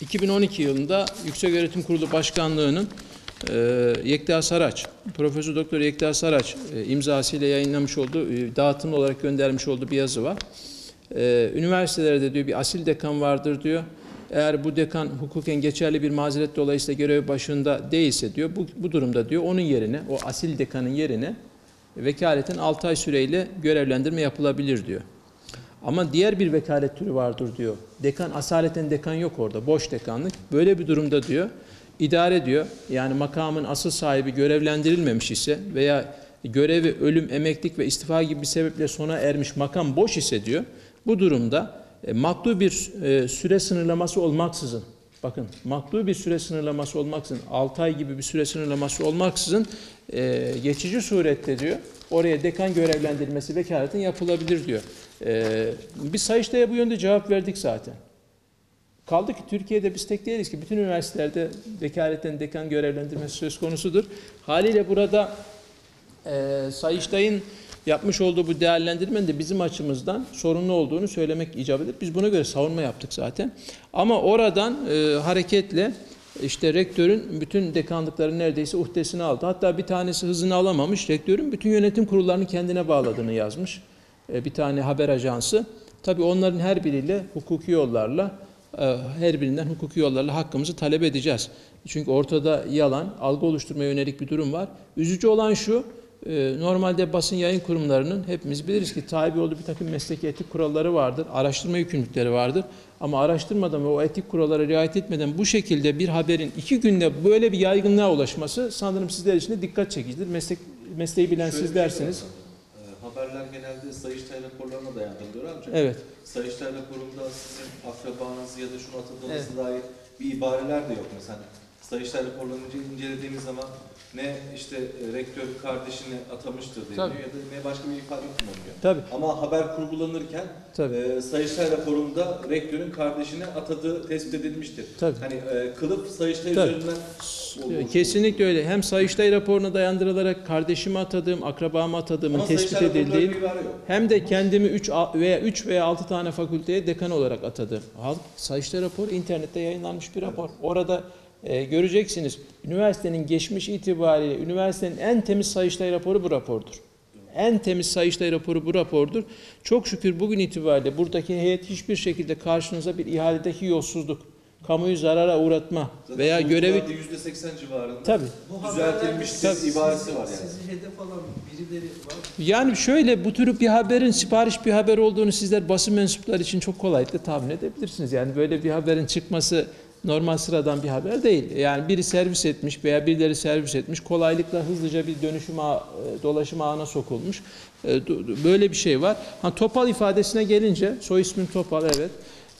2012 yılında Yükseköğretim Kurulu Başkanlığı'nın e, Yekta Saraç, Profesör Doktor Yekta Saraç e, imzasıyla yayınlamış olduğu, e, dağıtımlı olarak göndermiş olduğu bir yazı var. E, üniversitelerde diyor bir asil dekan vardır diyor. Eğer bu dekan hukuken geçerli bir mazeret dolayısıyla görev başında değilse diyor, bu, bu durumda diyor onun yerine, o asil dekanın yerine vekaletin 6 ay süreyle görevlendirme yapılabilir diyor. Ama diğer bir vekalet türü vardır diyor. Dekan asaleten dekan yok orada. Boş dekanlık. Böyle bir durumda diyor idare diyor. Yani makamın asıl sahibi görevlendirilmemiş ise veya görevi ölüm, emeklilik ve istifa gibi bir sebeple sona ermiş makam boş ise diyor. Bu durumda e, maklu bir e, süre sınırlaması olmaksızın bakın maklu bir süre sınırlaması olmaksızın 6 ay gibi bir süre sınırlaması olmaksızın e, geçici surette diyor oraya dekan görevlendirilmesi vekaletin yapılabilir diyor. E, biz Sayıştay'a bu yönde cevap verdik zaten. Kaldı ki Türkiye'de biz tek değiliz ki bütün üniversitelerde vekaletten dekan görevlendirmesi söz konusudur. Haliyle burada e, Sayıştay'ın yapmış olduğu bu değerlendirmenin de bizim açımızdan sorunlu olduğunu söylemek icap eder. Biz buna göre savunma yaptık zaten. Ama oradan e, hareketle işte rektörün bütün dekanlıkların neredeyse uhdesini aldı. Hatta bir tanesi hızını alamamış. Rektörün bütün yönetim kurullarını kendine bağladığını yazmış. E, bir tane haber ajansı. Tabii onların her biriyle hukuki yollarla e, her birinden hukuki yollarla hakkımızı talep edeceğiz. Çünkü ortada yalan, algı oluşturmaya yönelik bir durum var. Üzücü olan şu, normalde basın yayın kurumlarının hepimiz biliriz ki tabi olduğu bir takım mesleki etik kuralları vardır, araştırma yükümlülükleri vardır. Ama araştırmadan ve o etik kurallara riayet etmeden bu şekilde bir haberin iki günde böyle bir yaygınlığa ulaşması sanırım sizler için de dikkat çekicidir. Meslek, mesleği bilen Şöyle siz şey dersiniz. zaten. Ee, haberler genelde Sayıştay raporlarına dayandırılıyor ancak Evet. Sayıştay raporunda sizin akrabanız ya da şunu atadığınızı dair bir ibareler de yok mesela. Sayıştay raporlarını ince- incelediğimiz zaman ne işte e, rektör kardeşini atamıştır deniliyor Tabii. ya da ne başka bir ifade kullanılıyor. Tabii, Ama haber kurgulanırken tabii, e, Sayıştay raporunda rektörün kardeşini atadığı tespit edilmiştir. tabii. Hani e, kılıf Sayıştay Tabii. üzerinden olmuş. Kesinlikle öyle. Hem Sayıştay raporuna dayandırılarak kardeşimi atadığım, akrabamı atadığımın Ama tespit Sayıştay edildiği hem de kendimi 3 veya 3 veya 6 tane fakülteye dekan olarak atadım. Halk Sayıştay raporu internette yayınlanmış bir rapor. Orada e, göreceksiniz üniversitenin geçmiş itibariyle üniversitenin en temiz Sayıştay raporu bu rapordur. En temiz Sayıştay raporu bu rapordur. Çok şükür bugün itibariyle buradaki heyet hiçbir şekilde karşınıza bir ihaledeki yolsuzluk, kamuyu zarara uğratma Zaten veya görevi sonuçlarda %80 civarında tabii Bu düzeltilmiş siz- ibaresi var yani. Sizi hedef alan birileri var. Yani şöyle bu tür bir haberin sipariş bir haber olduğunu sizler basın mensupları için çok kolaylıkla tahmin edebilirsiniz. Yani böyle bir haberin çıkması normal sıradan bir haber değil. Yani biri servis etmiş veya birileri servis etmiş kolaylıkla hızlıca bir dönüşüm ağı, e, dolaşım ağına sokulmuş. E, Böyle bir şey var. Ha, Topal ifadesine gelince soy ismim Topal evet.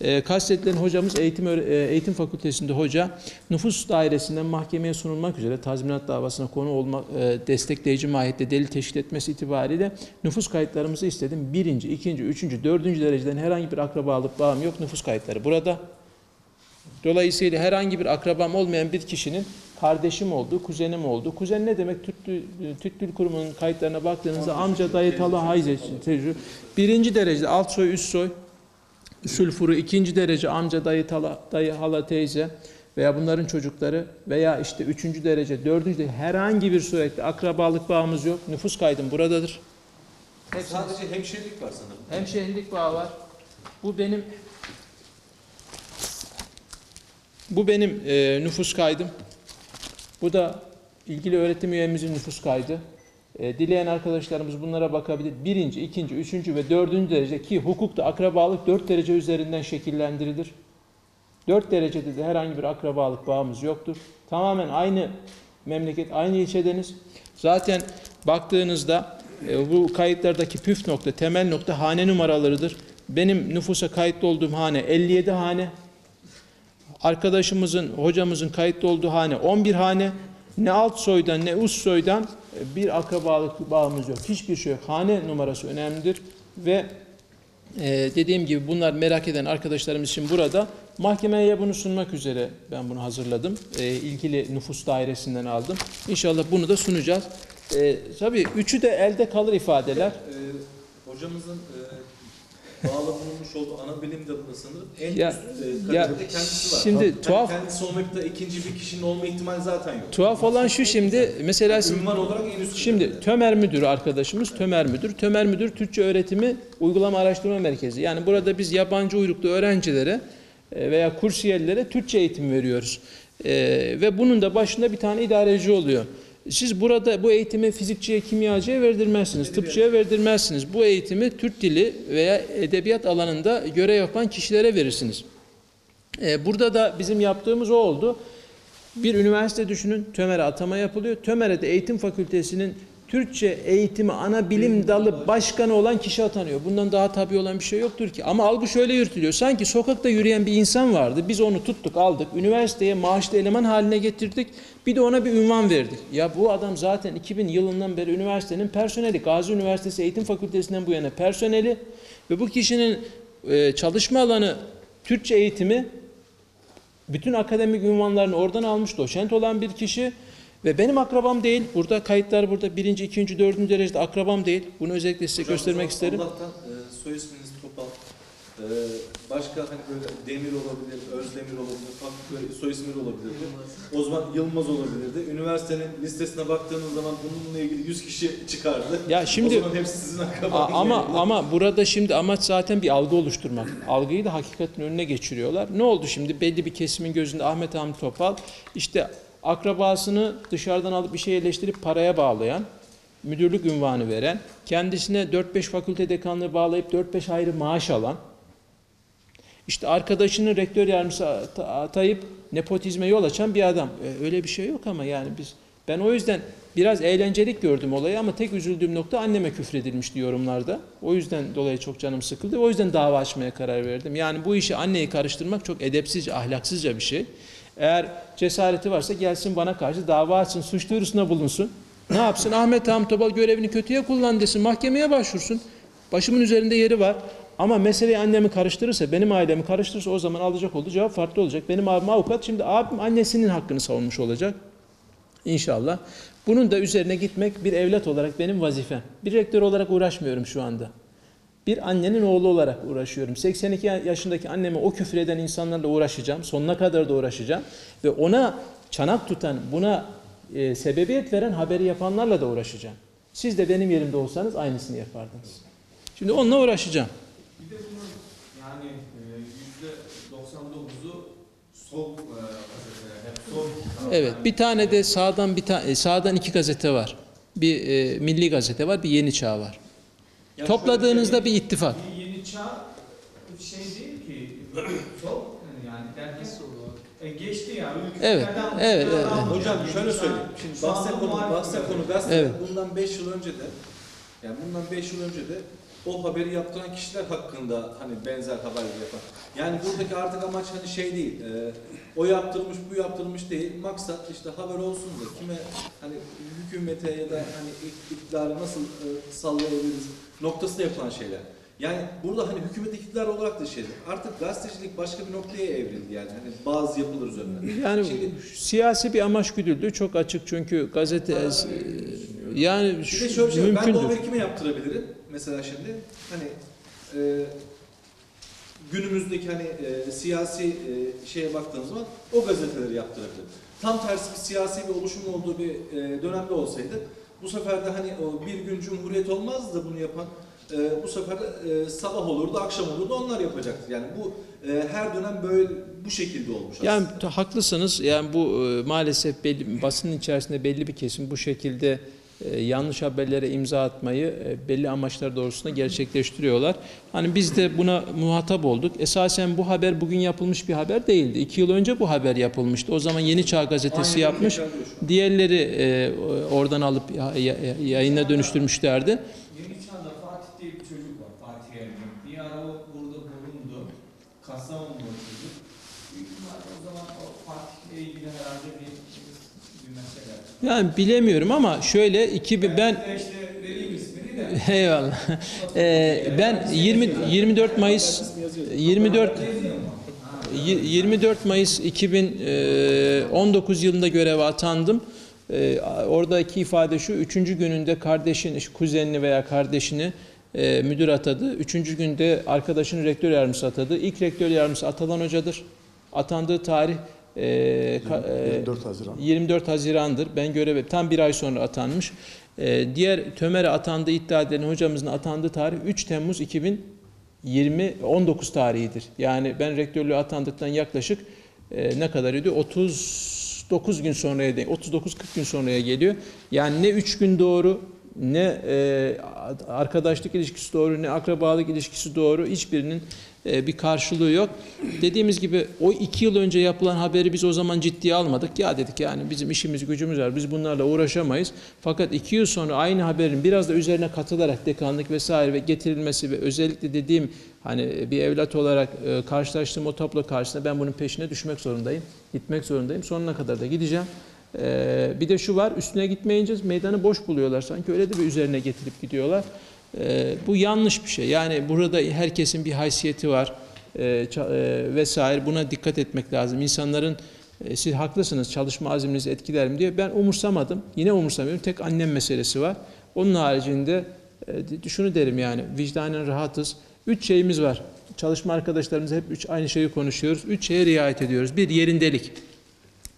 E, kastedilen hocamız eğitim e, eğitim fakültesinde hoca nüfus dairesinden mahkemeye sunulmak üzere tazminat davasına konu olma e, destekleyici mahiyette delil teşkil etmesi itibariyle nüfus kayıtlarımızı istedim. Birinci, ikinci, üçüncü, dördüncü dereceden herhangi bir akrabalık bağım yok nüfus kayıtları burada. Dolayısıyla herhangi bir akrabam olmayan bir kişinin kardeşim olduğu, kuzenim olduğu. Kuzen ne demek? Tüttü, Tüttül Kurumu'nun kayıtlarına baktığınızda amca, dayı, tala, hayze, tecrü. Birinci derecede alt soy, üst soy, sülfuru, ikinci derece amca, dayı, tala, dayı, hala, teyze veya bunların çocukları veya işte üçüncü derece, dördüncü derece herhangi bir surette akrabalık bağımız yok. Nüfus kaydım buradadır. Sadece hemşirelik var sanırım. Hemşehrilik bağı var. Bu benim bu benim e, nüfus kaydım. Bu da ilgili öğretim üyemizin nüfus kaydı. E, dileyen arkadaşlarımız bunlara bakabilir. Birinci, ikinci, üçüncü ve dördüncü derece ki hukukta akrabalık dört derece üzerinden şekillendirilir. Dört derecede de herhangi bir akrabalık bağımız yoktur. Tamamen aynı memleket, aynı ilçedeniz. Zaten baktığınızda e, bu kayıtlardaki püf nokta, temel nokta hane numaralarıdır. Benim nüfusa kayıtlı olduğum hane 57 hane. Arkadaşımızın, hocamızın kayıtlı olduğu hane 11 hane. Ne alt soydan ne üst soydan e, bir akrabalık bağımız yok. Hiçbir şey yok. Hane numarası önemlidir ve e, dediğim gibi bunlar merak eden arkadaşlarımız için burada mahkemeye bunu sunmak üzere ben bunu hazırladım. E, ilgili nüfus dairesinden aldım. İnşallah bunu da sunacağız. E, tabii üçü de elde kalır ifadeler. Ee, hocamızın bağlı bulunmuş olduğu ana bilim dalında sanırım en Ya- üst e, ya kendisi var. şimdi Yani tuhaf- Kendisi olmayıp da ikinci bir kişinin olma ihtimali zaten yok. Tuhaf olan şu şimdi mesela Ünvan olarak en üst Şimdi kademede. Tömer Müdürü arkadaşımız Tömer Müdür. Tömer Müdür Türkçe Öğretimi Uygulama Araştırma Merkezi. Yani burada biz yabancı uyruklu öğrencilere e, veya kursiyerlere Türkçe eğitim veriyoruz. E, ve bunun da başında bir tane idareci oluyor. Siz burada bu eğitimi fizikçiye, kimyacıya verdirmezsiniz, tıpçıya verdirmezsiniz. Bu eğitimi Türk dili veya edebiyat alanında görev yapan kişilere verirsiniz. E, burada da bizim yaptığımız o oldu. Bir üniversite düşünün, Tömer'e atama yapılıyor. Tömer'e de eğitim fakültesinin Türkçe eğitimi ana bilim dalı başkanı olan kişi atanıyor. Bundan daha tabii olan bir şey yoktur ki. Ama algı şöyle yürütülüyor. Sanki sokakta yürüyen bir insan vardı. Biz onu tuttuk, aldık. Üniversiteye maaşlı eleman haline getirdik. Bir de ona bir ünvan verdik. Ya bu adam zaten 2000 yılından beri üniversitenin personeli. Gazi Üniversitesi Eğitim Fakültesinden bu yana personeli. Ve bu kişinin e, çalışma alanı Türkçe eğitimi bütün akademik ünvanlarını oradan almış doçent olan bir kişi ve benim akrabam değil. Burada kayıtlar burada birinci, ikinci, dördüncü derecede akrabam değil. Bunu özellikle size Hocam, göstermek isterim. Allah'tan e, soy isminiz Topal. E, başka hani böyle Demir olabilir, Özdemir olabilir, farklı böyle soy isimleri olabilirdi. O zaman Yılmaz olabilirdi. Üniversitenin listesine baktığınız zaman bununla ilgili 100 kişi çıkardı. Ya şimdi o zaman hepsi sizin akrabanız. ama ama burada şimdi amaç zaten bir algı oluşturmak. Algıyı da hakikatin önüne geçiriyorlar. Ne oldu şimdi? Belli bir kesimin gözünde Ahmet Hamdi Topal işte akrabasını dışarıdan alıp bir şey yerleştirip paraya bağlayan, müdürlük ünvanı veren, kendisine 4-5 fakülte dekanlığı bağlayıp 4-5 ayrı maaş alan, işte arkadaşını rektör yardımcısı at- atayıp nepotizme yol açan bir adam. E, Öyle bir şey yok ama yani biz ben o yüzden biraz eğlencelik gördüm olayı ama tek üzüldüğüm nokta anneme küfredilmişti yorumlarda. O yüzden dolayı çok canım sıkıldı. O yüzden dava açmaya karar verdim. Yani bu işi anneyi karıştırmak çok edepsizce, ahlaksızca bir şey. Eğer cesareti varsa gelsin bana karşı dava açsın, suç duyurusunda bulunsun. Ne yapsın? Ahmet Hamdi Topal görevini kötüye kullan desin, mahkemeye başvursun. Başımın üzerinde yeri var. Ama meseleyi annemi karıştırırsa, benim ailemi karıştırırsa o zaman alacak olduğu cevap farklı olacak. Benim abim avukat, şimdi abim annesinin hakkını savunmuş olacak. İnşallah. Bunun da üzerine gitmek bir evlat olarak benim vazifem. Bir rektör olarak uğraşmıyorum şu anda. Bir annenin oğlu olarak uğraşıyorum. 82 yaşındaki anneme o küfür eden insanlarla uğraşacağım. Sonuna kadar da uğraşacağım. Ve ona çanak tutan, buna e, sebebiyet veren haberi yapanlarla da uğraşacağım. Siz de benim yerimde olsanız aynısını yapardınız. Şimdi onunla uğraşacağım. Bir de bunun yani e, yüzde 99'u sol e, gazeteler, hep sol. Evet, bir tane de sağdan bir tane sağdan iki gazete var. Bir e, Milli Gazete var, bir Yeni Çağ var. Ya Topladığınızda bir ittifak. Yeni çağ şey değil ki sol yani derken e, geçti ya. Evet, evet, evet. Hocam şöyle söyleyeyim. Şimdi bahse konu, bahse konu gazete. Evet. bundan 5 yıl önce de yani bundan 5 yıl önce de o haberi yaptıran kişiler hakkında hani benzer haberleri yapan. Yani buradaki artık amaç hani şey değil. e, o yaptırmış, bu yaptırmış değil. Maksat işte haber olsun da kime hani hükümete ya da hani iktidarı nasıl e, sallayabiliriz noktasında yapılan şeyler. Yani burada hani hükümet iktidar olarak da şey artık gazetecilik başka bir noktaya evrildi yani hani bazı yapılar üzerinden. Yani Şimdi- siyasi bir amaç güdüldü. Çok açık çünkü gazete e, yani Bir de şu, şöyle bir şey var. Ben mümkündür. haberi kime yaptırabilirim? Mesela şimdi hani e, günümüzdeki hani e, siyasi e, şeye baktığımız zaman o gazeteleri yaptırabilirim. Tam tersi bir siyasi bir oluşumun olduğu bir e, dönemde olsaydı bu sefer de hani bir gün cumhuriyet olmazdı da bunu yapan e, bu sefer e, sabah olurdu, akşam olurdu onlar yapacaktı. Yani bu e, her dönem böyle bu şekilde olmuş Yani aslında. ta- haklısınız. Yani bu e, maalesef belli, basının içerisinde belli bir kesim bu şekilde yanlış haberlere imza atmayı e, belli amaçlar doğrultusunda gerçekleştiriyorlar. Hani biz de buna muhatap olduk. Esasen bu haber bugün yapılmış bir haber değildi. İki yıl önce bu haber yapılmıştı. O zaman Yeni Çağ gazetesi Aynen yapmış. Diğerleri e, oradan alıp ya- ya- yayına dönüştürmüşlerdi. Yeni çağda Fatih diye bir çocuk var. Fatih Ergin. Bir ara o Yani bilemiyorum ama şöyle 2000 ben eyvallah. Ee, ben 20 24 Mayıs 24 y- 24 Mayıs 2019 yılında göreve atandım. Ee, oradaki ifade şu, üçüncü gününde kardeşin, işte kuzenini veya kardeşini e, müdür atadı. Üçüncü günde arkadaşını rektör yardımcısı atadı. İlk rektör yardımcısı Atalan Hocadır. Atandığı tarih e, ka- e, 24 Haziran. 24 Haziran'dır. Ben göreve tam bir ay sonra atanmış. Ee, diğer Tömer'e atandığı iddia edilen hocamızın atandığı tarih 3 Temmuz 2020 19 tarihidir. Yani ben rektörlüğe atandıktan yaklaşık e, ne kadar ediyor? 39 gün sonraya denk- 39-40 gün sonraya geliyor. Yani ne 3 gün doğru ne e, arkadaşlık ilişkisi doğru ne akrabalık ilişkisi doğru hiçbirinin e, bir karşılığı yok. Dediğimiz gibi o iki yıl önce yapılan haberi biz o zaman ciddiye almadık. Ya dedik yani bizim işimiz gücümüz var biz bunlarla uğraşamayız. Fakat iki yıl sonra aynı haberin biraz da üzerine katılarak dekanlık vesaire ve getirilmesi ve özellikle dediğim hani bir evlat olarak e, karşılaştığım o tablo karşısında ben bunun peşine düşmek zorundayım. Gitmek zorundayım. Sonuna kadar da gideceğim. Ee, bir de şu var üstüne gitmeyince meydanı boş buluyorlar sanki öyle de bir üzerine getirip gidiyorlar. Ee, bu yanlış bir şey. Yani burada herkesin bir haysiyeti var ee, e, vesaire. Buna dikkat etmek lazım. İnsanların e, siz haklısınız çalışma azminizi etkiler mi diye ben umursamadım. Yine umursamıyorum. Tek annem meselesi var. Onun haricinde e, şunu derim yani vicdanen rahatız. Üç şeyimiz var. Çalışma arkadaşlarımız hep üç aynı şeyi konuşuyoruz. Üç şeye riayet ediyoruz. Bir yerindelik.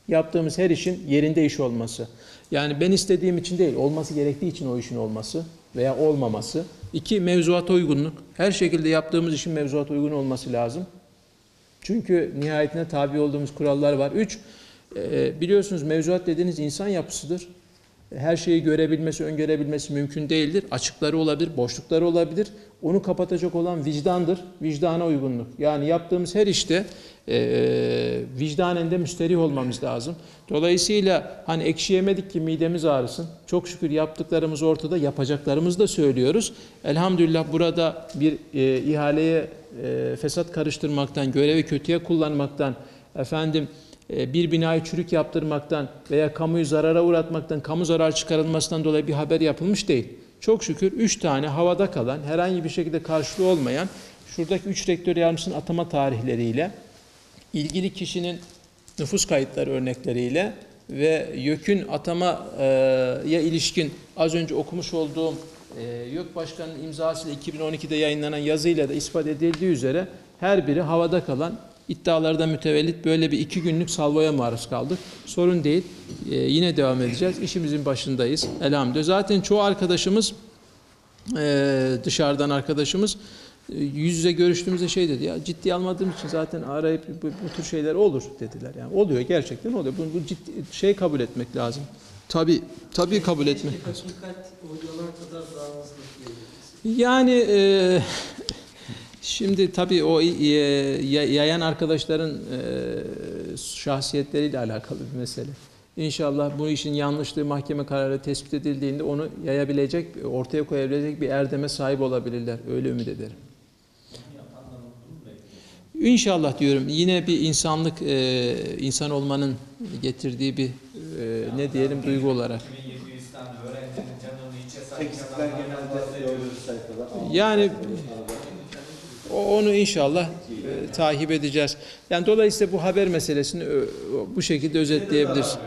Yaptığımız her işin yerinde iş olması. Yani ben istediğim için değil, olması gerektiği için o işin olması veya olmaması. İki, mevzuata uygunluk. Her şekilde yaptığımız işin mevzuata uygun olması lazım. Çünkü nihayetinde tabi olduğumuz kurallar var. Üç, e, biliyorsunuz mevzuat dediğiniz insan yapısıdır. Her şeyi görebilmesi, öngörebilmesi mümkün değildir. Açıkları olabilir, boşlukları olabilir. Onu kapatacak olan vicdandır. Vicdana uygunluk. Yani yaptığımız her işte e, vicdanen de müsterih olmamız lazım. Dolayısıyla hani ekşi yemedik ki midemiz ağrısın. Çok şükür yaptıklarımız ortada, yapacaklarımızı da söylüyoruz. Elhamdülillah burada bir e, ihaleye e, fesat karıştırmaktan, görevi kötüye kullanmaktan, efendim bir binayı çürük yaptırmaktan veya kamuyu zarara uğratmaktan, kamu zarar çıkarılmasından dolayı bir haber yapılmış değil. Çok şükür üç tane havada kalan, herhangi bir şekilde karşılığı olmayan, şuradaki üç rektör yardımcısının atama tarihleriyle, ilgili kişinin nüfus kayıtları örnekleriyle ve YÖK'ün atamaya ilişkin az önce okumuş olduğum e, YÖK Başkanı'nın imzasıyla 2012'de yayınlanan yazıyla da ispat edildiği üzere her biri havada kalan iddialardan mütevellit böyle bir iki günlük salvoya maruz kaldık. Sorun değil. E, yine devam edeceğiz. İşimizin başındayız. Elhamdülillah. Zaten çoğu arkadaşımız e, dışarıdan arkadaşımız e, yüz yüze görüştüğümüzde şey dedi ya ciddi almadığım için zaten arayıp bu, bu tür şeyler olur dediler yani oluyor gerçekten oluyor bu, bu ciddi şey kabul etmek lazım tabi tabi kabul etmek lazım yani e, şimdi tabii o e, ya- yayan arkadaşların e, şahsiyetleriyle alakalı bir mesele. İnşallah bu işin yanlışlığı mahkeme kararı tespit edildiğinde onu yayabilecek, ortaya koyabilecek bir erdeme sahip olabilirler. Öyle ümit ederim. İnşallah diyorum. Yine bir insanlık, e, insan olmanın getirdiği bir ne diyelim duygu olarak. 2700 tane öğrencinin canını içe Eksikler sayacağından genelde bahsediyoruz. görüyoruz sayfada. Yani onu inşallah e, takip edeceğiz. Yani dolayısıyla bu haber meselesini ö- bu şekilde özetleyebiliriz.